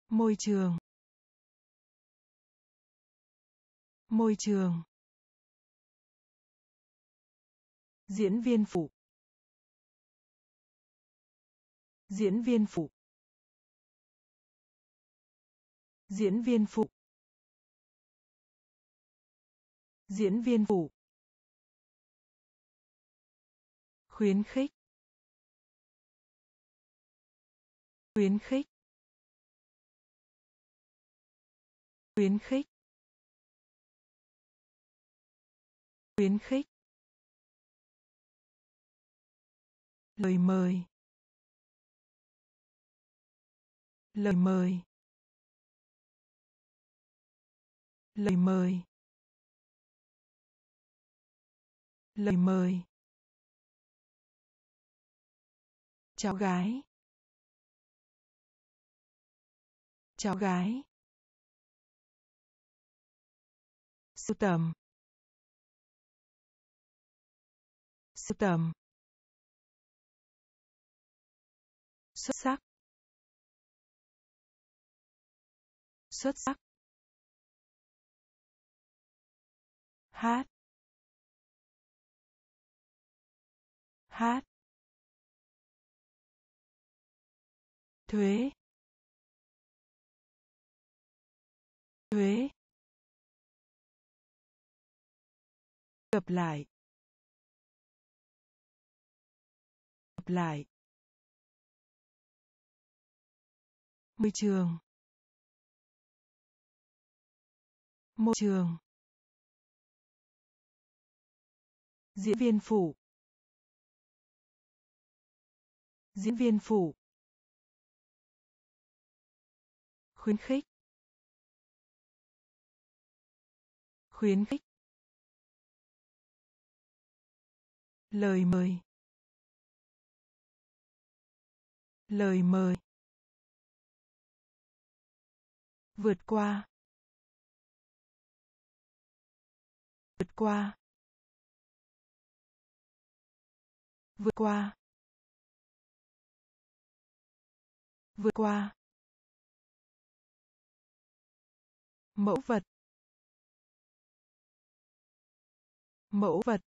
S1: Môi trường. Môi trường. Diễn viên phụ. Diễn viên phụ. Diễn viên phụ. Diễn viên phụ. Khuyến khích. Khuyến khích. Khuyến khích. Khuyến khích. Lời mời. Lời mời. Lời mời. Lời mời. Cháu gái. Cháu gái. Sưu tầm. Sưu tầm. Xuất sắc. Xuất sắc. Hát. Hát. Thuế. Thuế. Gặp lại. Gặp lại. Môi trường. Môi trường. Diễn viên phủ. Diễn viên phủ. Khuyến khích. Khuyến khích. Lời mời. Lời mời. Vượt qua. Vượt qua. Vượt qua. Vượt qua. Mẫu vật. Mẫu vật.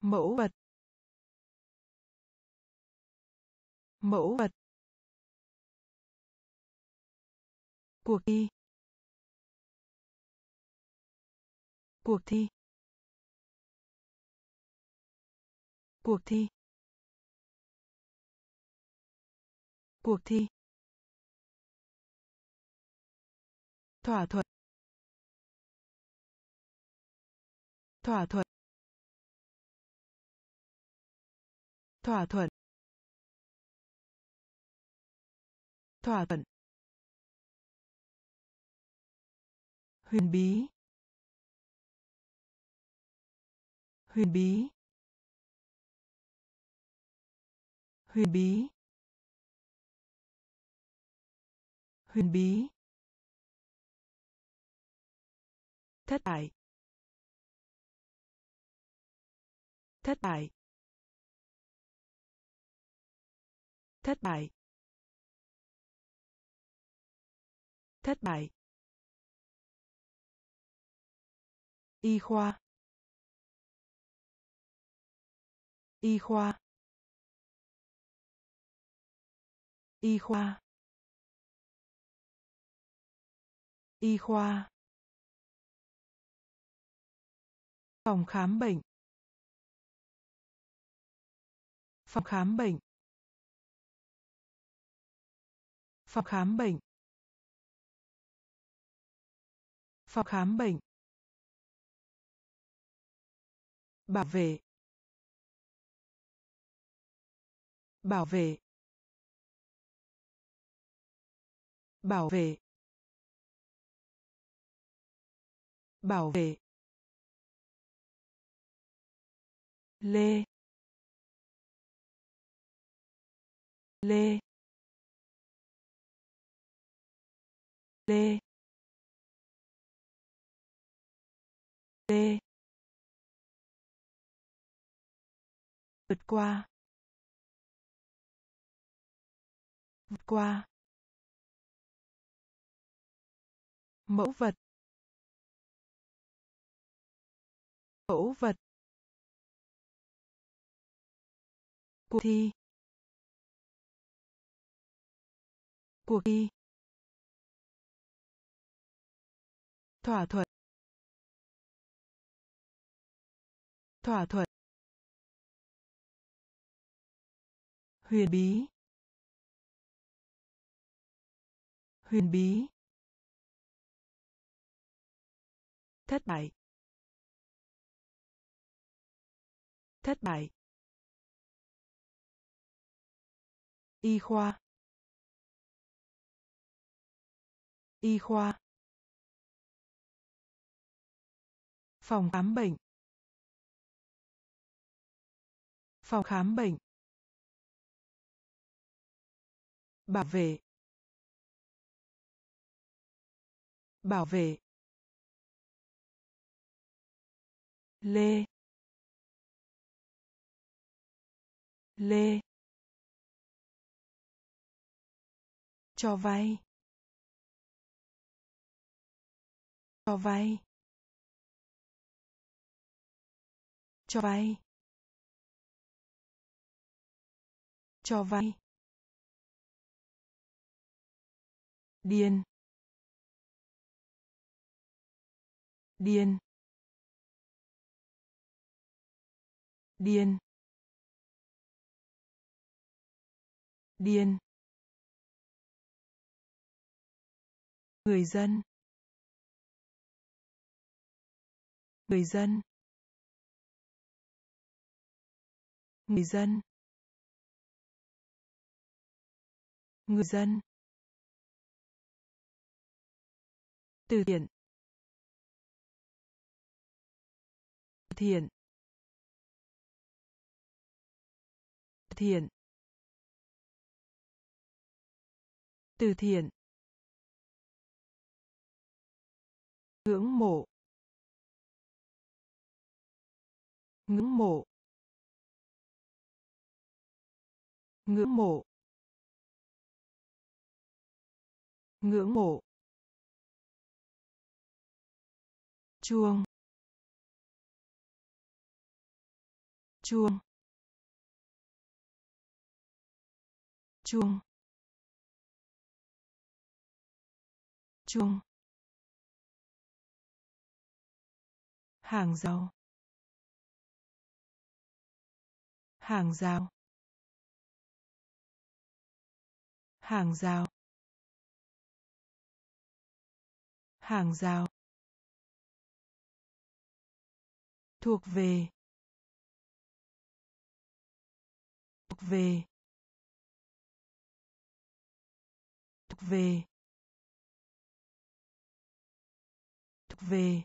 S1: Mẫu vật. Mẫu vật. Cuộc thi. Cuộc thi. Cuộc thi. Cuộc thi. Thỏa thuận. Thỏa thuận. Thỏa thuận. Thỏa thuận. Huyền bí. Huyền bí. Huyền bí huyền bí, thất bại thất bại thất bại thất bại. Y khoa y khoa. Y khoa. Y khoa. Phòng khám bệnh. Phòng khám bệnh. Phòng khám bệnh. Phòng khám bệnh. Bảo vệ. Bảo vệ. Bảo vệ bảo vệ lê lê lê lê. Vượt qua vượt qua. Mẫu vật. Mẫu vật. Cuộc thi. Cuộc thi. Thỏa thuận. Thỏa thuận. Huyền bí. Huyền bí. Thất bại. Thất bại. Y khoa. Y khoa. Phòng khám bệnh. Phòng khám bệnh. Bảo vệ. Bảo vệ. Lê. Lê. Cho vay. Cho vay. Cho vay. Cho vay. Điên điên điên. Điên. Người dân. Người dân. Người dân. Người dân. Từ thiện. Thiện. Thiện. Từ thiện. Ngưỡng mộ. Ngưỡng mộ. Ngưỡng mộ. Ngưỡng mộ. Chuông. Chuông. Chuông. Chuông. Hàng rào. Hàng rào. Hàng rào. Hàng rào. Thuộc về. Thuộc về. Thuộc về. Thuộc về.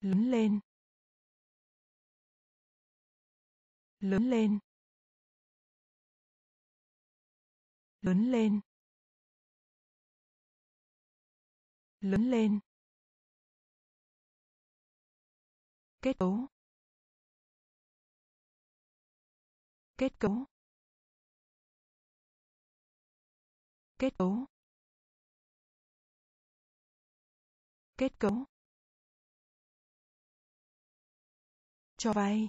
S1: Lớn lên. Lớn lên. Lớn lên. Lớn lên. Kết cấu. Kết cấu. Kết cấu. Kết cấu. Cho vay.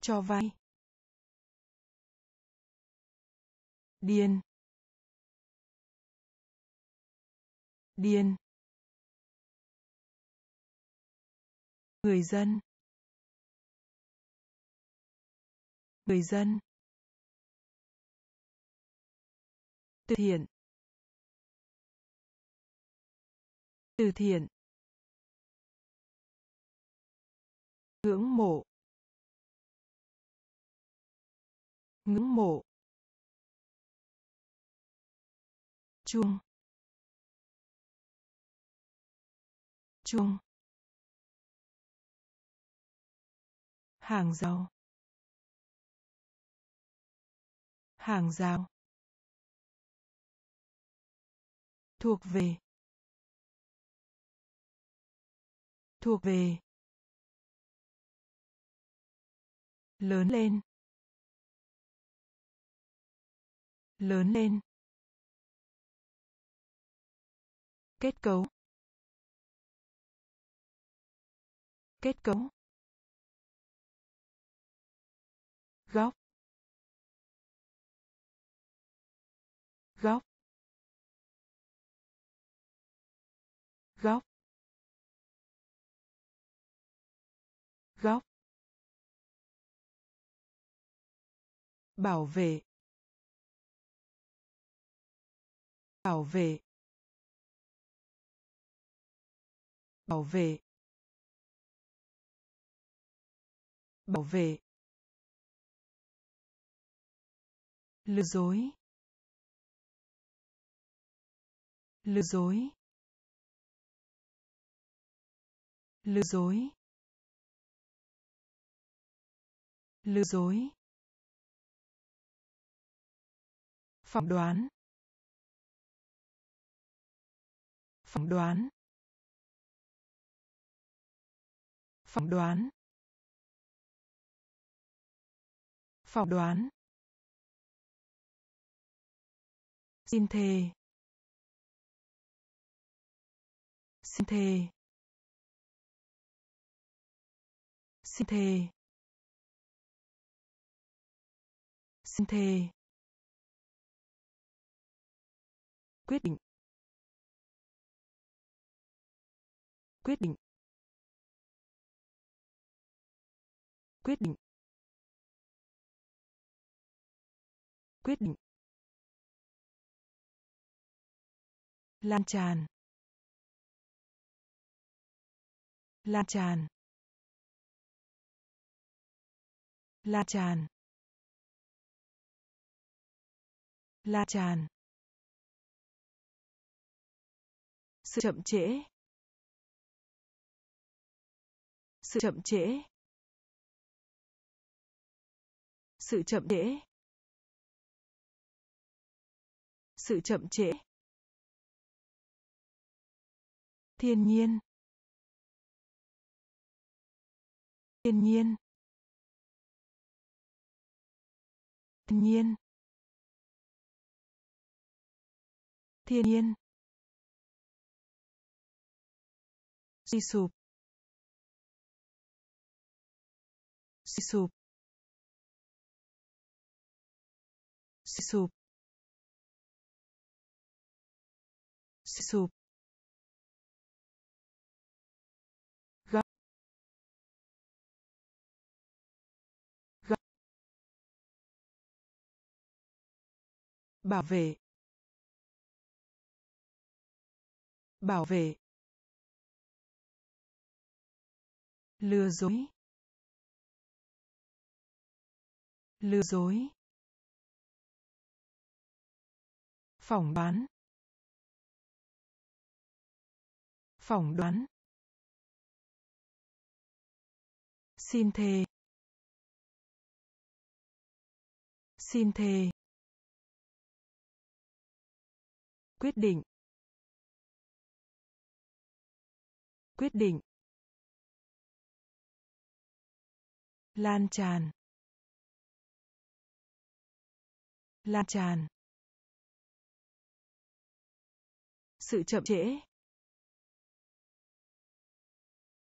S1: Cho vay. Điên điên người dân. Người dân. Từ thiện. Từ thiện. Ngưỡng mộ. Ngưỡng mộ. Chuông. Chuông. Hàng rào. Hàng rào. Thuộc về thuộc về lớn lên lớn lên kết cấu kết cấu góc góc bảo vệ. Bảo vệ. Bảo vệ. Bảo vệ. Lừa dối. Lừa dối. Lừa dối. Lừa dối. Phỏng đoán. Phỏng đoán. Phỏng đoán. Phỏng đoán. Xin thề. Xin thề. Xin thề. Xin thề. Quyết định. Quyết định. Quyết định. Quyết định. Lan tràn. Lan tràn. Lan tràn. Lan tràn. Sự chậm trễ. Sự chậm trễ. Sự chậm trễ. Sự chậm trễ. Thiên nhiên. Thiên nhiên. Thiên nhiên. Thiên nhiên. Suy sụp. Suy sụp. Suy sụp. Suy sụp. Bảo vệ. Bảo vệ. Lừa dối lừa dối, phỏng đoán phỏng đoán, xin thề xin thề, quyết định quyết định. Lan tràn. Lan tràn. Sự chậm trễ.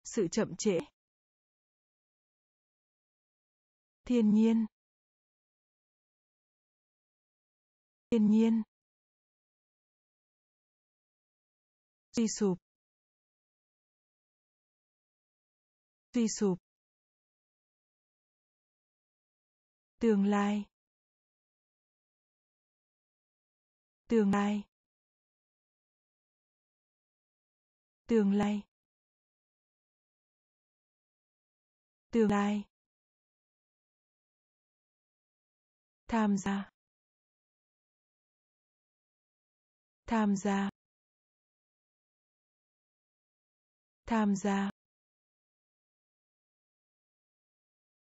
S1: Sự chậm trễ. Thiên nhiên. Thiên nhiên. Suy sụp. Suy sụp. Tương lai. Tương lai. Tương lai. Tương lai. Tham gia. Tham gia. Tham gia.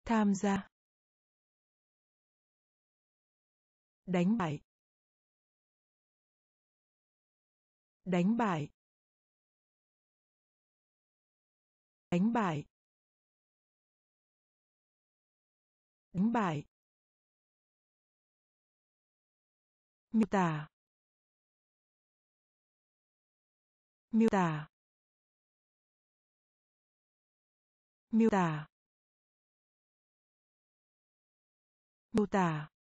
S1: Tham gia. Đánh bại. Đánh bại. Đánh bại. Đánh bại. Miêu tả. Miêu tả. Miêu tả. Miêu tả.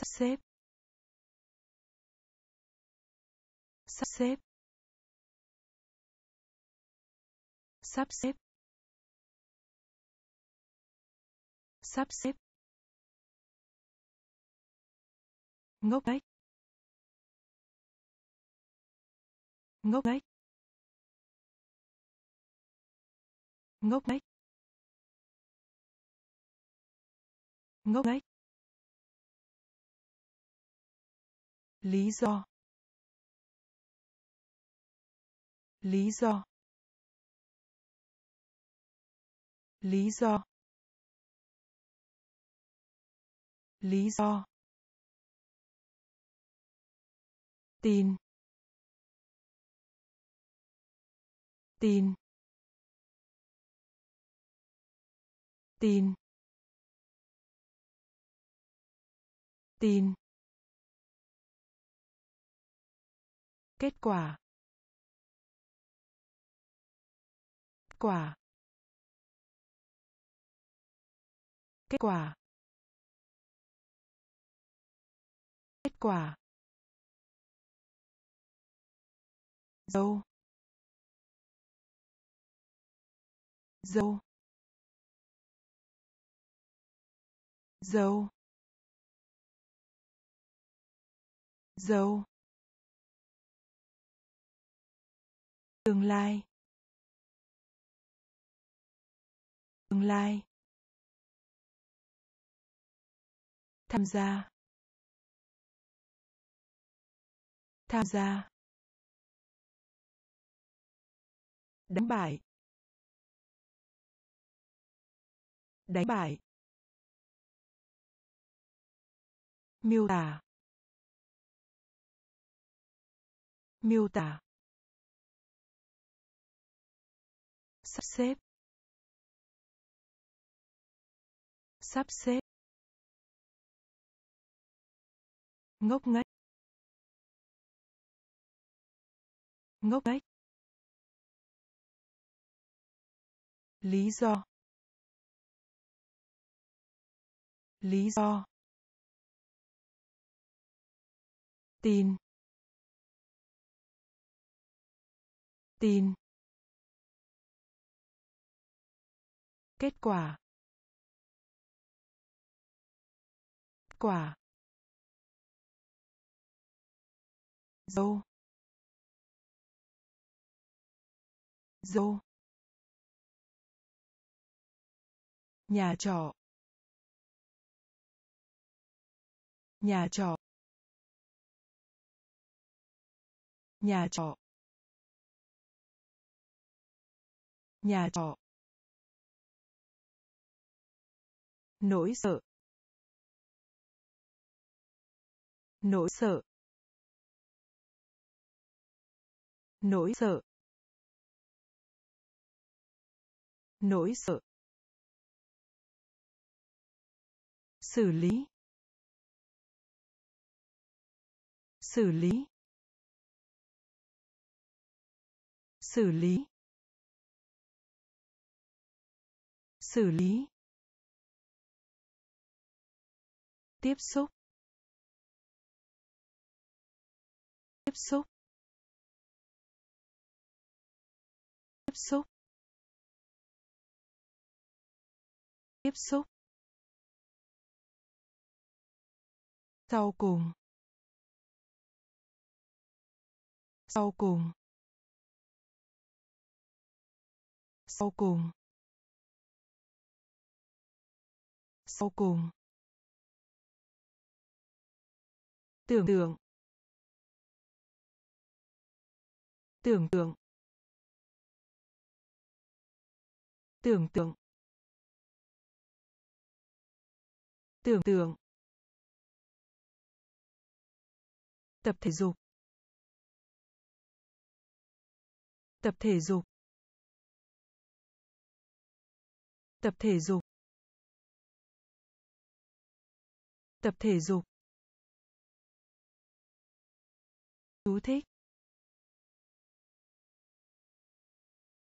S1: Sắp xếp sắp xếp. Sắp xếp. Sắp xếp. Ngốc đấy ngốc đấy ngốc đấy ngốc đấy lý do. Lý do. Lý do. Lý do. Tin. Tin. Tin. Tin. Kết quả. Quả. Kết quả. Kết quả. Dâu. Dâu. Dâu. Dâu. Tương lai. Tương lai. Tham gia. Tham gia. Đánh bại. Đánh bại. Miêu tả. Miêu tả. Sắp xếp. Sắp xếp. Ngốc nghếch. Ngốc nghếch. Lý do. Lý do. Tin. Tin. Kết quả. Quả. Dâu dâu nhà trọ. Nhà trọ. Nhà trọ. Nhà trọ. Nỗi sợ. Nỗi sợ. Nỗi sợ. Nỗi sợ. Xử lý. Xử lý. Xử lý. Xử lý. Tiếp xúc. Tiếp xúc. Tiếp xúc. Tiếp xúc. Sau cùng. Sau cùng. Sau cùng. Sau cùng. Tưởng tượng. Tưởng tượng. Tưởng tượng. Tưởng tượng. Tập thể dục. Tập thể dục. Tập thể dục. Tập thể dục. Chú thích.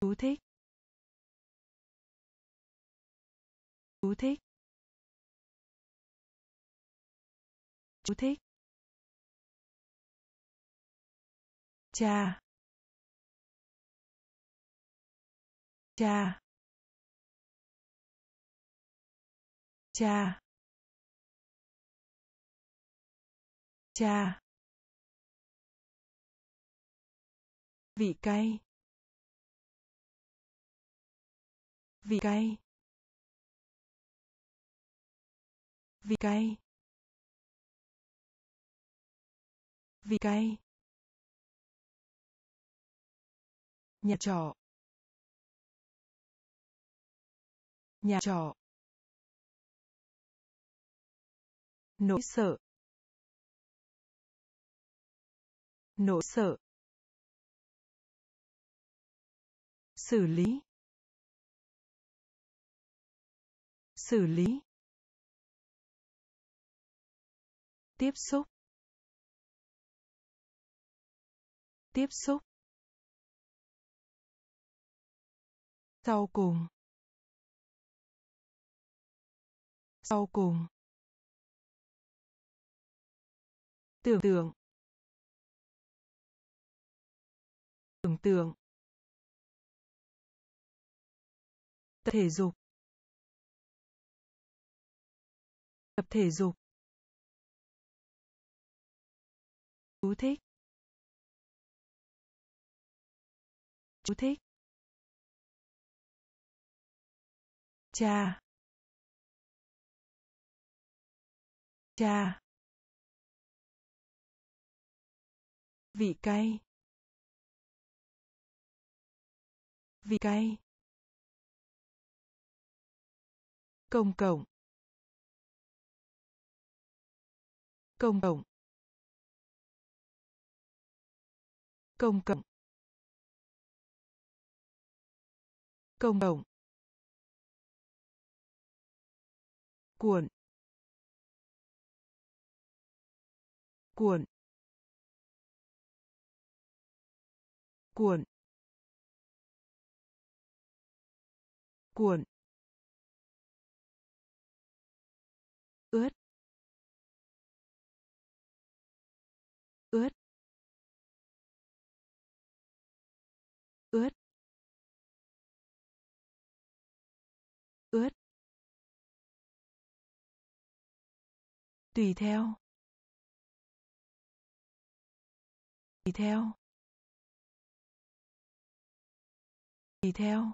S1: Chú thích. Chú thích. Chú thích. Cha cha cha cha vị cay vị cay vị cay vị cay nhà trọ. Nhà trọ. Nỗi sợ. Nỗi sợ. Xử lý. Xử lý. Tiếp xúc. Tiếp xúc. Sau cùng. Sau cùng. Tưởng tượng. Tưởng tượng. Thể dục. Tập thể dục. Chú thích. Chú thích. Cha. Cha. Vị cay. Vị cay. Công cộng. Công cộng. Công cộng. Công cộng. Cuộn. Cuộn. Cuộn. Cuộn. Ướt. Ướt. Ướt. Tùy theo. Tùy theo. Tùy theo.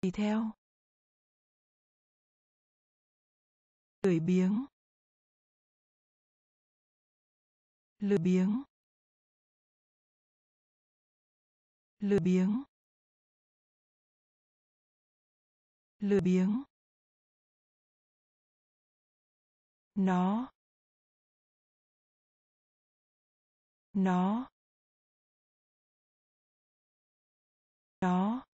S1: Tùy theo. Lười biếng. Lười biếng. Lười biếng. Lười biếng. Nó. Nó. Nó.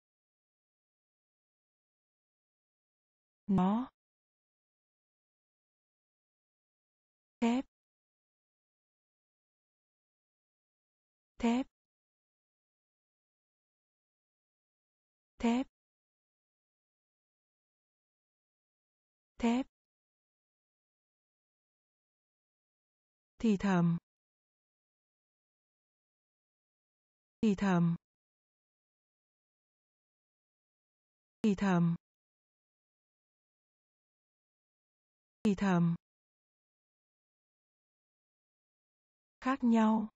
S1: Nó. Thép. Thép. Thép. Thép. Thì thầm. Thì thầm. Thì thầm. Thì thầm. Khác nhau.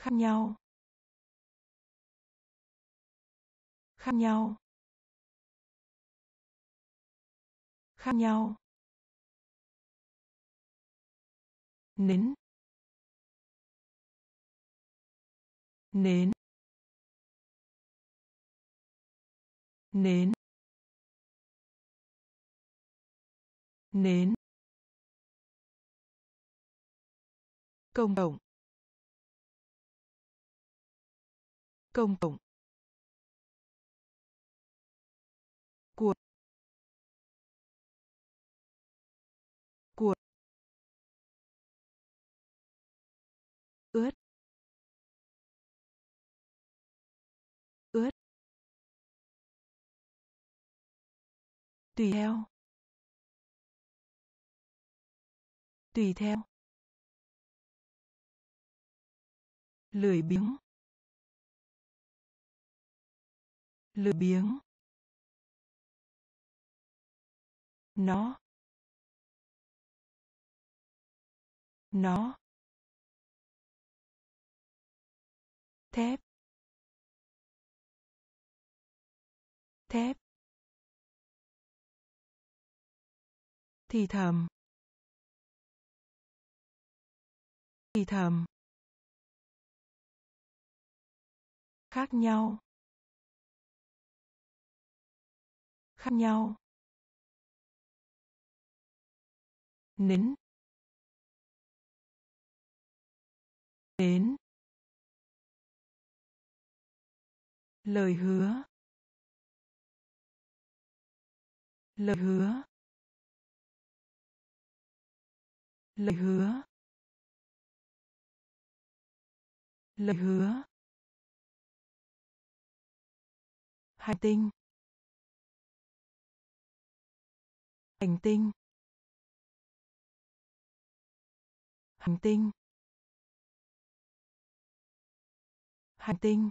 S1: Khác nhau. Khác nhau. Khác nhau. Nến nến nến nến công cộng công cộng. Của của ướt. Ướt. Tùy theo. Tùy theo. Lười biếng. Lười biếng. Nó. Nó. Thép. Thép. Thì thầm. Thì thầm. Khác nhau. Khác nhau. Nến nến lời hứa. Lời hứa. Lời hứa. Lời hứa. Hành tinh. Hành tinh. Hành tinh. Hành tinh.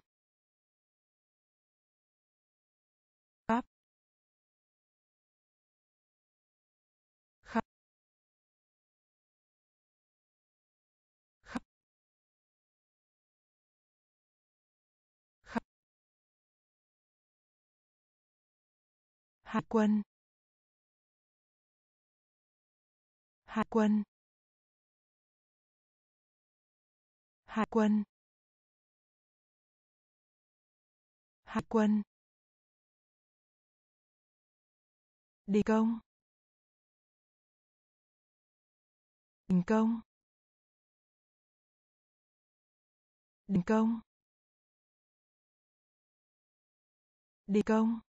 S1: Khắp. Khắp. Khắp. Khắp. Hải quân. Hải quân. Hải quân. Hải quân. Đi công. Đình công. Đình công. Đi công.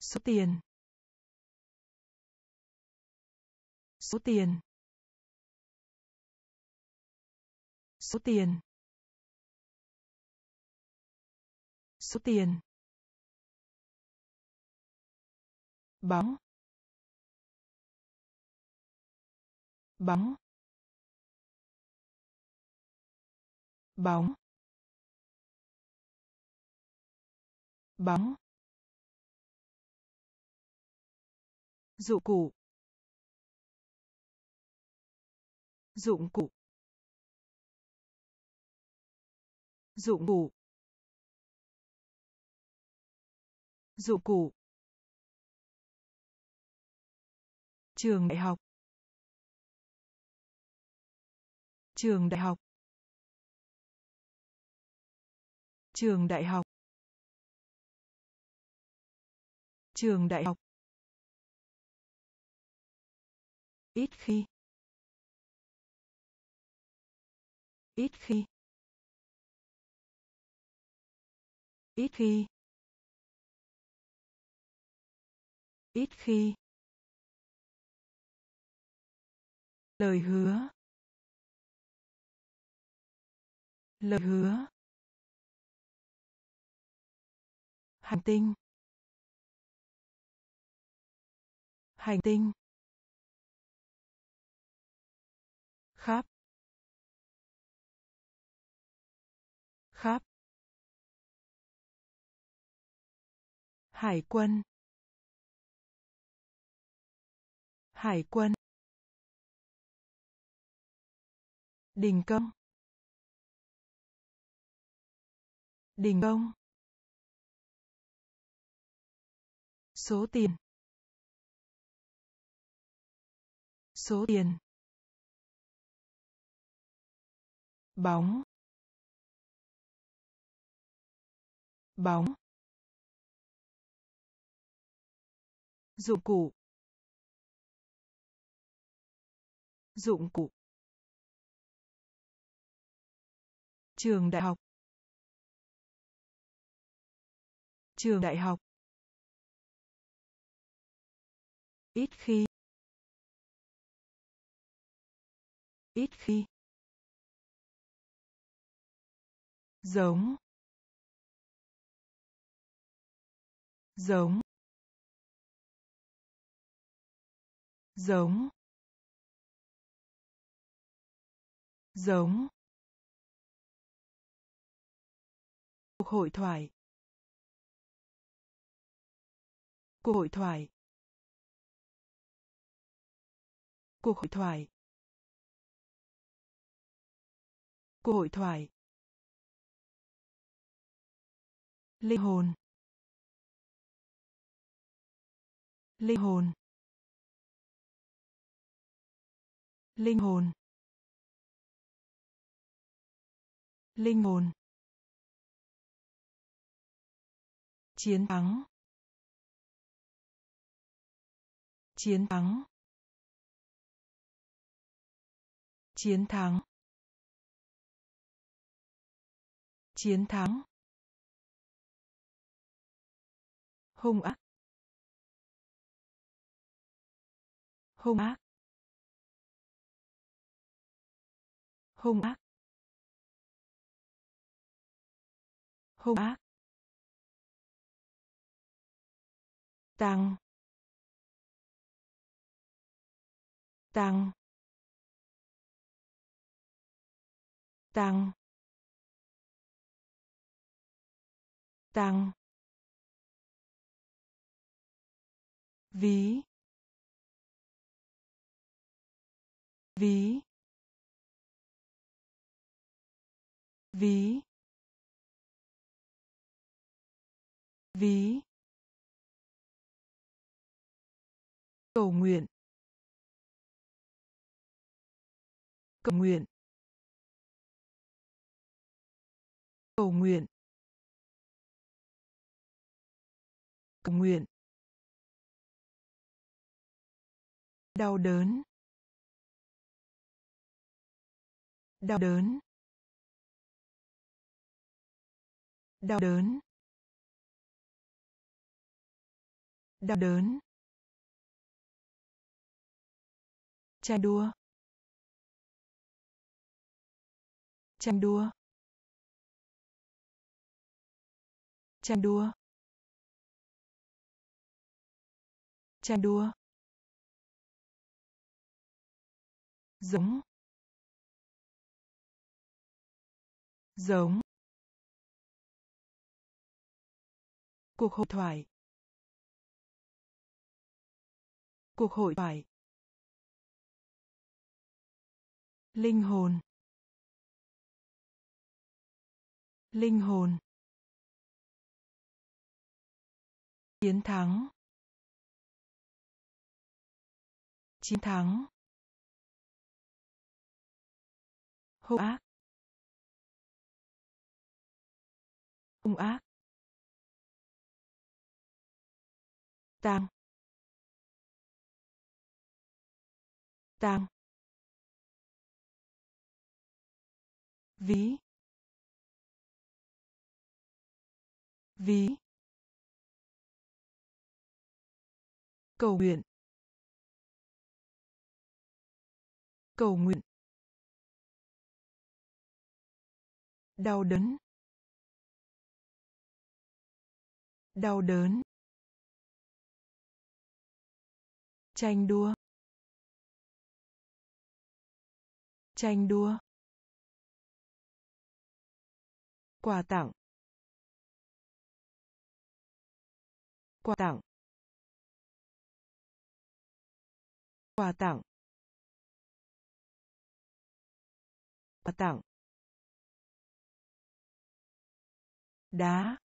S1: Số tiền. Số tiền. Số tiền. Số tiền. Bóng. Bóng. Bóng. Bóng. Dụng cụ. Dụng cụ. Dụng cụ. Dụng cụ. Trường đại học. Trường đại học. Trường đại học. Trường đại học. Ít khi. Ít khi. Ít khi. Ít khi. Lời hứa. Lời hứa. Hành tinh. Hành tinh. Hải quân. Hải quân. Đình công. Đình công. Số tiền. Số tiền. Bóng. Bóng. Dụng cụ. Dụng cụ. Trường đại học. Trường đại học. Ít khi. Ít khi. Giống. Giống. Giống. Giống. Cuộc hội thoại. Cuộc hội thoại. Cuộc hội thoại. Cuộc hội thoại. Linh hồn. Linh hồn. Linh hồn. Linh hồn. Chiến thắng. Chiến thắng. Chiến thắng. Chiến thắng. Hung ác. Hung ác. Hung ác. Hung ác. Tăng. Tăng. Tăng. Tăng. Ví. Ví. Ví. Ví. Cầu nguyện. Cầu nguyện. Cầu nguyện. Cầu nguyện. Đau đớn. Đau đớn. Đau đớn. Đau đớn. Tranh đua. Tranh đua. Tranh đua. Tranh đua. Giống. Giống. Cuộc hội thoại. Cuộc hội thoại. Linh hồn. Linh hồn. Chiến thắng. Chiến thắng. Hung ác. Hung ác. Tang. Tang. Ví. Ví. Cầu nguyện. Cầu nguyện. Đau đớn. Đau đớn. Tranh đua. Tranh đua. Quà tặng. Quà tặng. Quà tặng. Quà tặng. Đá.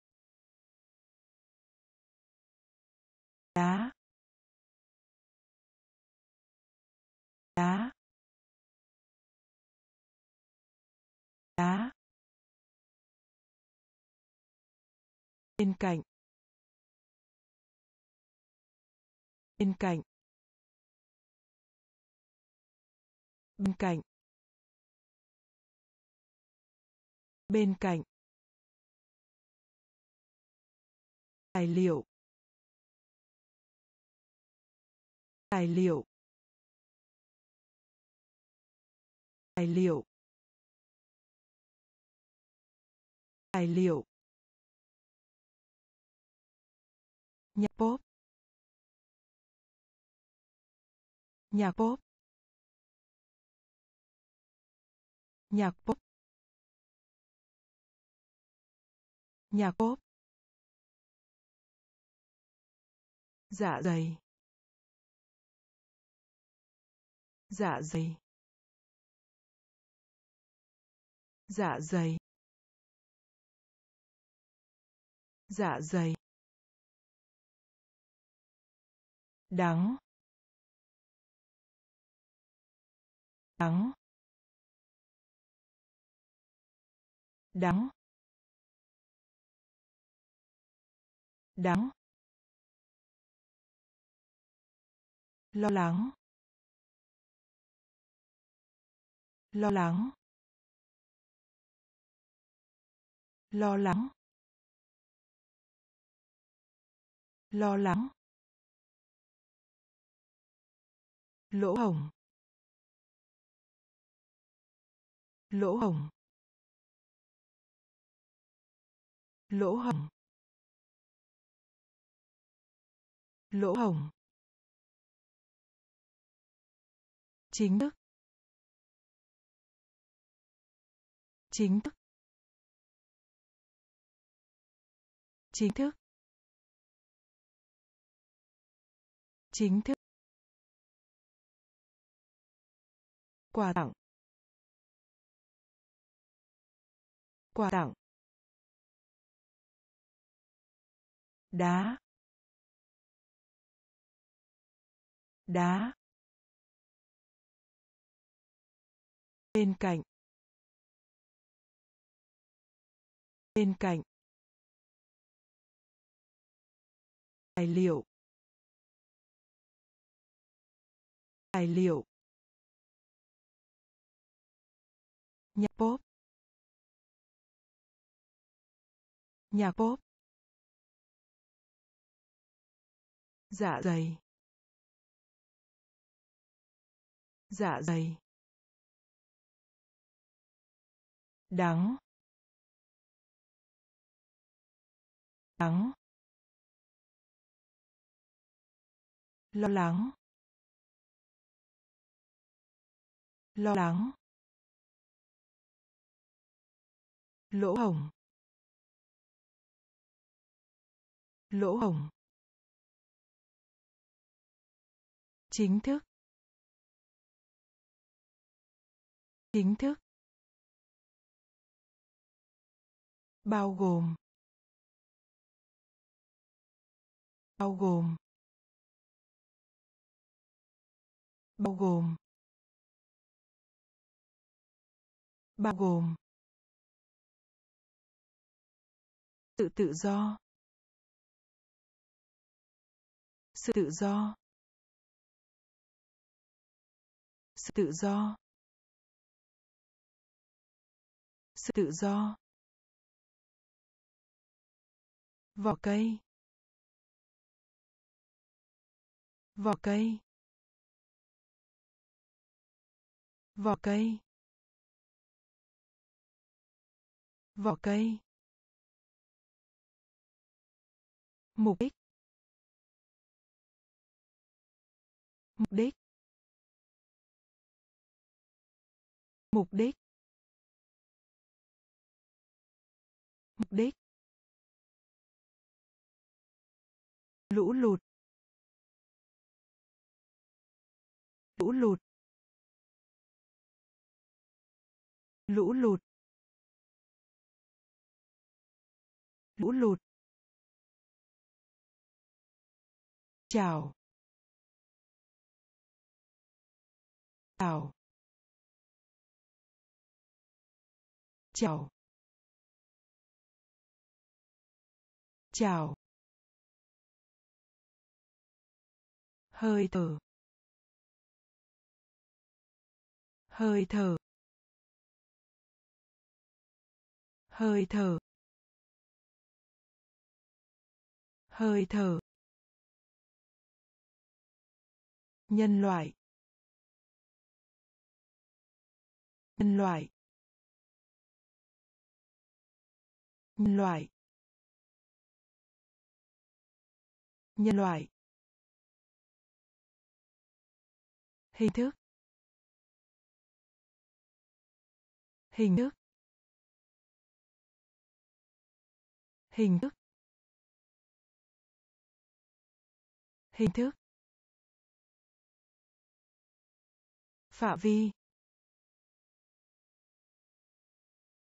S1: Đá. Đá. Đá. Bên cạnh. Bên cạnh. Bên cạnh. Bên cạnh. Tài liệu. Tài liệu. Tài liệu. Tài liệu. Nhạc pop nhạc pop nhạc pop nhạc pop dạ dày. Dạ dày. Dạ dày. Dạ dày. Đắng. Đắng. Đắng. Đắng. Lo lắng. Lo lắng. Lo lắng. Lo lắng. Lỗ hổng. Lỗ hổng. Lỗ hổng. Lỗ hổng. Chính thức. Chính thức. Chính thức. Chính thức. Quà tặng. Quà tặng. Đá. Đá. Bên cạnh. Bên cạnh. Tài liệu. Tài liệu. Nhạc pop nhạc pop dạ dày. Dạ dày. Đắng. Đắng. Lo lắng. Lo lắng. Lỗ hổng. Lỗ hổng. Chính thức. Chính thức. Bao gồm. Bao gồm. Bao gồm bao gồm, sự tự do, sự tự do, sự tự do, sự tự do, vỏ cây vỏ cây. Vỏ cây. Vỏ cây. Mục đích. Mục đích. Mục đích. Mục đích. Lũ lụt. Lũ lụt. Lũ lụt. Lũ lụt. Chào. Chào. Chào. Chào. Hơi thở. Hơi thở. Hơi thở. Hơi thở. Nhân loại. Nhân loại. Nhân loại. Nhân loại. Hình thức. Hình thức. Hình thức. Hình thức. Phạm vi.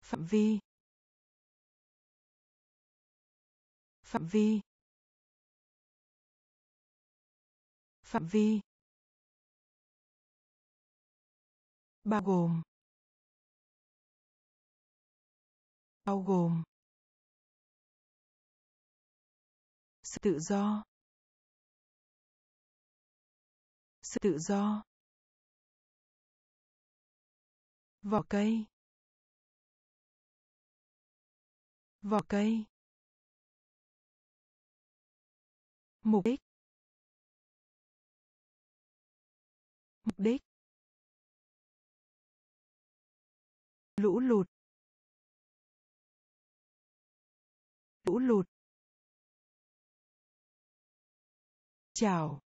S1: Phạm vi. Phạm vi. Phạm vi. Bao gồm. Bao gồm. Sự tự do. Sự tự do. Vỏ cây. Vỏ cây. Mục đích. Mục đích. Lũ lụt. Lũ lụt. Chào.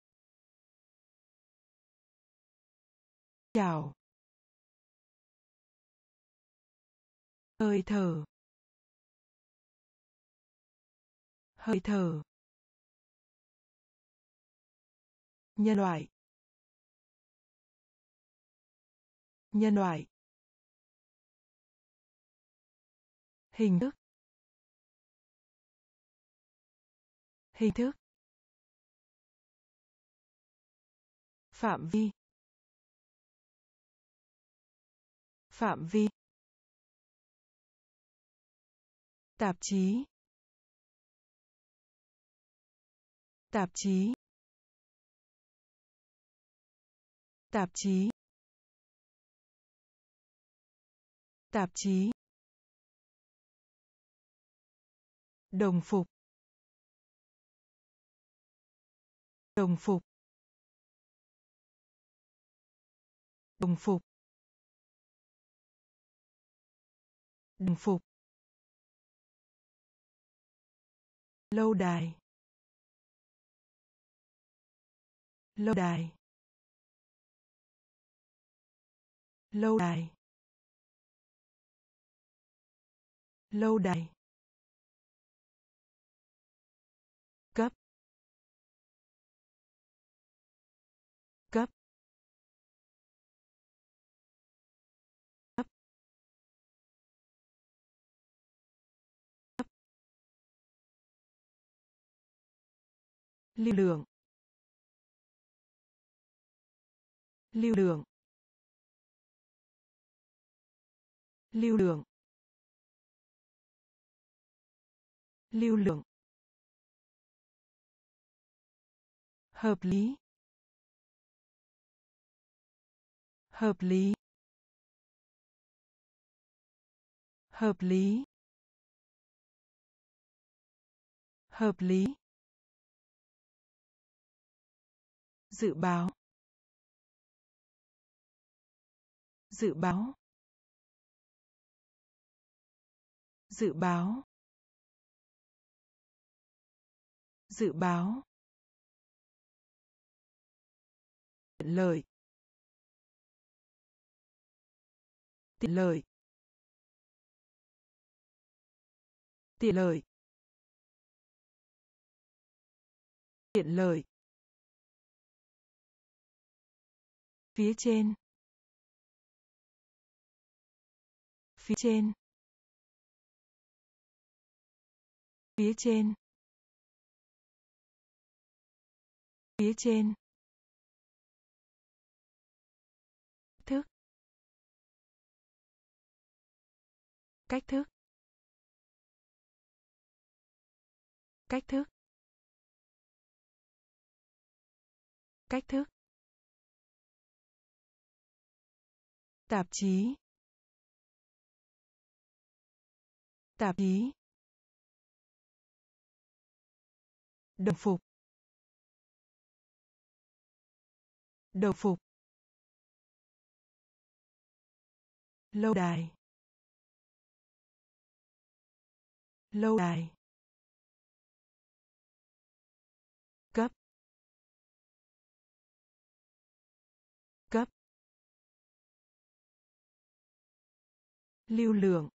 S1: Chào. Hơi thở. Hơi thở. Nhân loại. Nhân loại. Hình thức. Hình thức. Phạm vi. Phạm vi. Tạp chí. Tạp chí. Tạp chí. Tạp chí. Đồng phục. Đồng phục. Đồng phục. Đồng phục. Lâu đài. Lâu đài. Lâu đài. Lâu đài. Lưu lượng. Lưu lượng. Lưu lượng. Lưu lượng. Hợp lý. Hợp lý. Hợp lý. Hợp lý. Dự báo. Dự báo. Dự báo. Dự báo. Tiện lợi. Tiện lợi. Tiện lợi. Tiện lợi. Phía trên. Phía trên. Phía trên. Phía trên. Thức. Cách thức. Cách thức. Cách thức. Tạp chí. Tạp chí. Đồng phục. Đồng phục. Lâu đài. Lâu đài. Lưu lượng.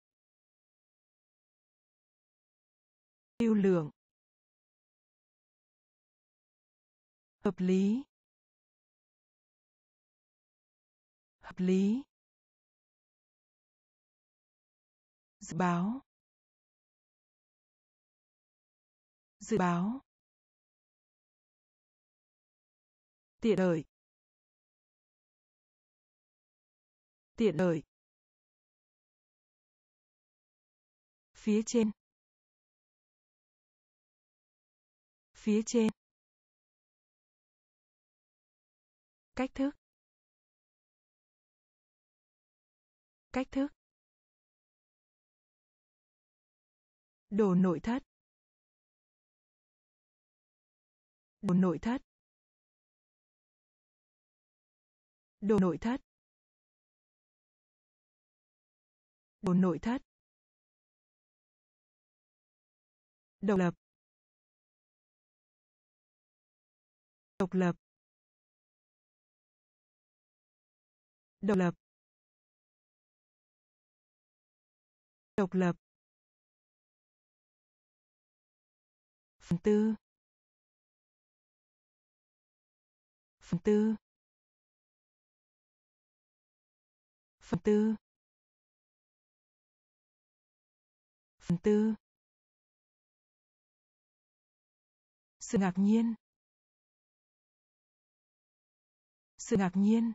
S1: Lưu lượng. Hợp lý. Hợp lý. Dự báo. Dự báo. Tiện lợi. Tiện lợi. Phía trên. Phía trên. Cách thức. Cách thức. Đồ nội thất. Đồ nội thất. Đồ nội thất. Đồ nội thất. Độc lập. Độc lập. Độc lập. Độc lập. Phần tư. Phần tư. Phần tư. Phần tư. Sự ngạc nhiên. Sự ngạc nhiên.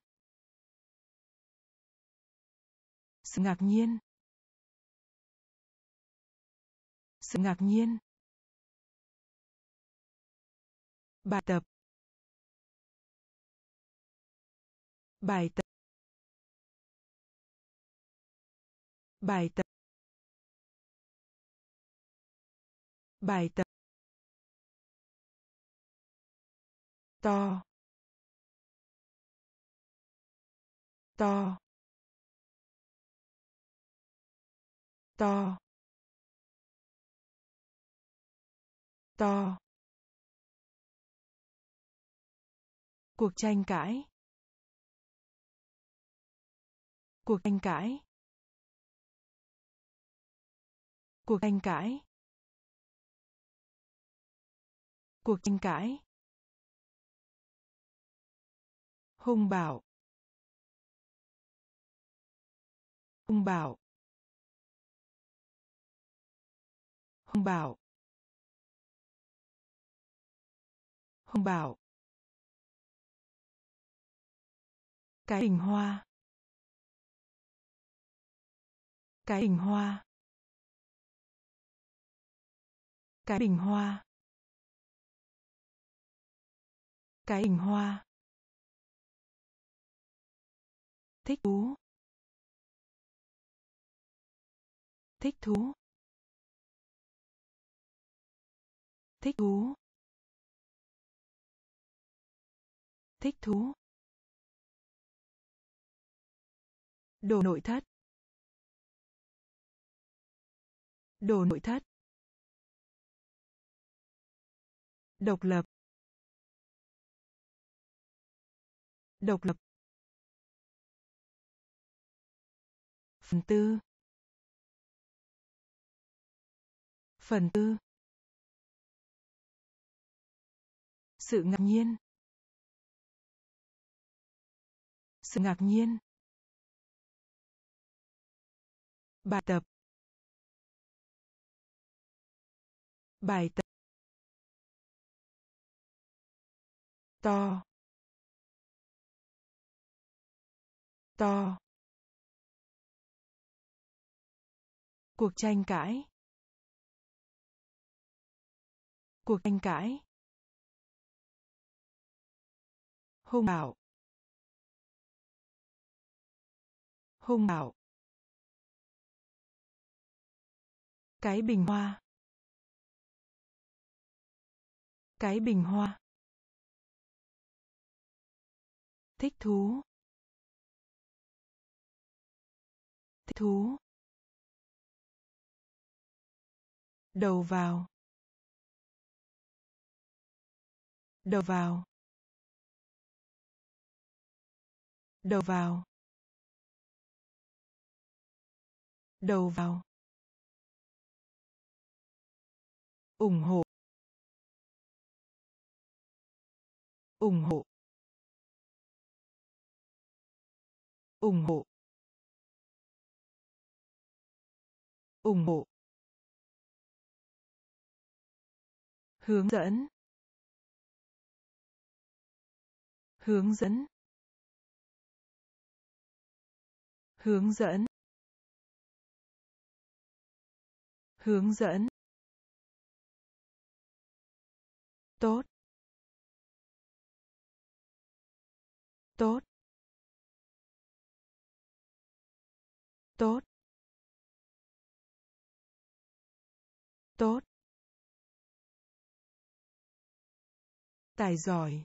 S1: Sự ngạc nhiên. Sự ngạc nhiên. Bài tập. Bài tập. Bài tập. Bài tập. To to to to. Cuộc tranh cãi. Cuộc tranh cãi. Cuộc tranh cãi. Cuộc tranh cãi. Hung bạo. Hung bạo. Hung bạo. Hung bạo. Cái bình hoa. Cái bình hoa. Cái bình hoa. Cái bình hoa. Thích thú. Thích thú. Thích thú. Thích thú. Đồ nội thất. Đồ nội thất. Độc lập. Độc lập. Phần tư. Phần tư. Sự ngạc nhiên. Sự ngạc nhiên. Bài tập. Bài tập. To. To. Cuộc tranh cãi. Cuộc tranh cãi. Hung bạo. Hung bạo. Cái bình hoa. Cái bình hoa. Thích thú. Thích thú. Đầu vào. Đầu vào. Đầu vào. Đầu vào. Ủng hộ. Ủng hộ. Ủng hộ. Ủng hộ. Hướng dẫn hướng dẫn hướng dẫn hướng dẫn. Tốt. Tốt. Tốt. Tốt. Tài giỏi.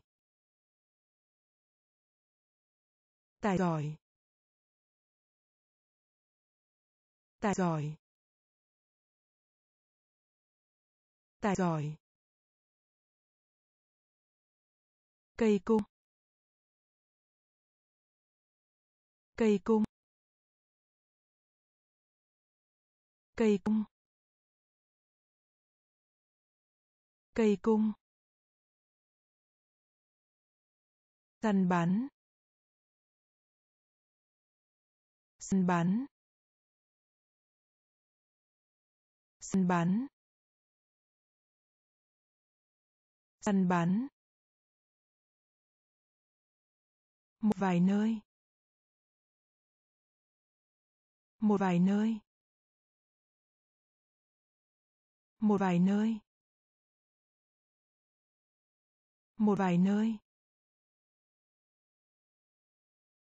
S1: Tài giỏi. Tài giỏi. Tài giỏi. Cây cung. Cây cung. Cây cung. Cây cung. Săn bắn. Săn bắn. Săn bắn. Săn bắn. Một vài nơi. Một vài nơi. Một vài nơi. Một vài nơi.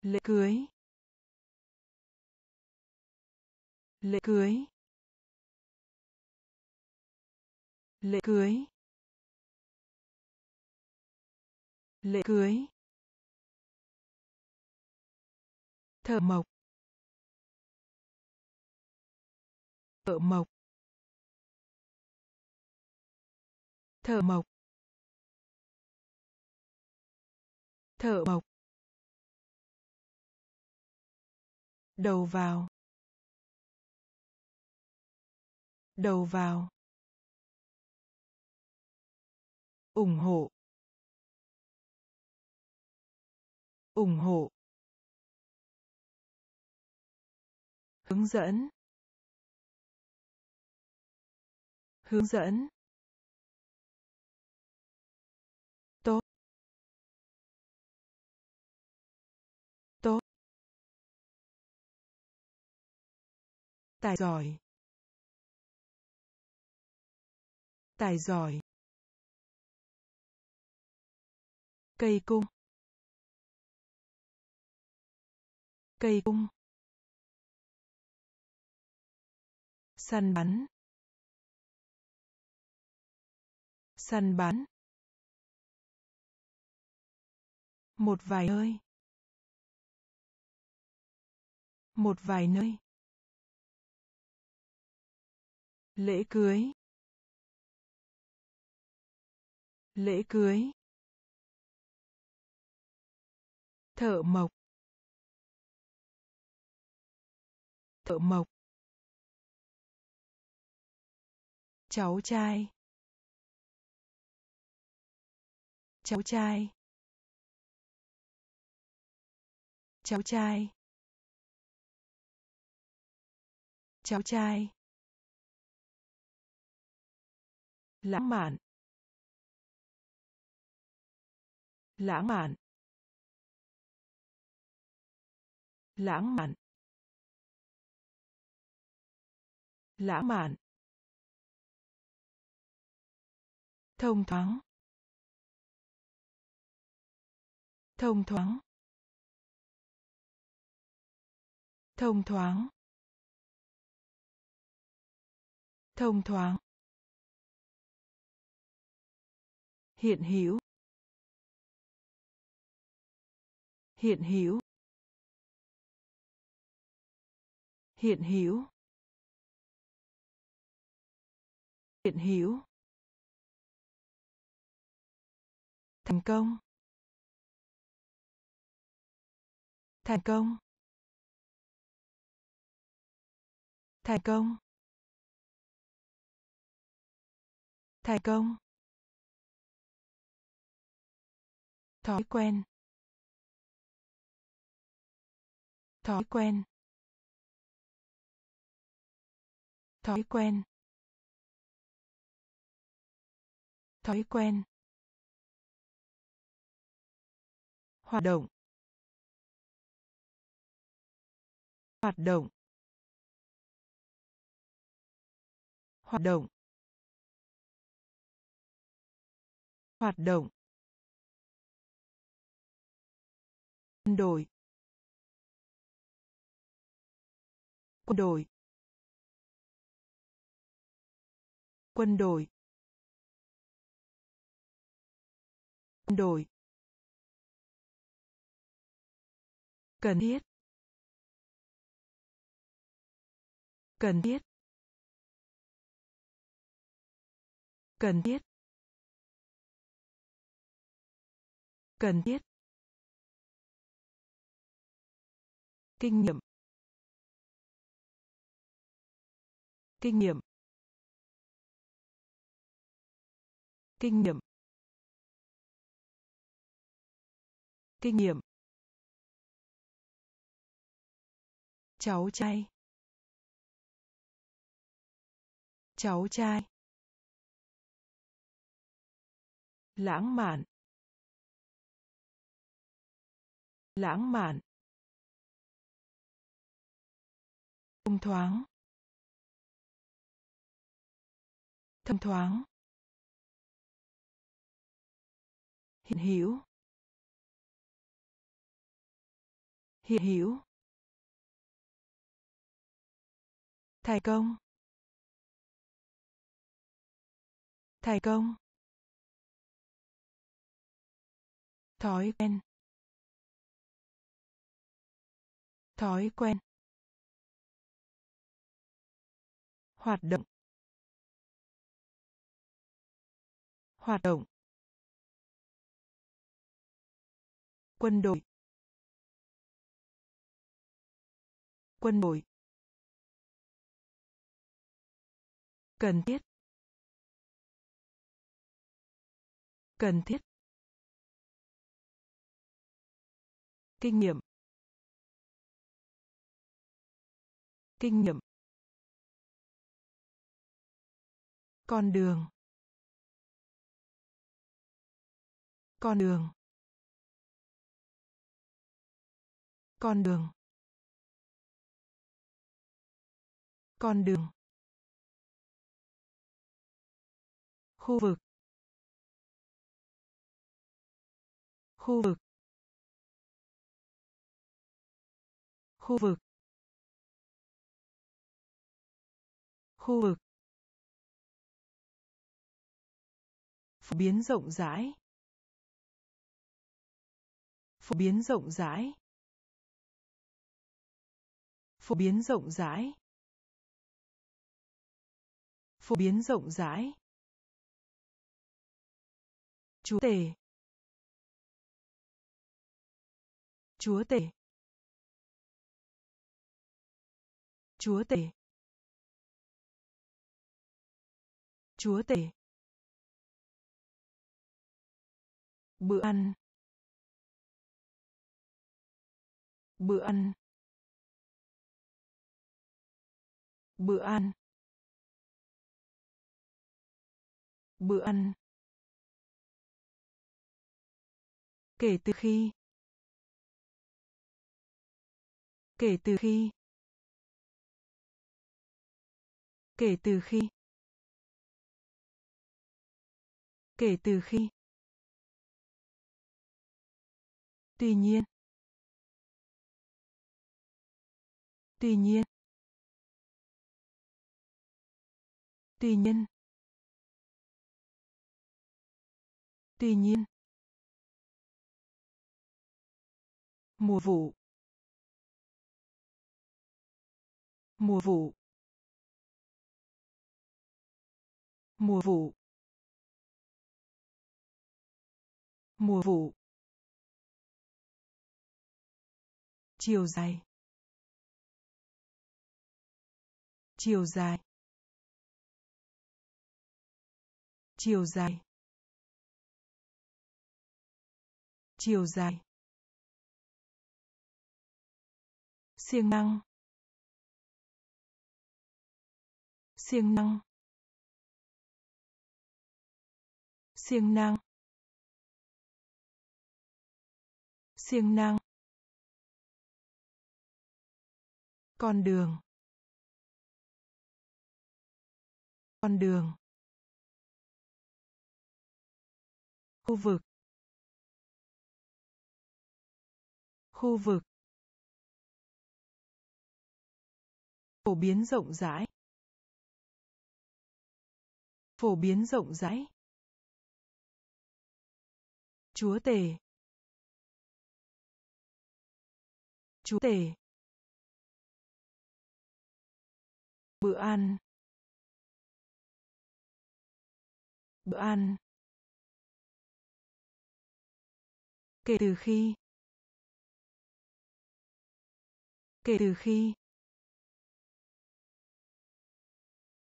S1: Lễ cưới. Lễ cưới. Lễ cưới. Lễ cưới. Thợ mộc. Thợ mộc. Thợ mộc. Thợ mộc. Đầu vào. Đầu vào. Ủng hộ. Ủng hộ. Hướng dẫn. Hướng dẫn. Tài giỏi. Tài giỏi. Cây cung. Cây cung. Săn bắn. Săn bắn. Một vài nơi. Một vài nơi. Lễ cưới. Lễ cưới. Thợ mộc. Thợ mộc. Cháu trai. Cháu trai. Cháu trai. Cháu trai. Lãng mạn. Lãng mạn. Lãng mạn. Lãng mạn. Thông thoáng. Thông thoáng. Thông thoáng. Thông thoáng. Hiện hữu. Hiện hữu. Hiện hữu. Hiện hữu. Thành công. Thành công. Thành công. Thành công. Thói quen. Thói quen. Thói quen. Thói quen. Hoạt động. Hoạt động. Hoạt động. Hoạt động. Quân đội. Quân đội. Quân đội. Quân đội. Cần thiết. Cần thiết. Cần thiết. Cần thiết. Kinh nghiệm. Kinh nghiệm. Kinh nghiệm. Kinh nghiệm. Cháu trai. Cháu trai. Lãng mạn. Lãng mạn. Thông thoáng. Thông thoáng. Hiện hữu. Hiện hữu. Thành công. Thành công. Thói quen. Thói quen. Hoạt động. Hoạt động. Quân đội. Quân đội. Cần thiết. Cần thiết. Kinh nghiệm. Kinh nghiệm. Con đường. Con đường. Con đường. Con đường. Khu vực. Khu vực. Khu vực. Khu vực. Phổ biến rộng rãi. Phổ biến rộng rãi. Phổ biến rộng rãi. Phổ biến rộng rãi. Chúa tể. Chúa tể. Chúa tể. Chúa tể. Bữa ăn. Bữa ăn. Bữa ăn. Bữa ăn. Kể từ khi. Kể từ khi. Kể từ khi. Kể từ khi. Tuy nhiên. Tuy nhiên. Tuy nhiên. Tuy nhiên. Mùa vụ. Mùa vụ. Mùa vụ. Mùa vụ. Chiều dài. Chiều dài. Chiều dài. Chiều dài. Siêng năng. Siêng năng. Siêng năng. Siêng năng. Con đường. Con đường. Khu vực. Khu vực. Phổ biến rộng rãi. Phổ biến rộng rãi. Chúa tể. Chúa tể. Bữa ăn. Bữa ăn. Kể từ khi. Kể từ khi.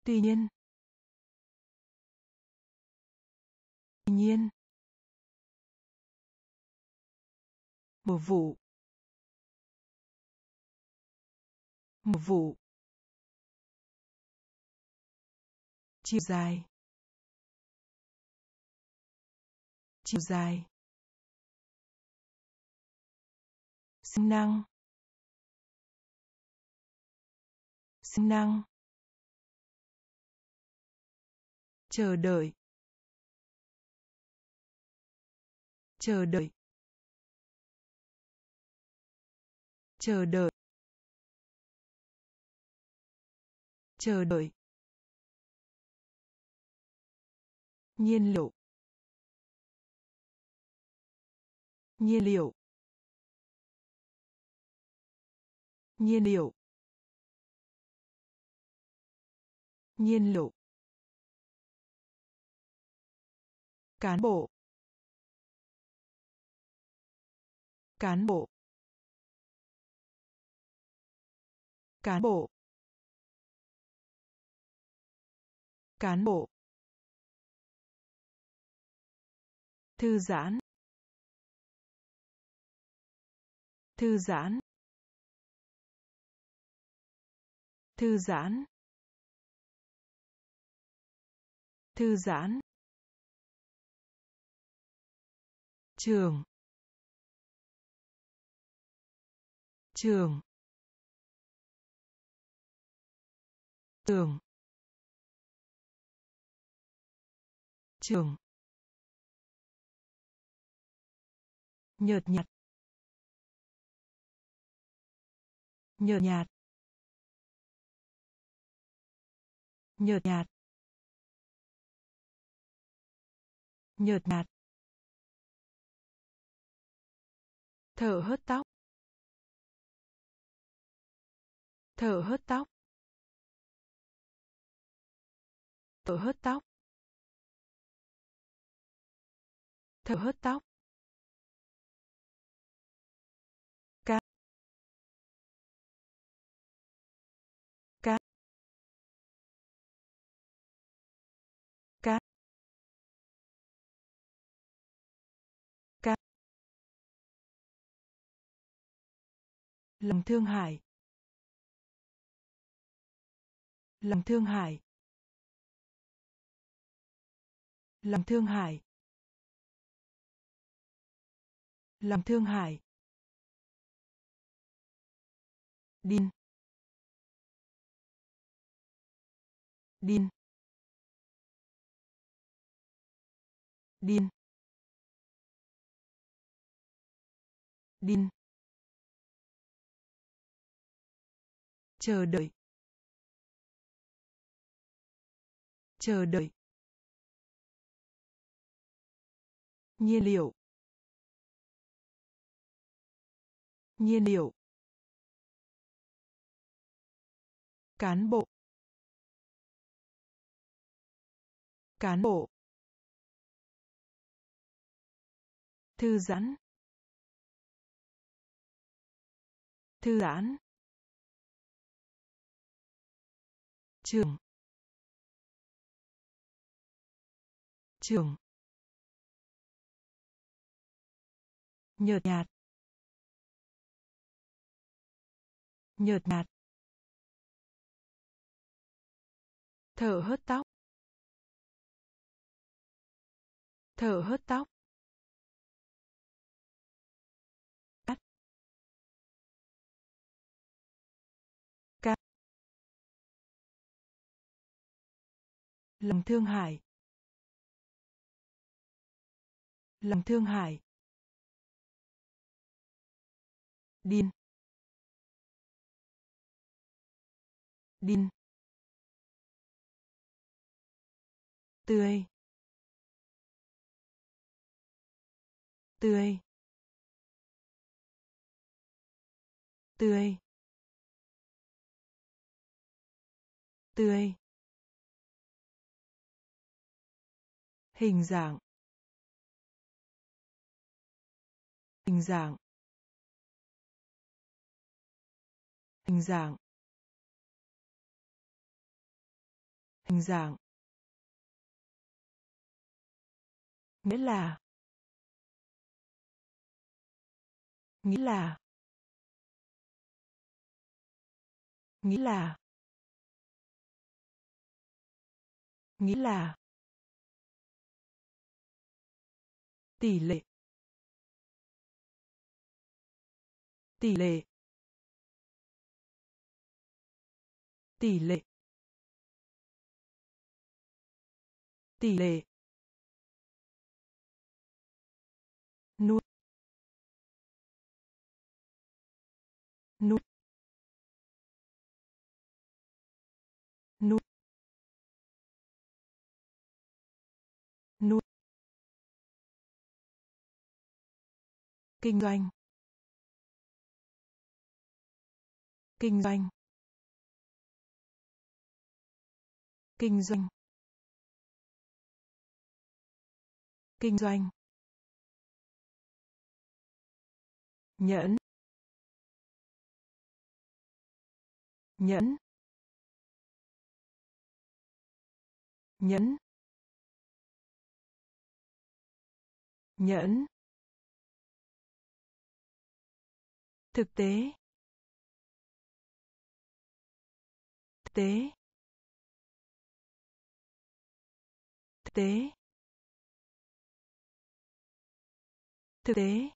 S1: Tuy nhiên. Tuy nhiên. Mùa vụ. Mùa vụ. Chiều dài. Chiều dài. Sinh năng. Sinh năng. Chờ đợi. Chờ đợi. Chờ đợi. Chờ đợi. Nhiên liệu. Nhiên liệu. Nhiên liệu. Nhiên liệu. Cán bộ. Cán bộ. Cán bộ. Cán bộ. Thư giãn. Thư giãn. Thư giãn. Thư giãn. Trường. Trường. Trường. Trường. Nhợt nhạt. Nhợt nhạt. Nhợt nhạt. Nhợt nhạt. Thở hớt tóc. Thở hớt tóc. Thở hớt tóc. Thở hớt tóc. Lòng thương hại. Lòng thương hại. Lòng thương hại. Lòng thương hại. Đin đin đin đin chờ đợi. Chờ đợi. Nhiên liệu. Nhiên liệu. Cán bộ. Cán bộ. Thư giãn. Thư giãn. Trường trường nhợt nhạt nhợt nhạt thở hớt tóc thở hớt tóc lòng thương hại. Lòng thương hại. Điên. Điên. Tươi. Tươi. Tươi. Tươi. Hình dạng. Hình dạng. Hình dạng. Hình dạng. Nghĩa là. Nghĩa là. Nghĩa là. Nghĩa là. Tỷ lệ. Tỷ lệ. Tỷ lệ. Tỷ lệ. Nuốt nuốt nuốt kinh doanh. Kinh doanh. Kinh doanh. Kinh doanh. Nhẫn. Nhẫn. Nhẫn. Nhẫn. Thực tế. Thực tế. Thực tế. Thực tế.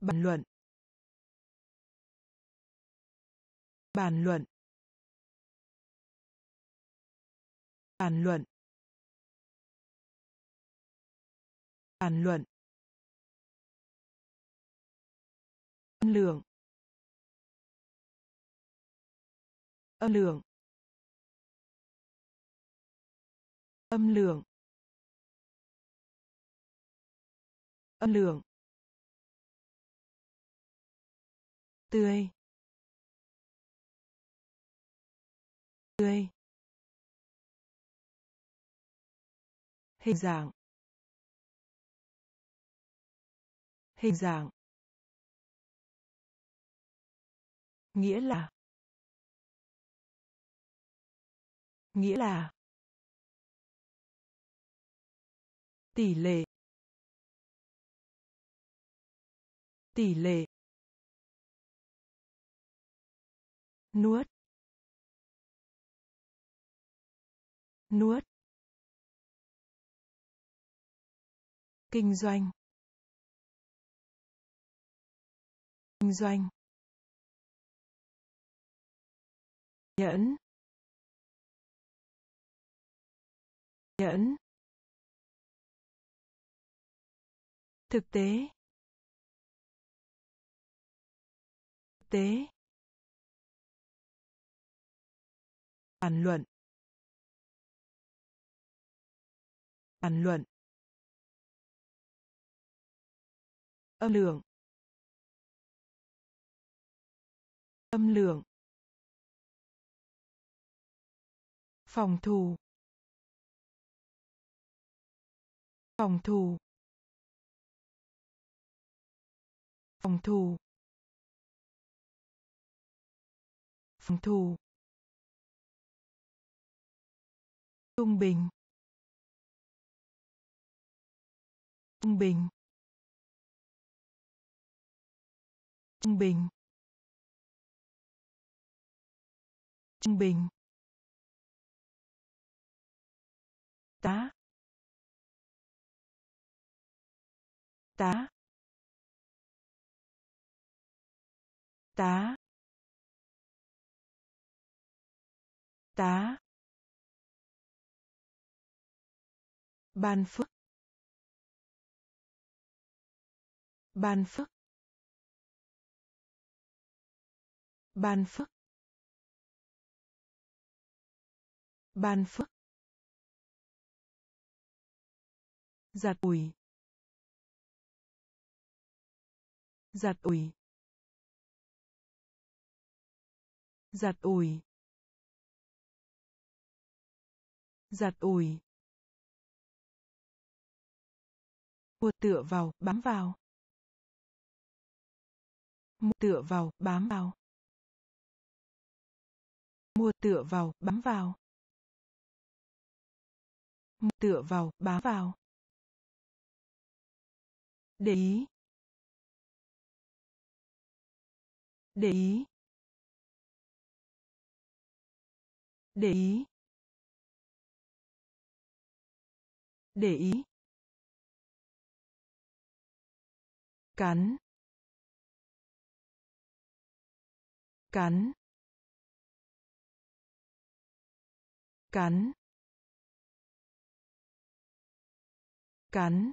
S1: Bàn luận. Bàn luận. Bàn luận. Bàn luận. Âm lượng. Âm lượng. Âm lượng. Âm lượng. Tươi. Tươi. Hình dạng. Hình dạng. Nghĩa là. Nghĩa là. Tỷ lệ. Tỷ lệ. Nuốt. Nuốt. Kinh doanh. Kinh doanh. Nhẫn. Nhẫn. Thực tế. Thực tế. Bàn luận. Bàn luận. Âm lượng. Âm lượng. Phòng thủ. Phòng thủ. Phòng thủ. Phòng thủ. Trung bình. Trung bình. Trung bình. Trung bình. Tá tá tá tá. Ban phước ban phước ban phước ban phước. Giặt ủi. Giặt ủi. Giặt ủi. Giặt ủi. Mua tựa vào, bám vào. Mua tựa vào, bám vào. Mua tựa vào, bám vào. Mua tựa vào, bám vào để ý. Để ý. Để ý. Để ý. Cắn. Cắn. Cắn. Cắn.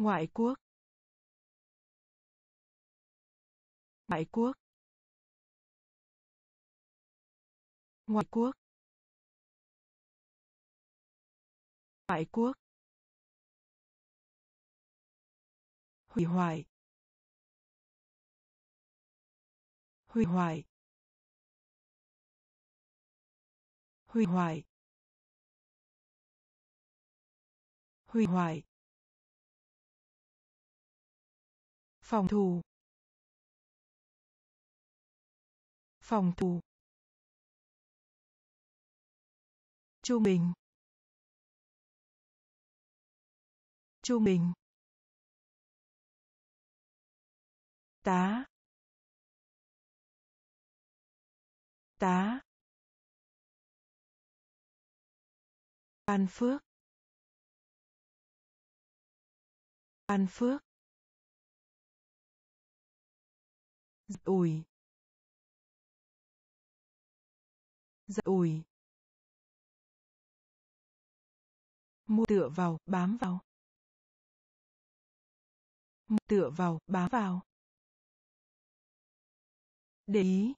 S1: Ngoại quốc. Ngoại quốc. Ngoại quốc. Ngoại quốc. Hủy hoại. Hủy hoại. Hủy hoại. Hủy hoại. Phòng thủ. Phòng thủ. Trung bình trung bình tá. Tá. Ban phước. Ban phước. Ủi giật ủi mua tựa vào, bám vào. Mua tựa vào, bám vào. Để ý.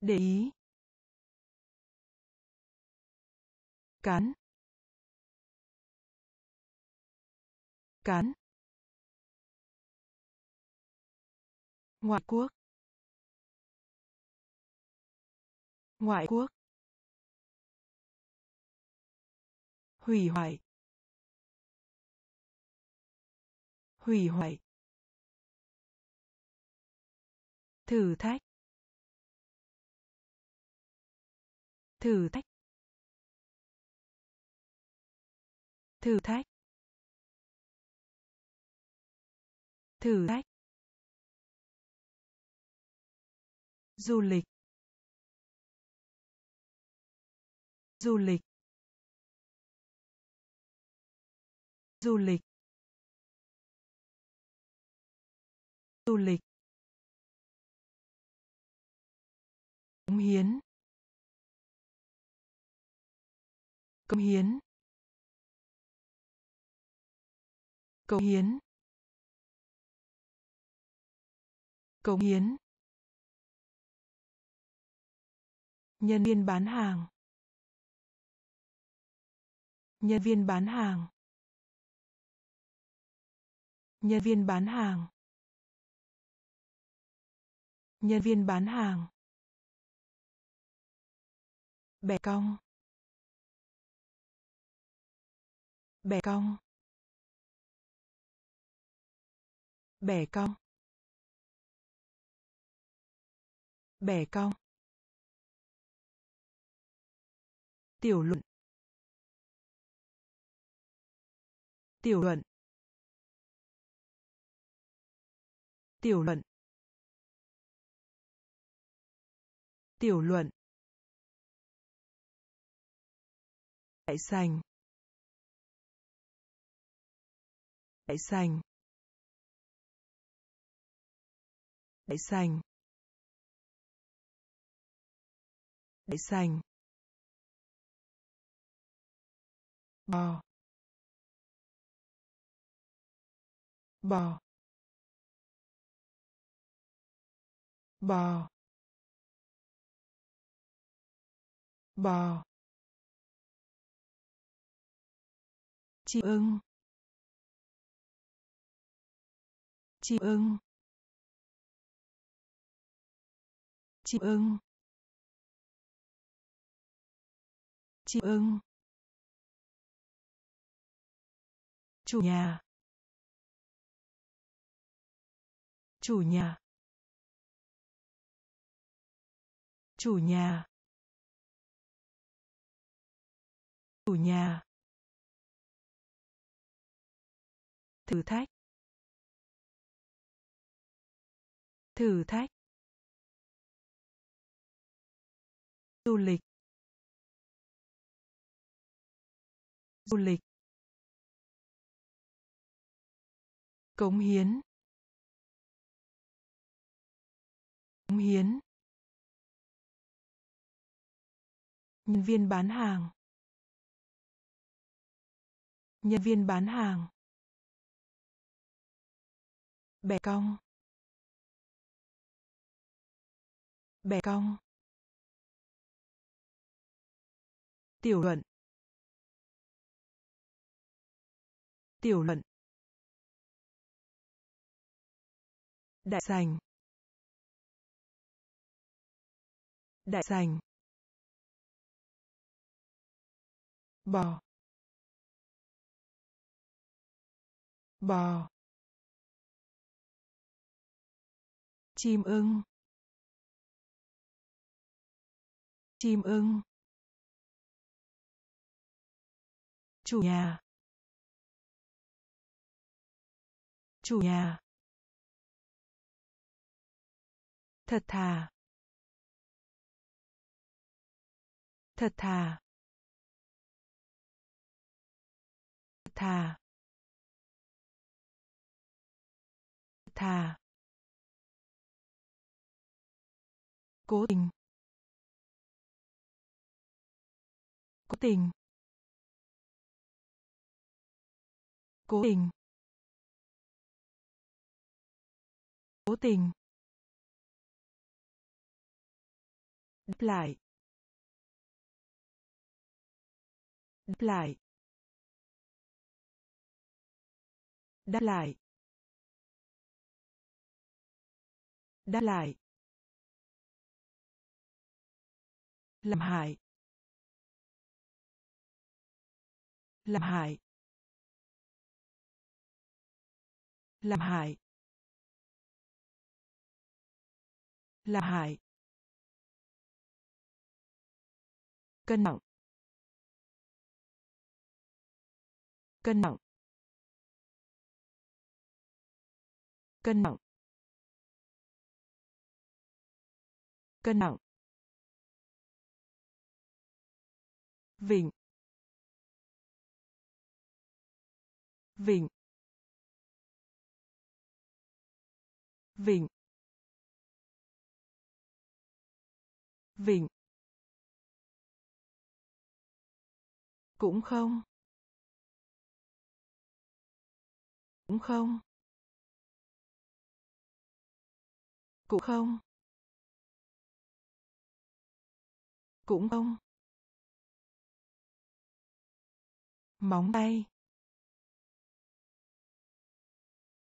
S1: Để ý. Cắn cắn ngoại quốc. Ngoại quốc. Hủy hoại. Hủy hoại. Thử thách. Thử thách. Thử thách. Thử thách. Du lịch. Du lịch. Du lịch. Du lịch. Cống hiến. Cống hiến. Cống hiến. Cống hiến. Nhân viên bán hàng. Nhân viên bán hàng. Nhân viên bán hàng. Nhân viên bán hàng. Bẻ cong. Bẻ cong. Bẻ cong. Bẻ cong. Tiểu luận. Tiểu luận. Tiểu luận. Tiểu luận. Đại sành. Đại sành. Đại sành. Đại sành. Bò. Bò. Bò. Bò. Chim ưng. Chim ưng. Chim ưng. Chim ưng. Chủ nhà. Chủ nhà. Chủ nhà. Chủ nhà. Thử thách. Thử thách. Du lịch. Du lịch. Cống hiến. Cống hiến. Nhân viên bán hàng. Nhân viên bán hàng. Bẻ cong. Bẻ cong. Tiểu luận. Tiểu luận. Đại sành đại sành bò. Bò. Chim ưng. Chim ưng. Chủ nhà. Chủ nhà. Thật thà. Thật thà. Thật thà. Thật thà. Cố tình. Cố tình. Cố tình. Cố tình. Đáp lại. Đáp lại. Đáp lại. Đáp lại. Làm hại. Làm hại. Làm hại. Làm hại. Cân nặng. Cân nặng. Cân nặng. Cân nặng. Vịnh. Vịnh. Vịnh. Vịnh. Cũng không. Cũng không. Cũng không. Cũng không. Móng tay.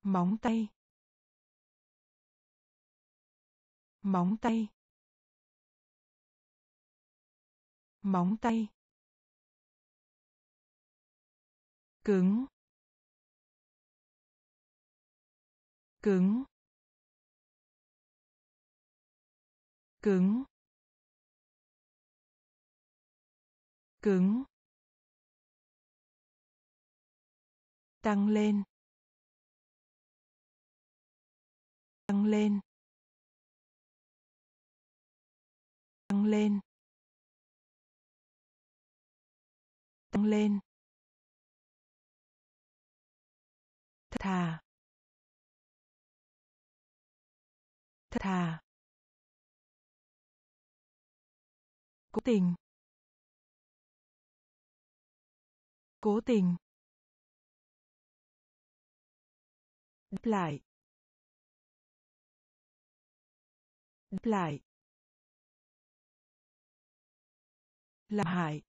S1: Móng tay. Móng tay. Móng tay. Cứng. Cứng. Cứng. Cứng. Tăng lên. Tăng lên. Tăng lên. Tăng lên. Thà. Thật thà. Cố tình. Cố tình. Đáp lại. Đáp lại. Làm hại.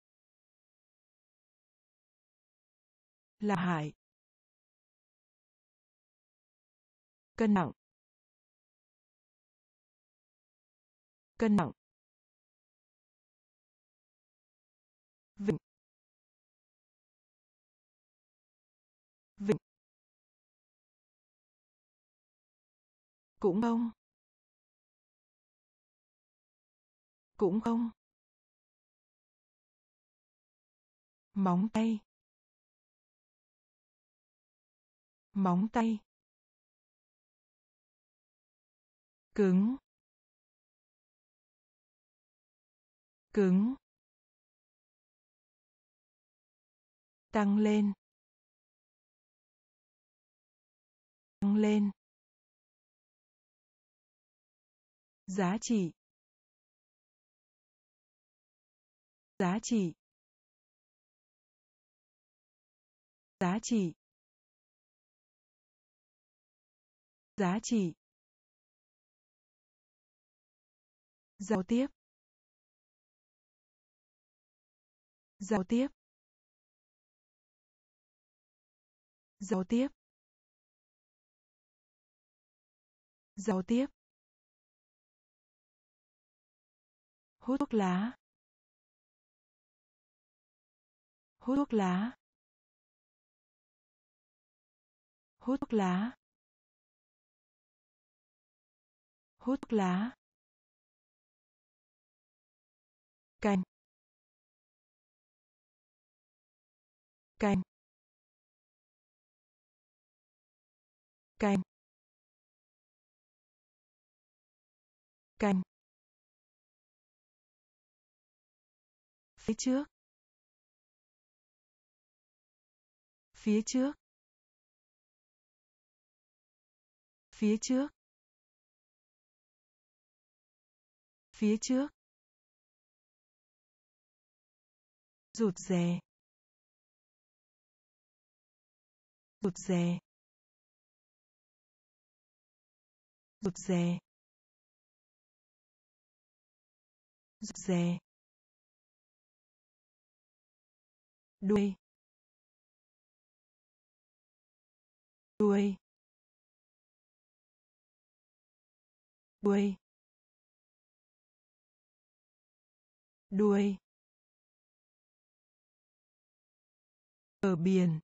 S1: Làm hại. Cân nặng. Cân nặng. Vịnh. Vịnh. Cũng không. Cũng không. Móng tay. Móng tay. Cứng. Cứng. Tăng lên. Tăng lên. Giá trị. Giá trị. Giá trị. Giá trị. Giao tiếp. Giao tiếp. Giao tiếp. Giao tiếp. Hút thuốc lá. Hút thuốc lá. Hút thuốc lá. Hút thuốc lá. Canh canh canh canh phía trước. Phía trước. Phía trước. Phía trước. Rụt rè. Rụt rè. Rụt rè. Rụt rè. Đuôi. Đuôi. Đuôi. Đuôi. Bờ biển.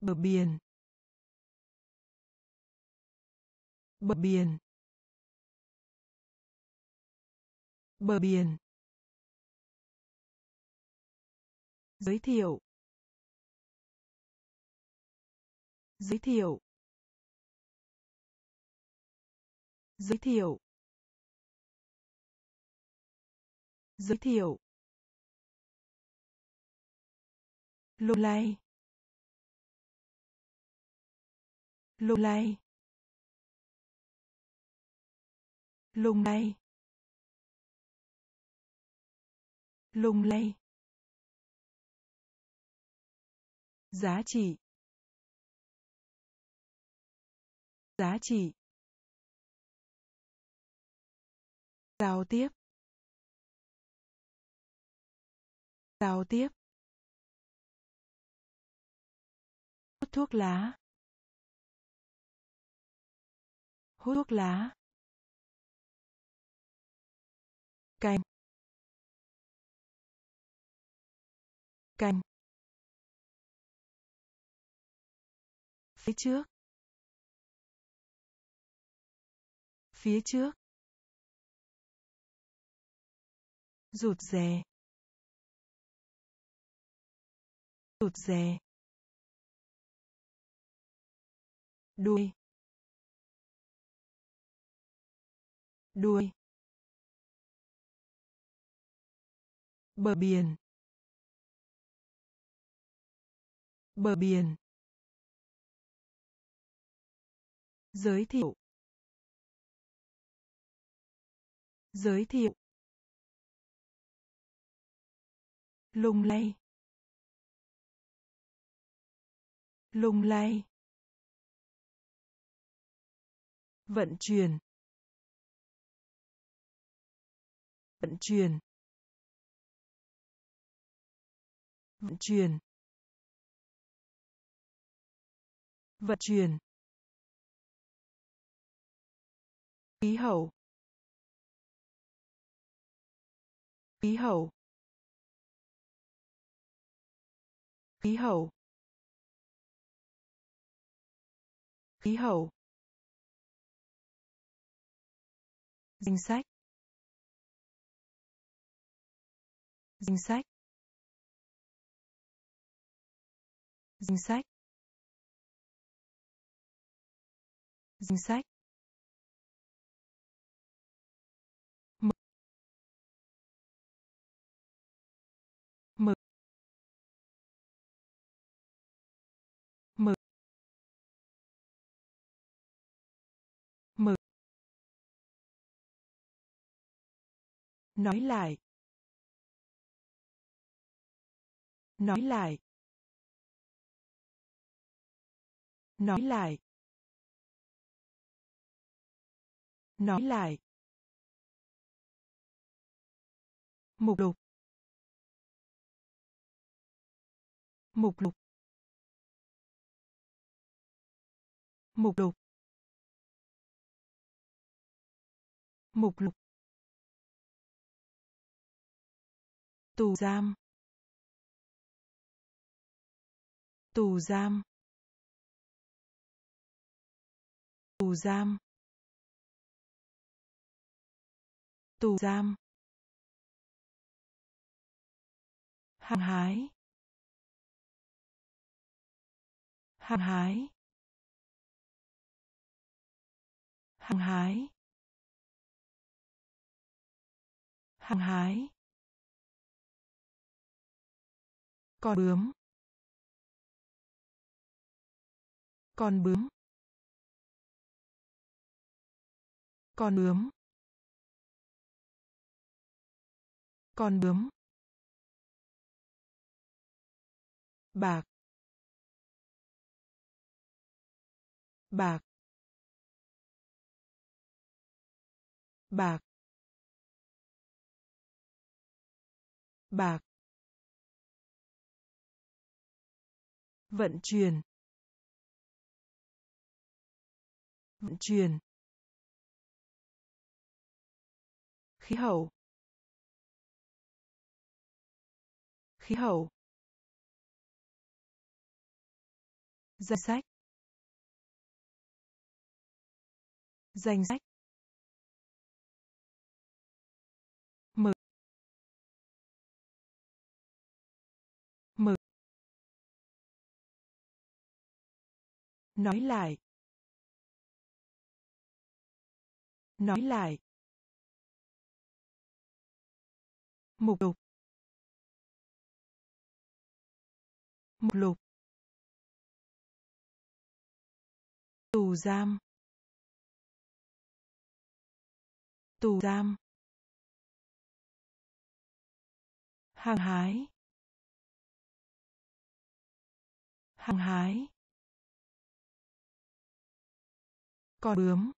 S1: Bờ biển. Bờ biển. Bờ biển. Giới thiệu. Giới thiệu. Giới thiệu. Giới thiệu. Lung lay lung lay lung lay lung lay giá trị. Giá trị. Giao tiếp. Giao tiếp. Hút thuốc lá. Hút thuốc lá. Canh canh phía trước. Phía trước. Rụt rè. Rụt rè. Đuôi đuôi bờ biển bờ biển giới thiệu giới thiệu lung lay lung lay vận chuyển. Vận chuyển. Vận chuyển. Vận chuyển. Khí hậu. Khí hậu. Khí hậu. Khí hậu. Danh sách. Danh sách. Danh sách. Danh sách nói lại. Nói lại. Nói lại. Nói lại. Mục lục. Mục lục. Mục lục. Mục lục. Tù giam. Tù giam. Tù giam. Tù giam. Hàng hái. Hàng hái. Hàng hái. Hàng hái. Con bướm. Con bướm. Con bướm. Con bướm. Bạc. Bạc. Bạc. Bạc. Vận chuyển. Vận chuyển. Khí hậu. Khí hậu. Danh sách. Danh sách. Nói lại. Nói lại. Mục lục. Mục lục. Tù giam. Tù giam. Hàng hái. Hàng hái. Con bướm.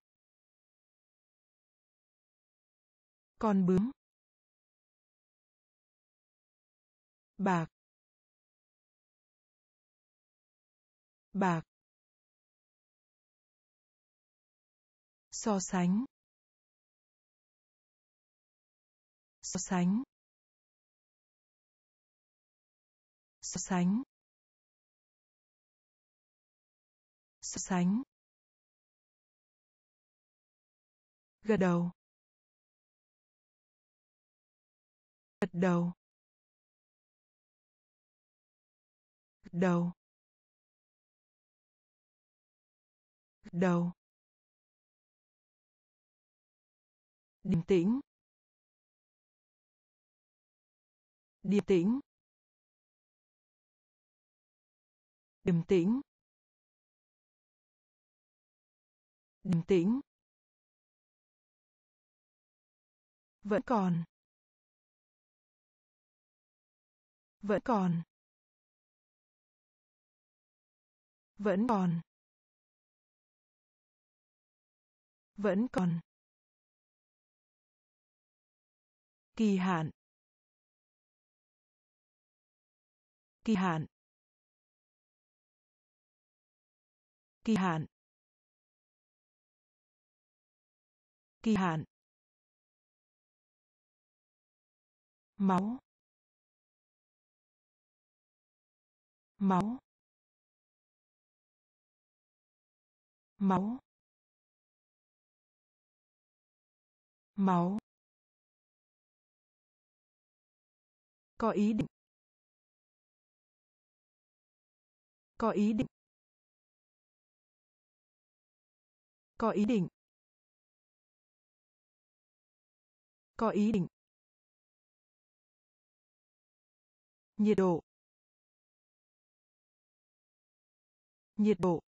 S1: Con bướm. Bạc. Bạc. So sánh. So sánh. So sánh. So sánh. Gật đầu. Gật đầu. Gật đầu. Gật đầu. Điềm tĩnh. Điềm tĩnh. Điềm tĩnh. Điềm tĩnh. Vẫn còn. Vẫn còn. Vẫn còn. Vẫn còn. Kỳ hạn. Kỳ hạn. Kỳ hạn. Kỳ hạn. Máu. Máu. Máu. Máu. Có ý định. Có ý định. Có ý định. Có ý định. Nhiệt độ nhiệt độ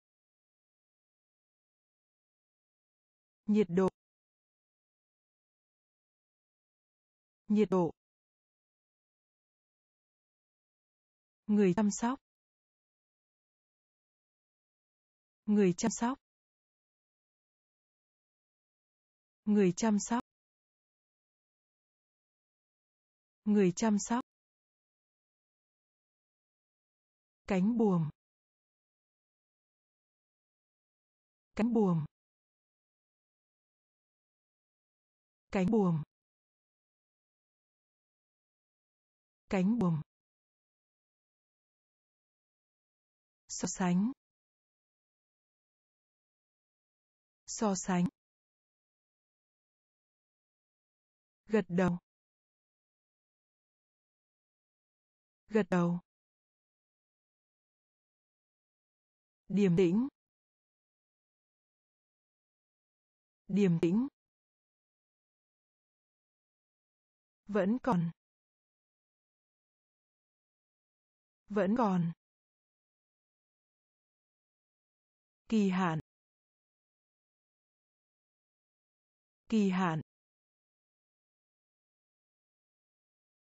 S1: nhiệt độ nhiệt độ người chăm sóc, người chăm sóc, người chăm sóc, Người chăm sóc. Cánh buồm. Cánh buồm. Cánh buồm. Cánh buồm. So sánh. So sánh. Gật đầu. Gật đầu. Điềm tĩnh. Điềm tĩnh. Vẫn còn. Vẫn còn. Kỳ hạn. Kỳ hạn.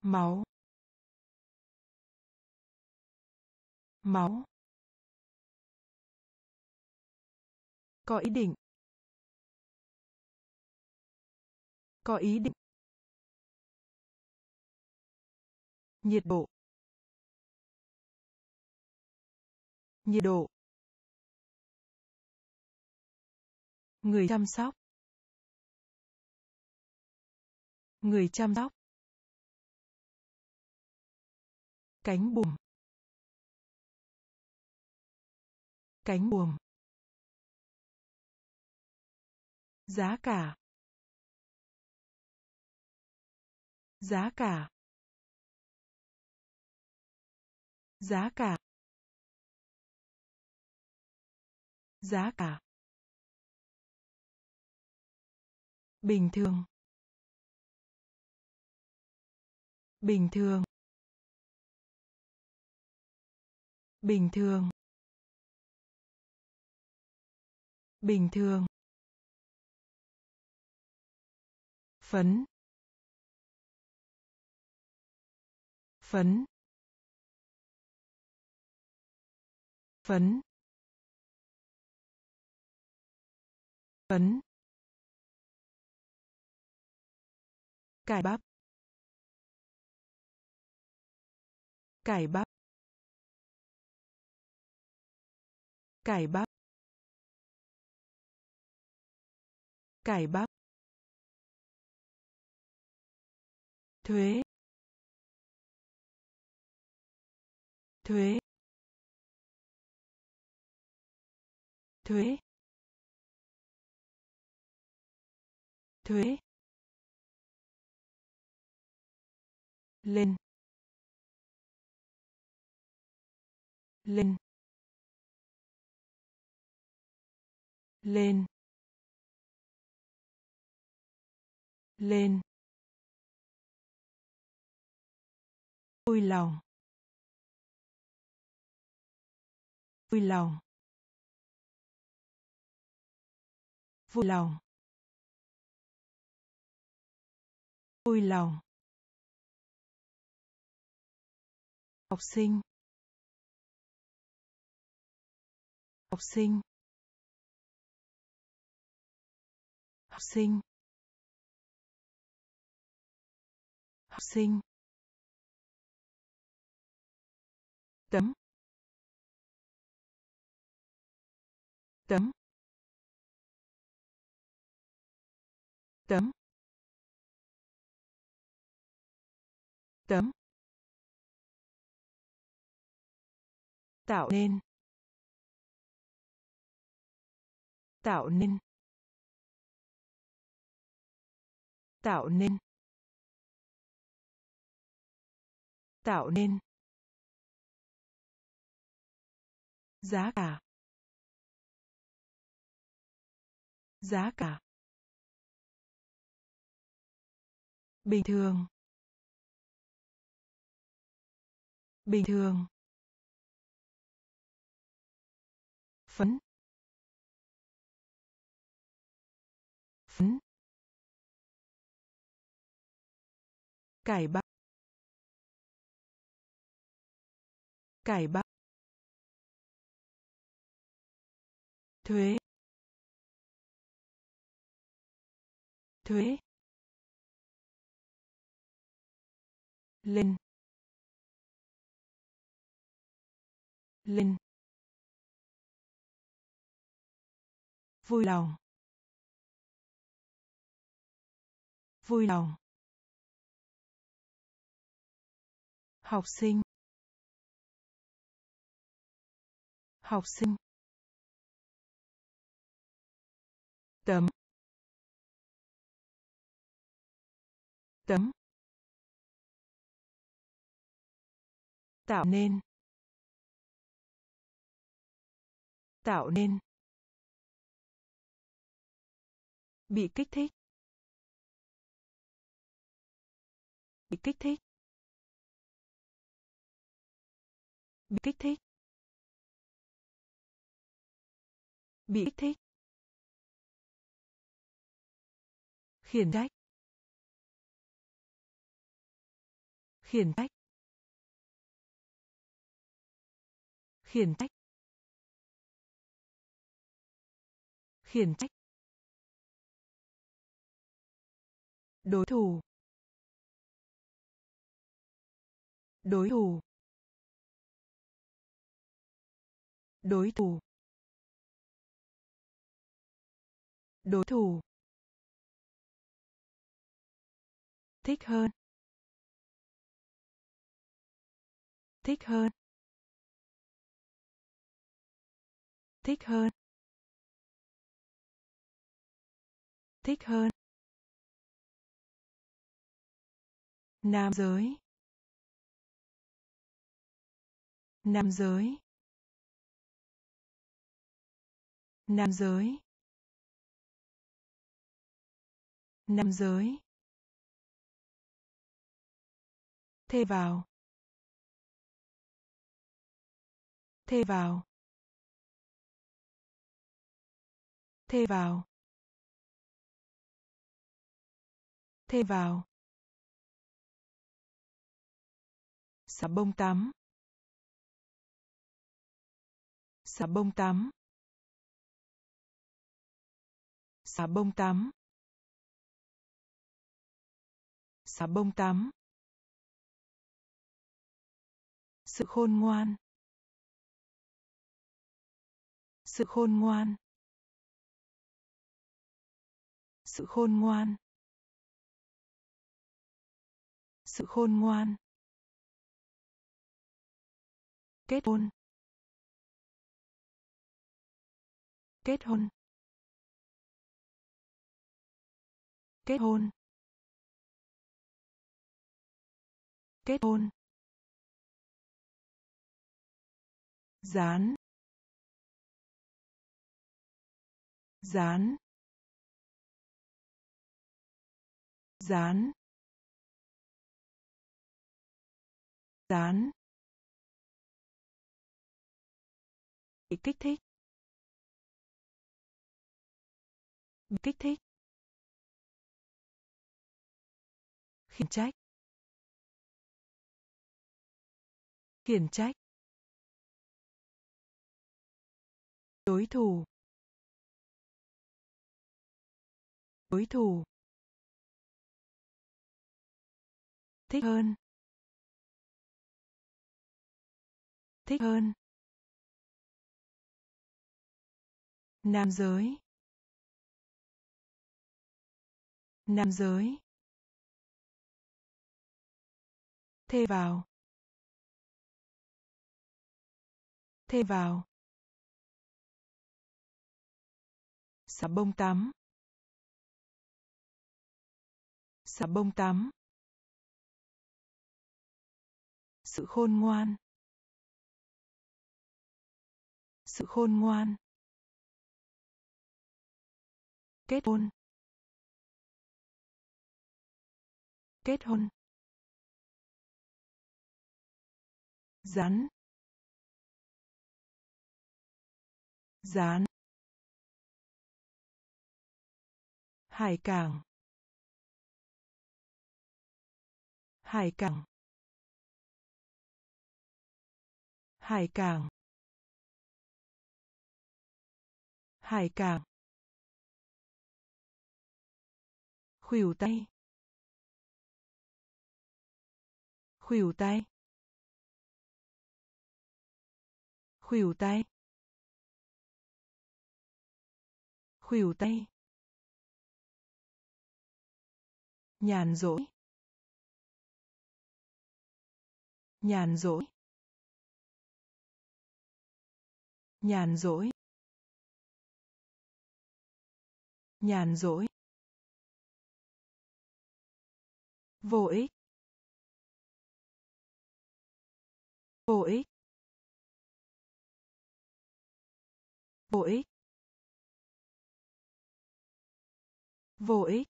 S1: Máu. Máu. Có ý định. Có ý định. Nhiệt độ. Nhiệt độ. Người chăm sóc. Người chăm sóc. Cánh buồm. Cánh buồm. Giá cả. Giá cả. Giá cả. Giá cả. Bình thường. Bình thường. Bình thường. Bình thường. Phấn. Phấn. Phấn. Phấn. Cải bắp. Cải bắp. Cải bắp. Cải bắp. Thuế. Thuế. Thuế. Thuế. lên lên lên lên vui lòng. Vui lòng. Vui lòng. Vui lòng. Học sinh. Học sinh. Học sinh. Học sinh. Tấm. Tấm. Tấm. Tấm. Tạo nên. Tạo nên. Tạo nên. Tạo nên. Giá cả. Giá cả. Bình thường. Bình thường. Phấn. Phấn. Cải bắp. Cải bắp. Thuế thuế lên lên vui lòng vui lòng học sinh học sinh tấm. Tấm. Tạo nên. Tạo nên. Bị kích thích. Bị kích thích. Bị kích thích. Bị kích thích. Khiển trách khiển trách khiển trách khiển trách đối thủ. Đối thủ. Đối thủ. Đối thủ. Thích hơn. Thích hơn. Thích hơn. Thích hơn. Nam giới. Nam giới. Nam giới. Nam giới. Thê vào. Thê vào. Thê vào. Thê vào. Xà bông tắm. Xà bông tắm. Xà bông tắm. Xà bông tắm. Sự khôn ngoan. Sự khôn ngoan. Sự khôn ngoan. Sự khôn ngoan. Kết hôn. Kết hôn. Kết hôn. Kết hôn. Dán. Dán. Dán. Dán. Bị kích thích. Bị kích thích. Khiển trách. Khiển trách. Đối thủ. Đối thủ. Thích hơn. Thích hơn. Nam giới. Nam giới. Thê vào. Thê vào. Xà bông tắm xà bông tắm sự khôn ngoan. Sự khôn ngoan. Kết hôn. Kết hôn. Rắn rán hải cảng. Hải cảng. Hải cảng. Hải cảng. Khuỷu tay. Khuỷu tay. Khuỷu tay. Khuỷu tay. Nhàn rỗi. Nhàn rỗi. Nhàn rỗi. Nhàn rỗi. Vô ích. Vô ích. Vô ích. Vô ích.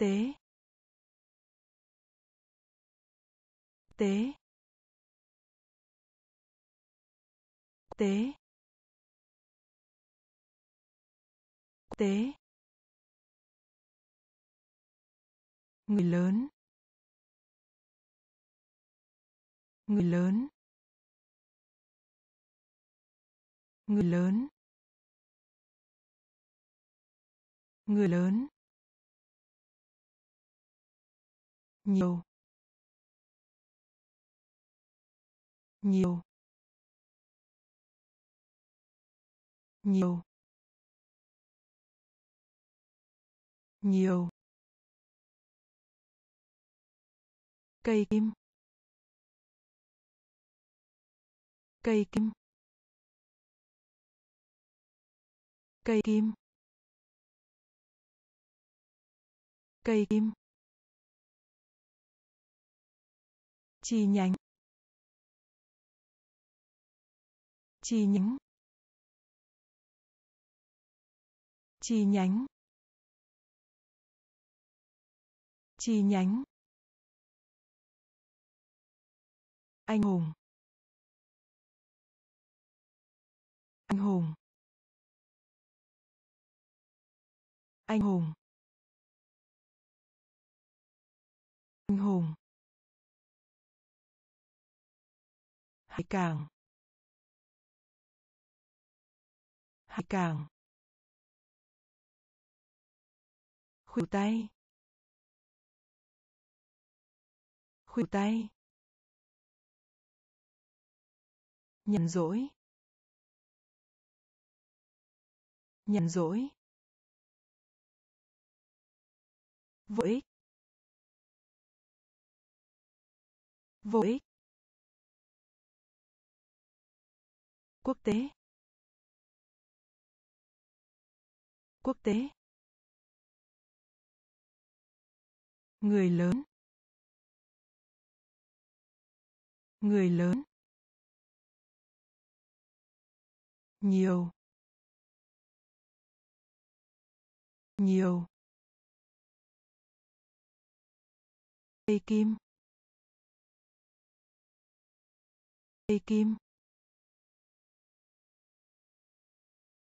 S1: Tế. Tế. Tế. Tế. Người lớn. Người lớn. Người lớn. Người lớn. Nhiều. Nhiều. Nhiều. Nhiều. Cây kim. Cây kim. Cây kim. Cây kim. Chi nhánh. Chi nhánh. Chi nhánh. Chi nhánh. Anh hùng. Anh hùng. Anh hùng. Anh hùng. Hải cảng hải cảng khuỷu tay. Khuỷu tay. Nhàn rỗi. Nhàn rỗi. Vô ích. Vô ích. Quốc tế quốc tế người lớn người lớn nhiều nhiều cây kim cây kim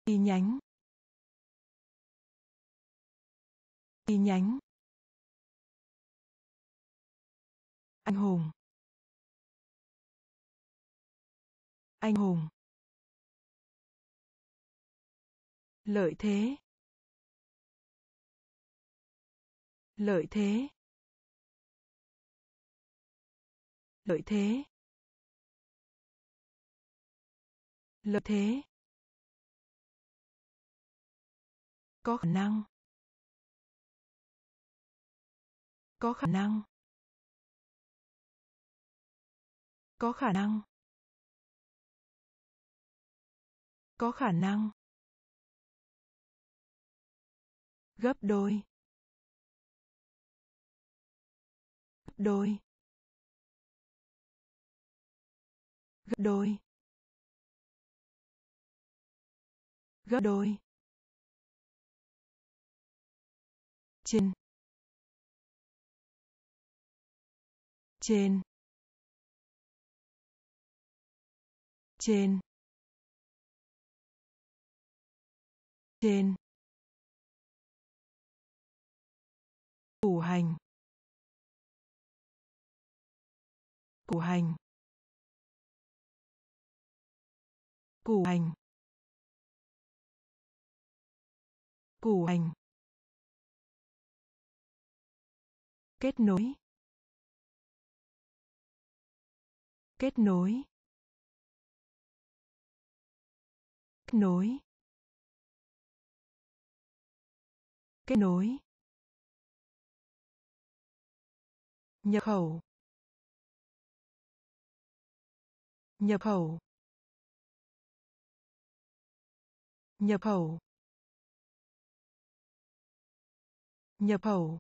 S1: chi nhánh. Chi nhánh. Anh hùng. Anh hùng. Lợi thế. Lợi thế. Lợi thế. Lợi thế. Có khả năng. Có khả năng. Có khả năng. Có khả năng. Gấp đôi. Gấp đôi. Gấp đôi. Gấp đôi. Trên. Trên. Trên. Trên. Củ hành. Củ hành. Củ hành. Củ hành. Kết nối. Kết nối. Kết nối. Kết nối. Nhập khẩu. Nhập khẩu. Nhập khẩu. Nhập khẩu.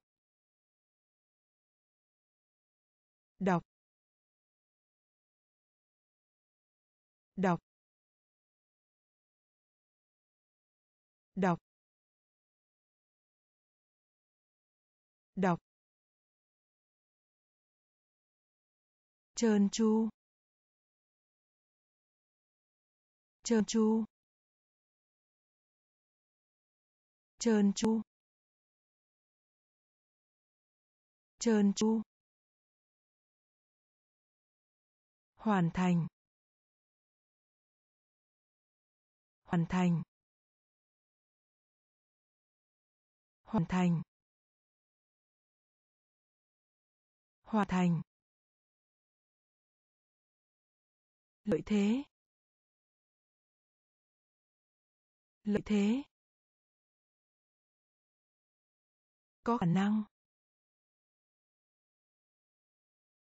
S1: Đọc. Đọc. Đọc. Đọc. Trơn chu trơn chu trơn chu trơn chu hoàn thành. Hoàn thành. Hoàn thành. Hoàn thành. Lợi thế. Lợi thế. Có khả năng.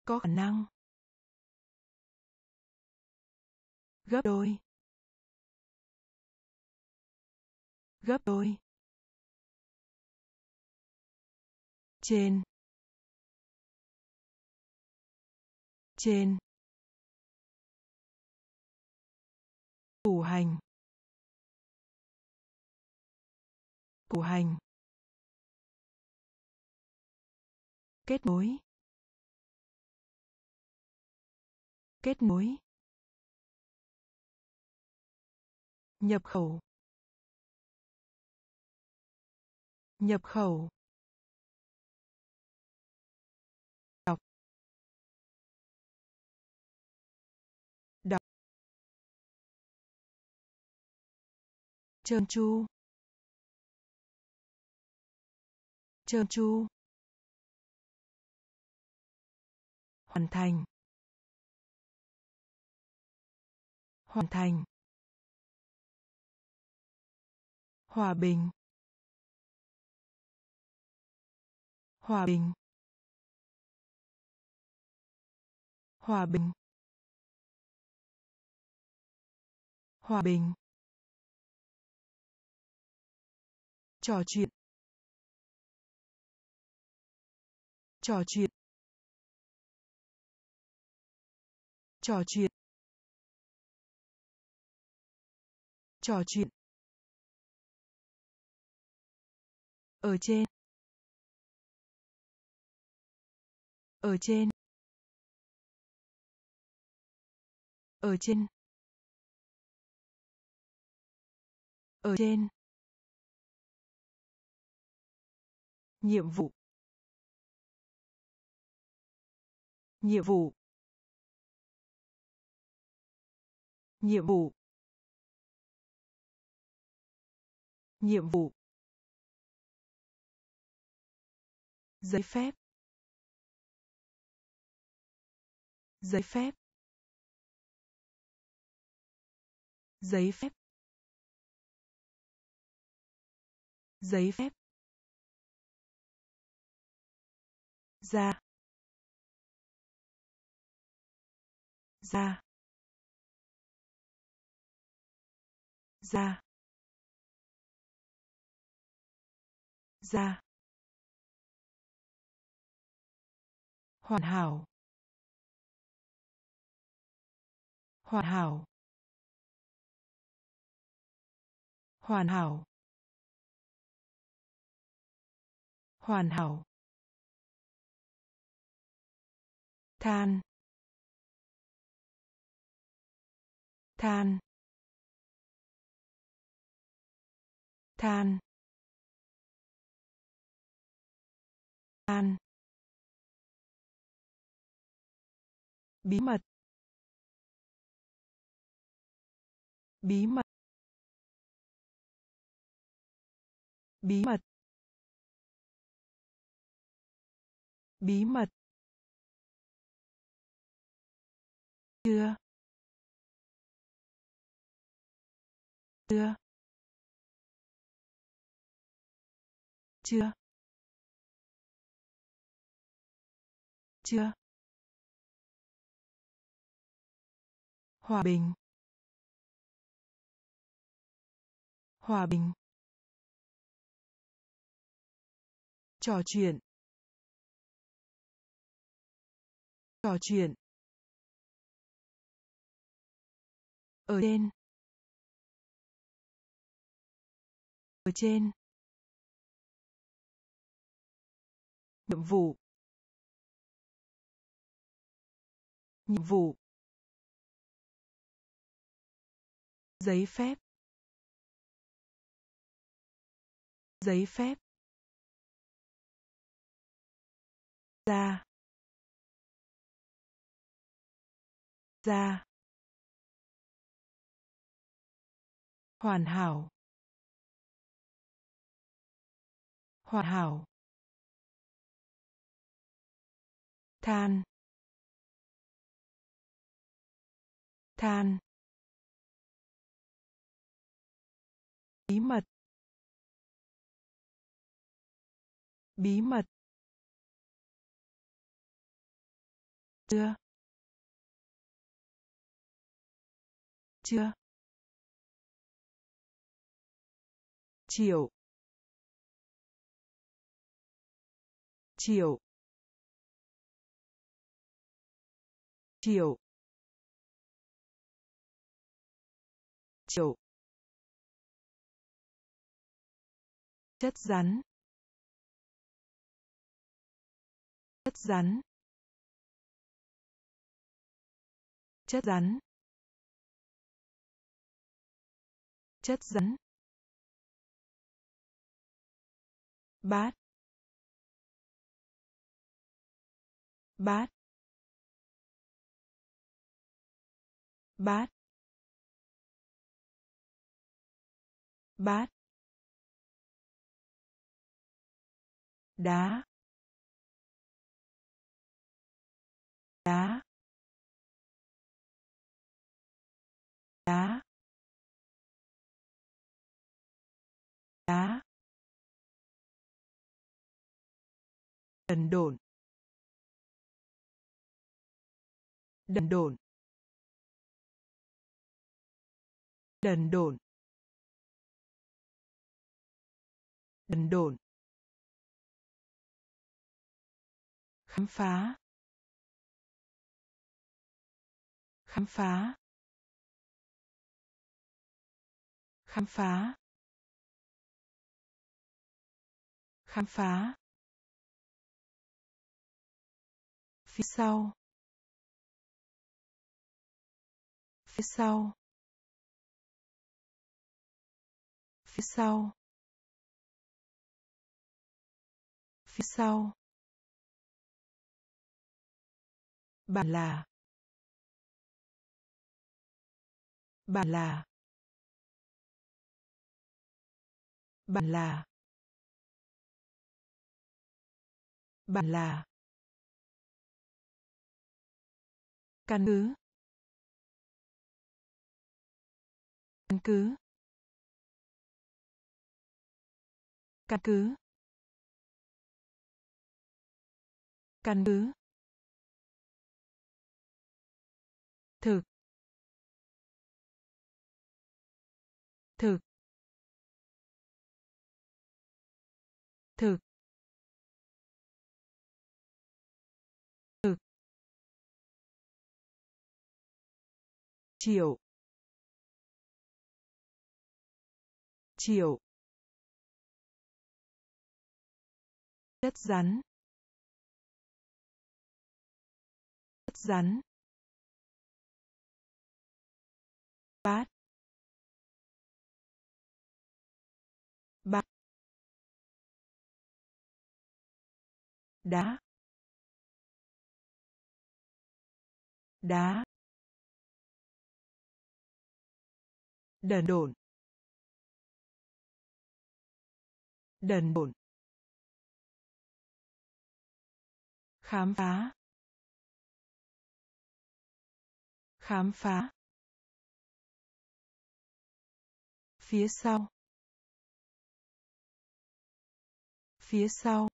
S1: Có khả năng. Gấp đôi. Gấp đôi. Trên. Trên. Củ hành. Củ hành. Kết nối. Kết nối. Nhập khẩu. Nhập khẩu. Đọc. Đọc. Trơn chu. Trơn chu. Hoàn thành. Hoàn thành. Hòa bình. Hòa bình. Hòa bình. Hòa bình. Trò chuyện. Trò chuyện. Trò chuyện. Trò chuyện. Ở trên. Ở trên. Ở trên. Ở trên. Nhiệm vụ. Nhiệm vụ. Nhiệm vụ. Nhiệm vụ. Giấy phép. Giấy phép. Giấy phép. Giấy phép. Ra. Ra. Ra. Ra. Hoàn hảo. Hoàn hảo. Hoàn hảo. Hoàn hảo. Than. Than. Than. Than. Bí mật. Bí mật. Bí mật. Bí mật. Chưa. Chưa. Chưa. Chưa. Hòa bình. Hòa bình. Trò chuyện. Trò chuyện. Ở trên. Ở trên. Nhiệm vụ. Nhiệm vụ. Giấy phép. Giấy phép. Ra. Ra. Hoàn hảo. Hoàn hảo. Than. Than. Bí mật. Bí mật. Chưa. Chưa. Chiều, chiều, chiều, chiều. Chất rắn. Chất rắn. Chất rắn. Chất rắn. Bát. Bát. Bát. Bát. Đá. Đá. Đá. Đá. Đần độn. Đần độn. Đần độn. Đần độn. Khám phá. Khám phá. Khám phá. Khám phá. Phía sau. Phía sau. Phía sau. Phía sau. Bản là. Bản là. Bản là. Bản là. Căn cứ. Căn cứ. Căn cứ. Căn cứ. Thực. Thực. Thực. Thực. Chiều, chiều, chất rắn. Chất rắn. Bát. Bát. Đá. Đá. Đần độn. Đần độn. Khám phá. Khám phá. Phía sau. Phía sau.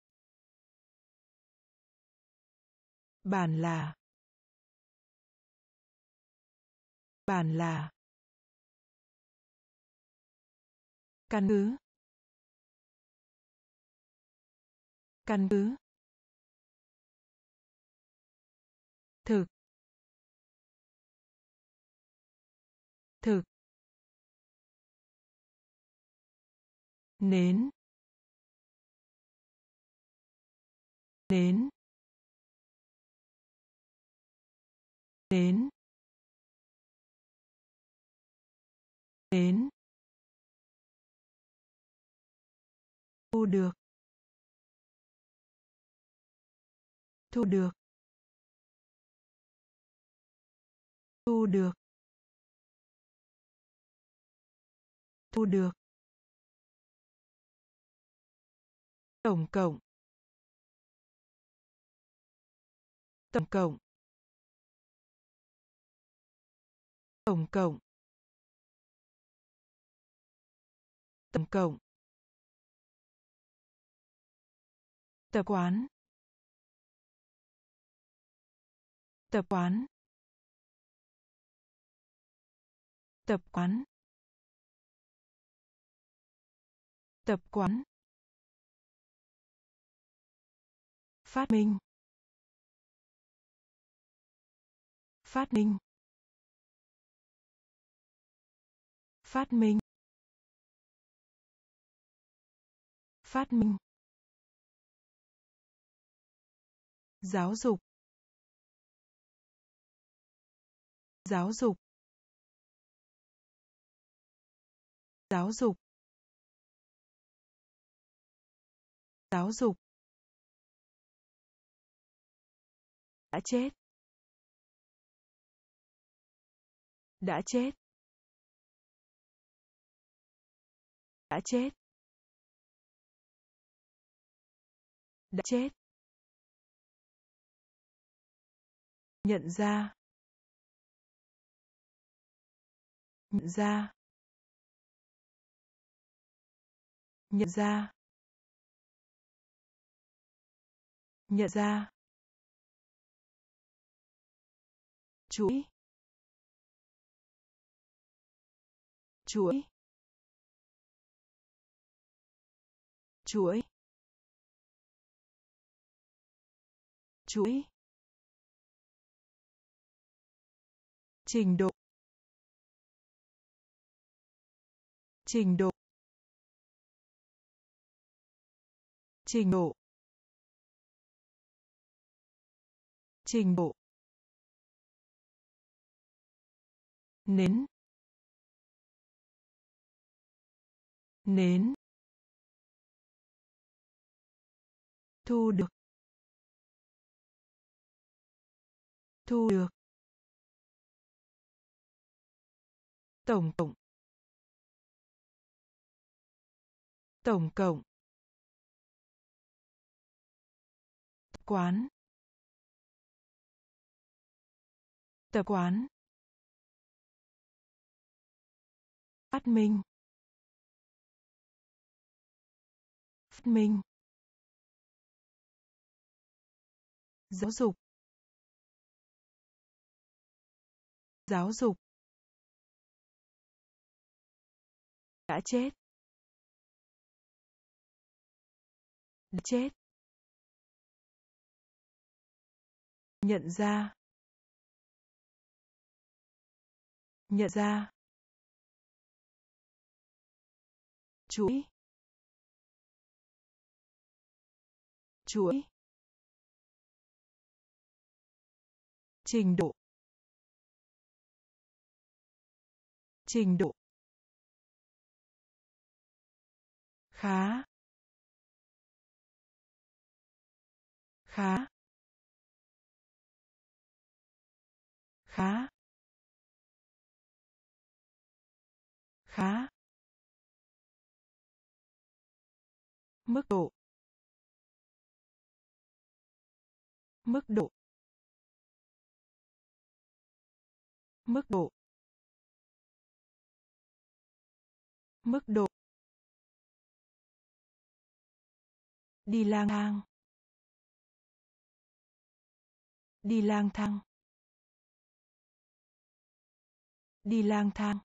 S1: Bản là. Bản là. Căn cứ. Căn cứ. Thực. Thực. Nến. Nến. Nến. Nến. Thu được. Thu được. Thu được. Thu được. Tổng cộng. Tổng cộng. Tổng cộng. Tổng cộng. Tập quán. Tập quán. Tập quán. Tập quán. Phát minh. Phát minh. Phát minh. Phát minh. Giáo dục. Giáo dục. Giáo dục. Giáo dục. Đã chết. Đã chết. Đã chết. Đã chết. Nhận ra. Nhận ra. Nhận ra. Nhận ra. Chuỗi chuỗi chuỗi chuỗi trình độ. Trình độ. Trình độ. Trình độ. Nến. Nến. Thu được. Thu được. Tổng cộng. Tổng cộng. Quán. Tập quán. Phát minh. Phát minh. Giáo dục. Giáo dục. Đã chết. Đã chết. Nhận ra. Nhận ra. Chuỗi chuỗi trình độ. Trình độ. Khá khá. Khá. Mức độ. Mức độ. Mức độ. Mức độ. Đi lang thang. Đi lang thang. Đi lang thang.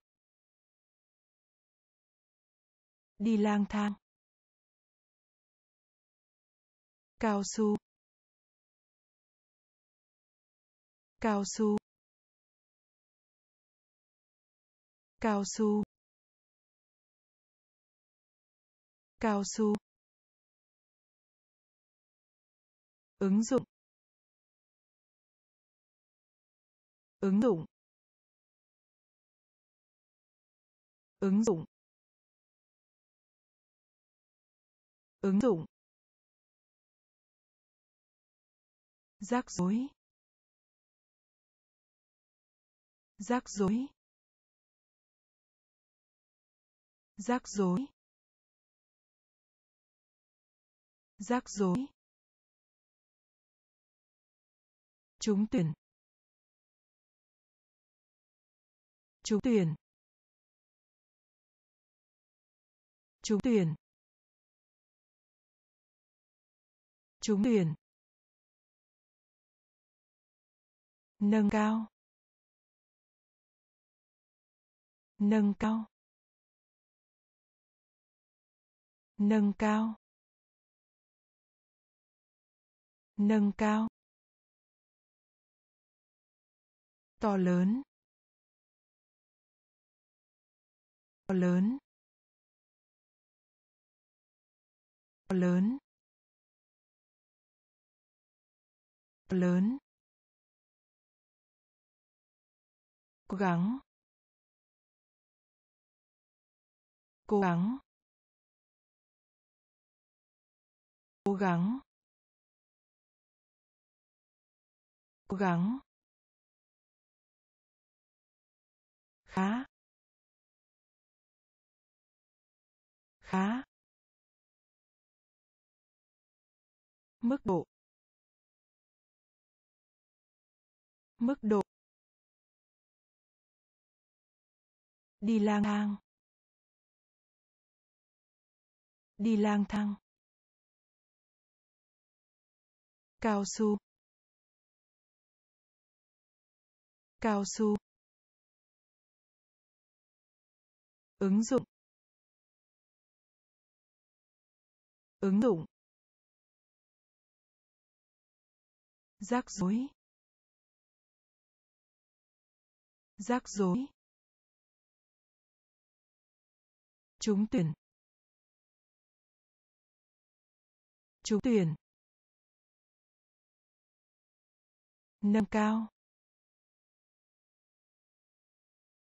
S1: Đi lang thang. Cao su. Cao su. Cao su. Cao su. Ứng dụng. Ứng dụng. Ứng dụng. Ứng dụng. Rắc rối. Rắc rối. Rắc rối. Rắc rối. Trúng tuyển. Trúng tuyển. Trúng tuyển. Trúng tuyển. Nâng cao. Nâng cao. Nâng cao. Nâng cao. To lớn. To lớn. To lớn. To lớn. Cố gắng. Cố gắng. Cố gắng. Cố gắng. Khá. Khá. Mức độ. Mức độ. Đi lang thang. Đi lang thang. Cao su. Cao su. Ứng dụng. Ứng dụng. Rắc rối. Rắc rối. Trúng tuyển. Trúng tuyển. Nâng cao.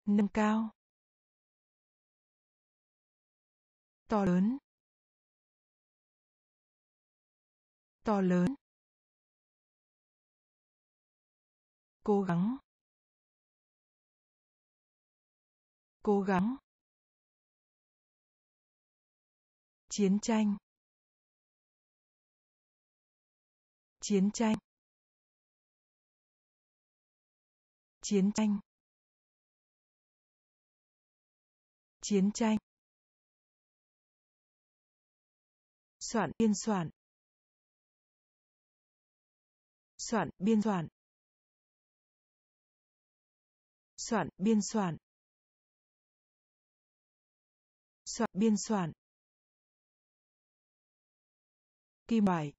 S1: Nâng cao. To lớn. To lớn. Cố gắng. Cố gắng. Chiến tranh. Chiến tranh. Chiến tranh. Chiến tranh. Soạn, biên soạn. Soạn, biên soạn. Soạn, biên soạn. Soạn, biên soạn. Kim loại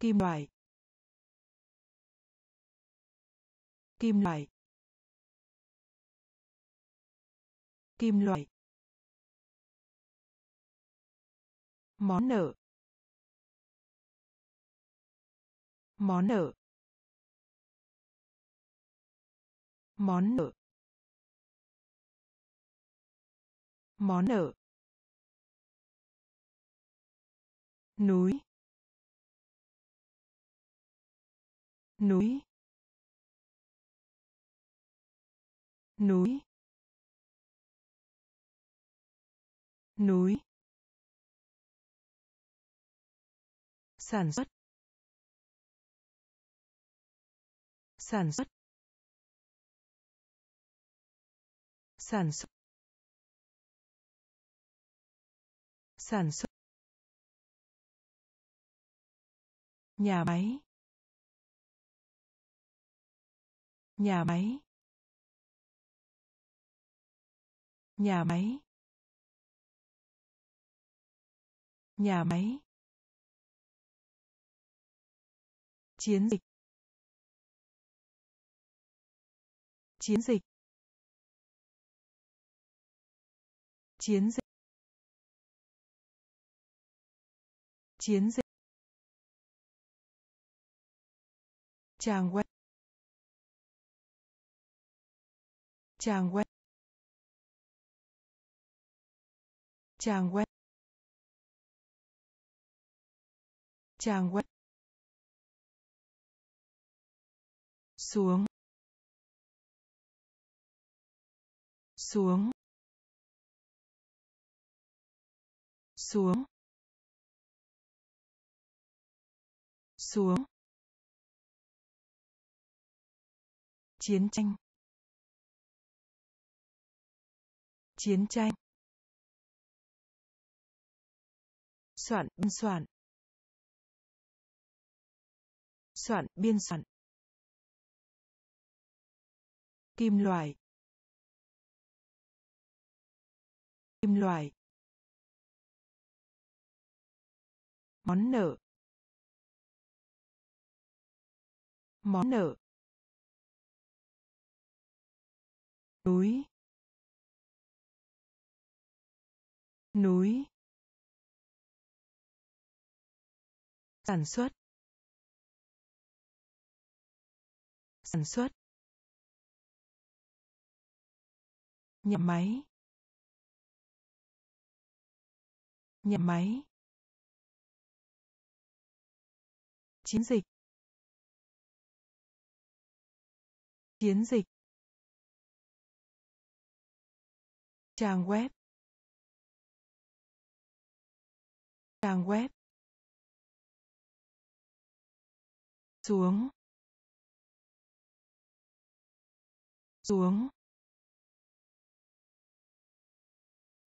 S1: kim loại kim loại kim loại món nợ. Món nợ. Món nợ. Món nợ. Núi núi núi núi. Sản xuất sản xuất sản xuất sản xuất. Nhà máy. Nhà máy. Nhà máy. Nhà máy. Chiến dịch. Chiến dịch. Chiến dịch. Chiến dịch. Trang web. Trang web. Trang web. Trang web. Xuống. Xuống. Xuống. Xuống. Chiến tranh. Chiến tranh. Soạn, biên soạn. Soạn, biên soạn. Kim loại. Kim loại. Món nợ. Món nợ. Núi núi sản xuất sản xuất nhà máy nhà máy chiến dịch chiến dịch trang web. Trang web. Xuống. Xuống.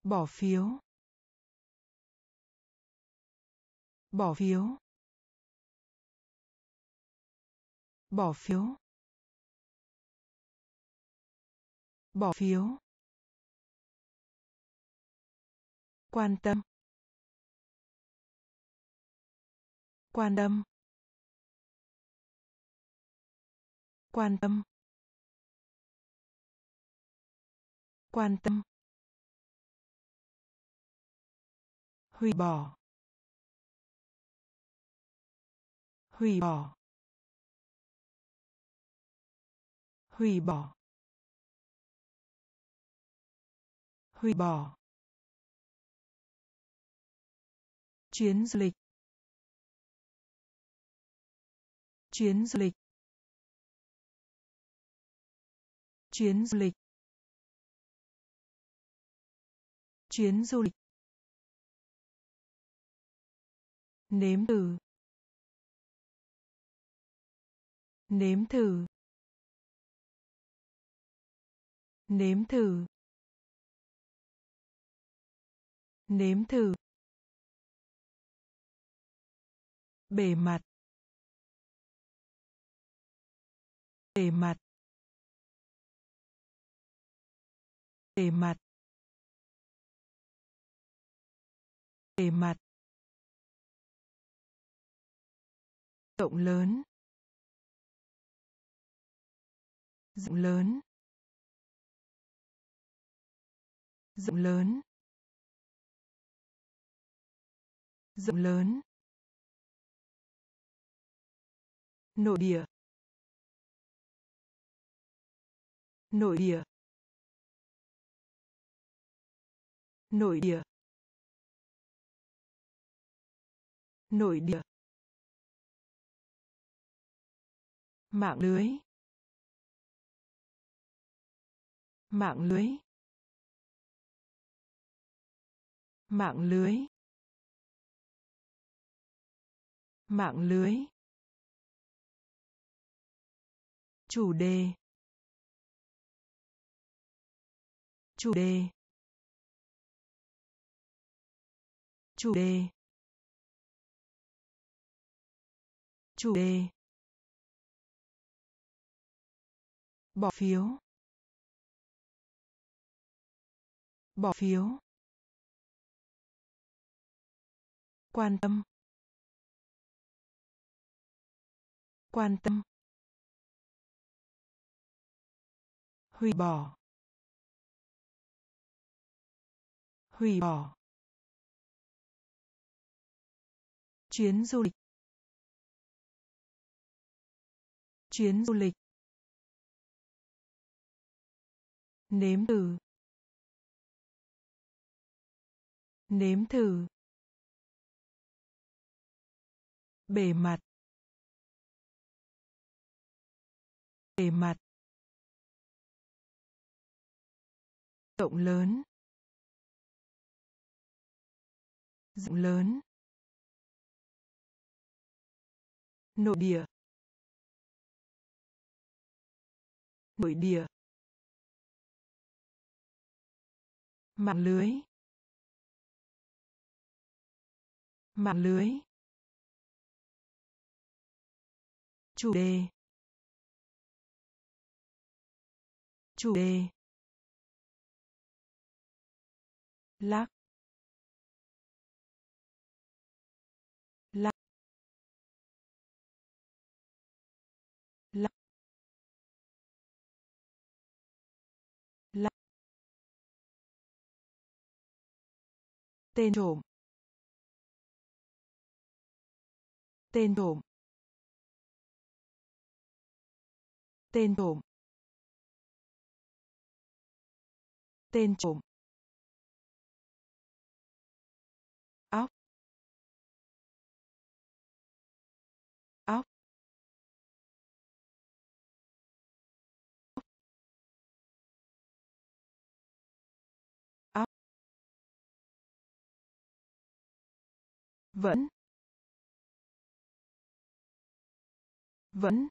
S1: Bỏ phiếu. Bỏ phiếu. Bỏ phiếu. Bỏ phiếu. Quan tâm. Quan tâm. Quan tâm. Quan tâm. Hủy bỏ. Hủy bỏ. Hủy bỏ. Hủy bỏ. Chuyến du lịch. Chuyến du lịch. Chuyến du lịch. Chuyến du lịch. Nếm thử. Nếm thử. Nếm thử. Nếm thử. Bề mặt. Bề mặt. Bề mặt. Bề mặt. Rộng lớn. Rộng lớn. Rộng lớn. Rộng lớn. Nội địa nội địa nội địa nội địa. Mạng lưới mạng lưới. Mạng lưới. Mạng lưới. Chủ đề. Chủ đề. Chủ đề. Chủ đề. Bỏ phiếu. Bỏ phiếu. Quan tâm. Quan tâm. Hủy bỏ. Hủy bỏ. Chuyến du lịch. Chuyến du lịch. Nếm thử. Nếm thử. Bề mặt. Bề mặt. Rộng lớn. Rộng lớn. Nội địa. Nội địa. Mạng lưới. Mạng lưới. Chủ đề. Chủ đề. Lắc. Lắc. Lắc. Lắc. Tên trộm. Tên trộm. Tên trộm. Tên trộm. Vẫn vẫn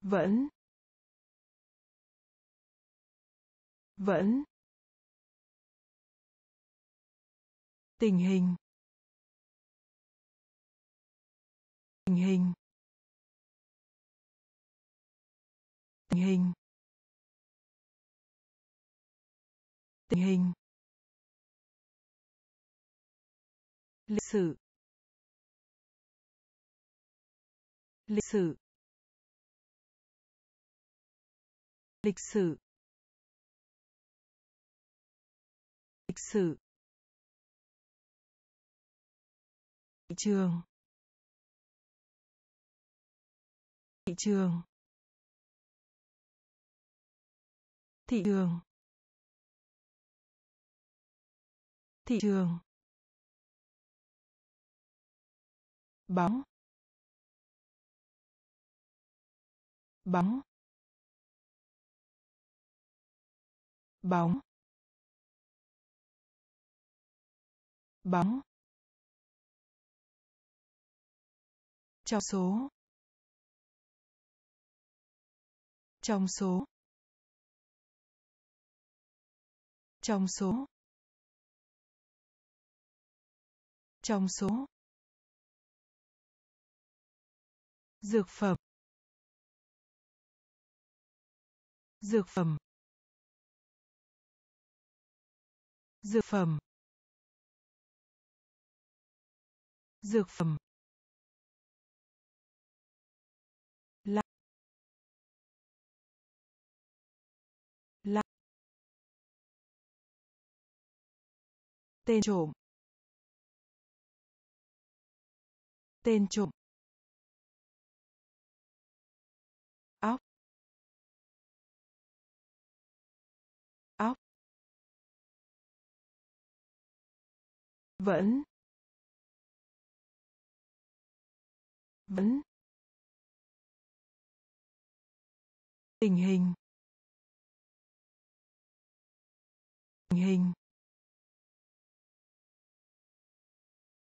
S1: vẫn vẫn. Tình hình. Tình hình. Tình hình. Tình hình. Lịch sử. Lịch sử. Lịch sử. Lịch sử. Thị trường. Thị trường. Thị trường. Thị trường. Bóng. Bóng. Bóng. Bóng. Trong số. Trong số. Trong số. Trong số. Dược phẩm. Dược phẩm. Dược phẩm. Dược phẩm. Là là tên trộm. Tên trộm. Vẫn vẫn. Tình hình. Tình hình.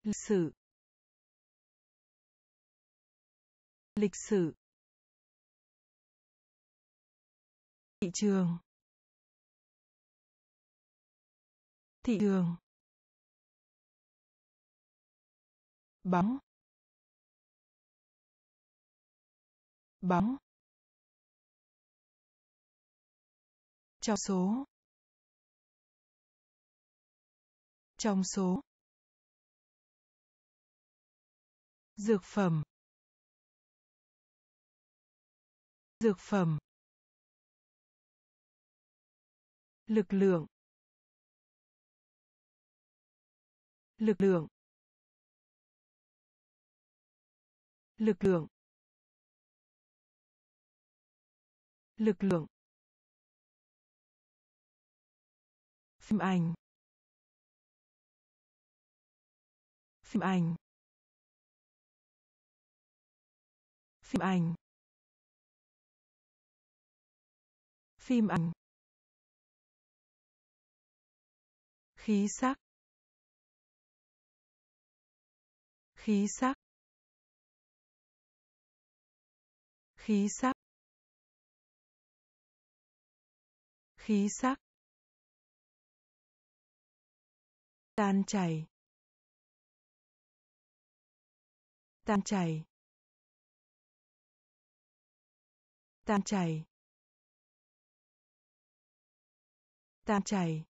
S1: Lịch sử. Lịch sử. Thị trường. Thị trường. Bóng bóng trong số. Trong số. Dược phẩm. Dược phẩm. Lực lượng. Lực lượng. Lực lượng. Lực lượng. Phim ảnh. Phim ảnh. Phim ảnh. Phim ảnh. Khí sắc. Khí sắc. Khí sắc. Khí sắc. Tan chảy. Tan chảy. Tan chảy. Tan chảy.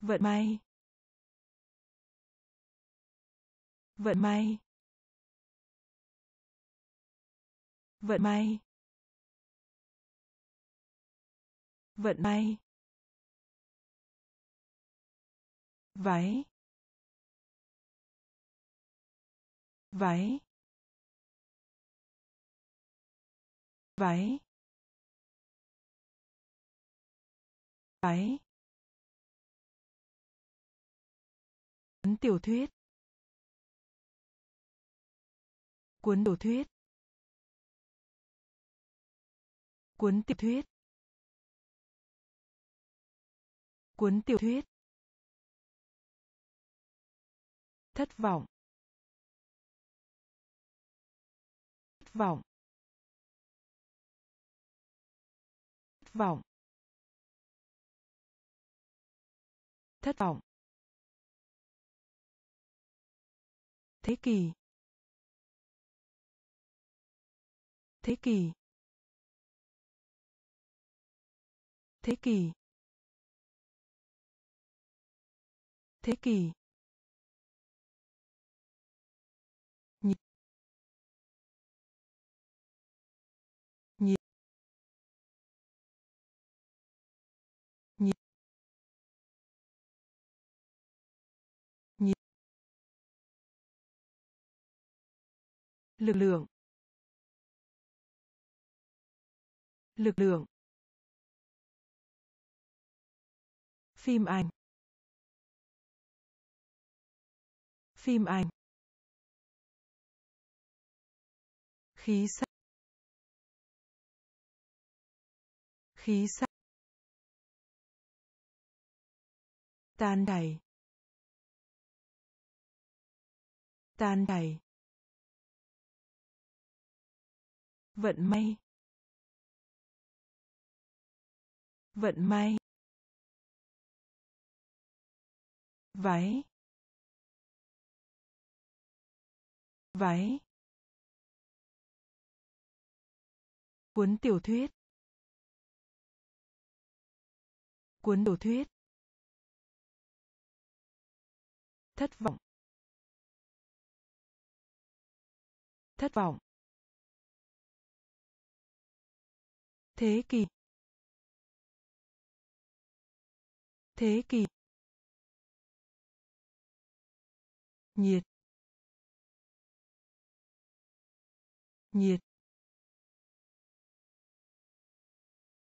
S1: Vận may. Vận may. Vận may. Vận may. Váy. Váy. Váy. Váy. Cuốn tiểu thuyết. Cuốn tiểu thuyết. Cuốn tiểu thuyết. Cuốn tiểu thuyết. Thất vọng. Thất vọng. Thất vọng. Thất vọng. Thế kỷ. Thế kỷ. Thế kỷ. Thế kỷ. Nhịp nhịp nhịp nhịp lực lượng. Lực lượng. Phim ảnh. Phim ảnh. Khí sắc. Khí sắc. Tan chảy tan chảy vận may. Vận may. Váy. Váy. Cuốn tiểu thuyết. Cuốn tiểu thuyết. Thất vọng. Thất vọng. Thế kỷ. Thế kỷ. Nhiệt nhiệt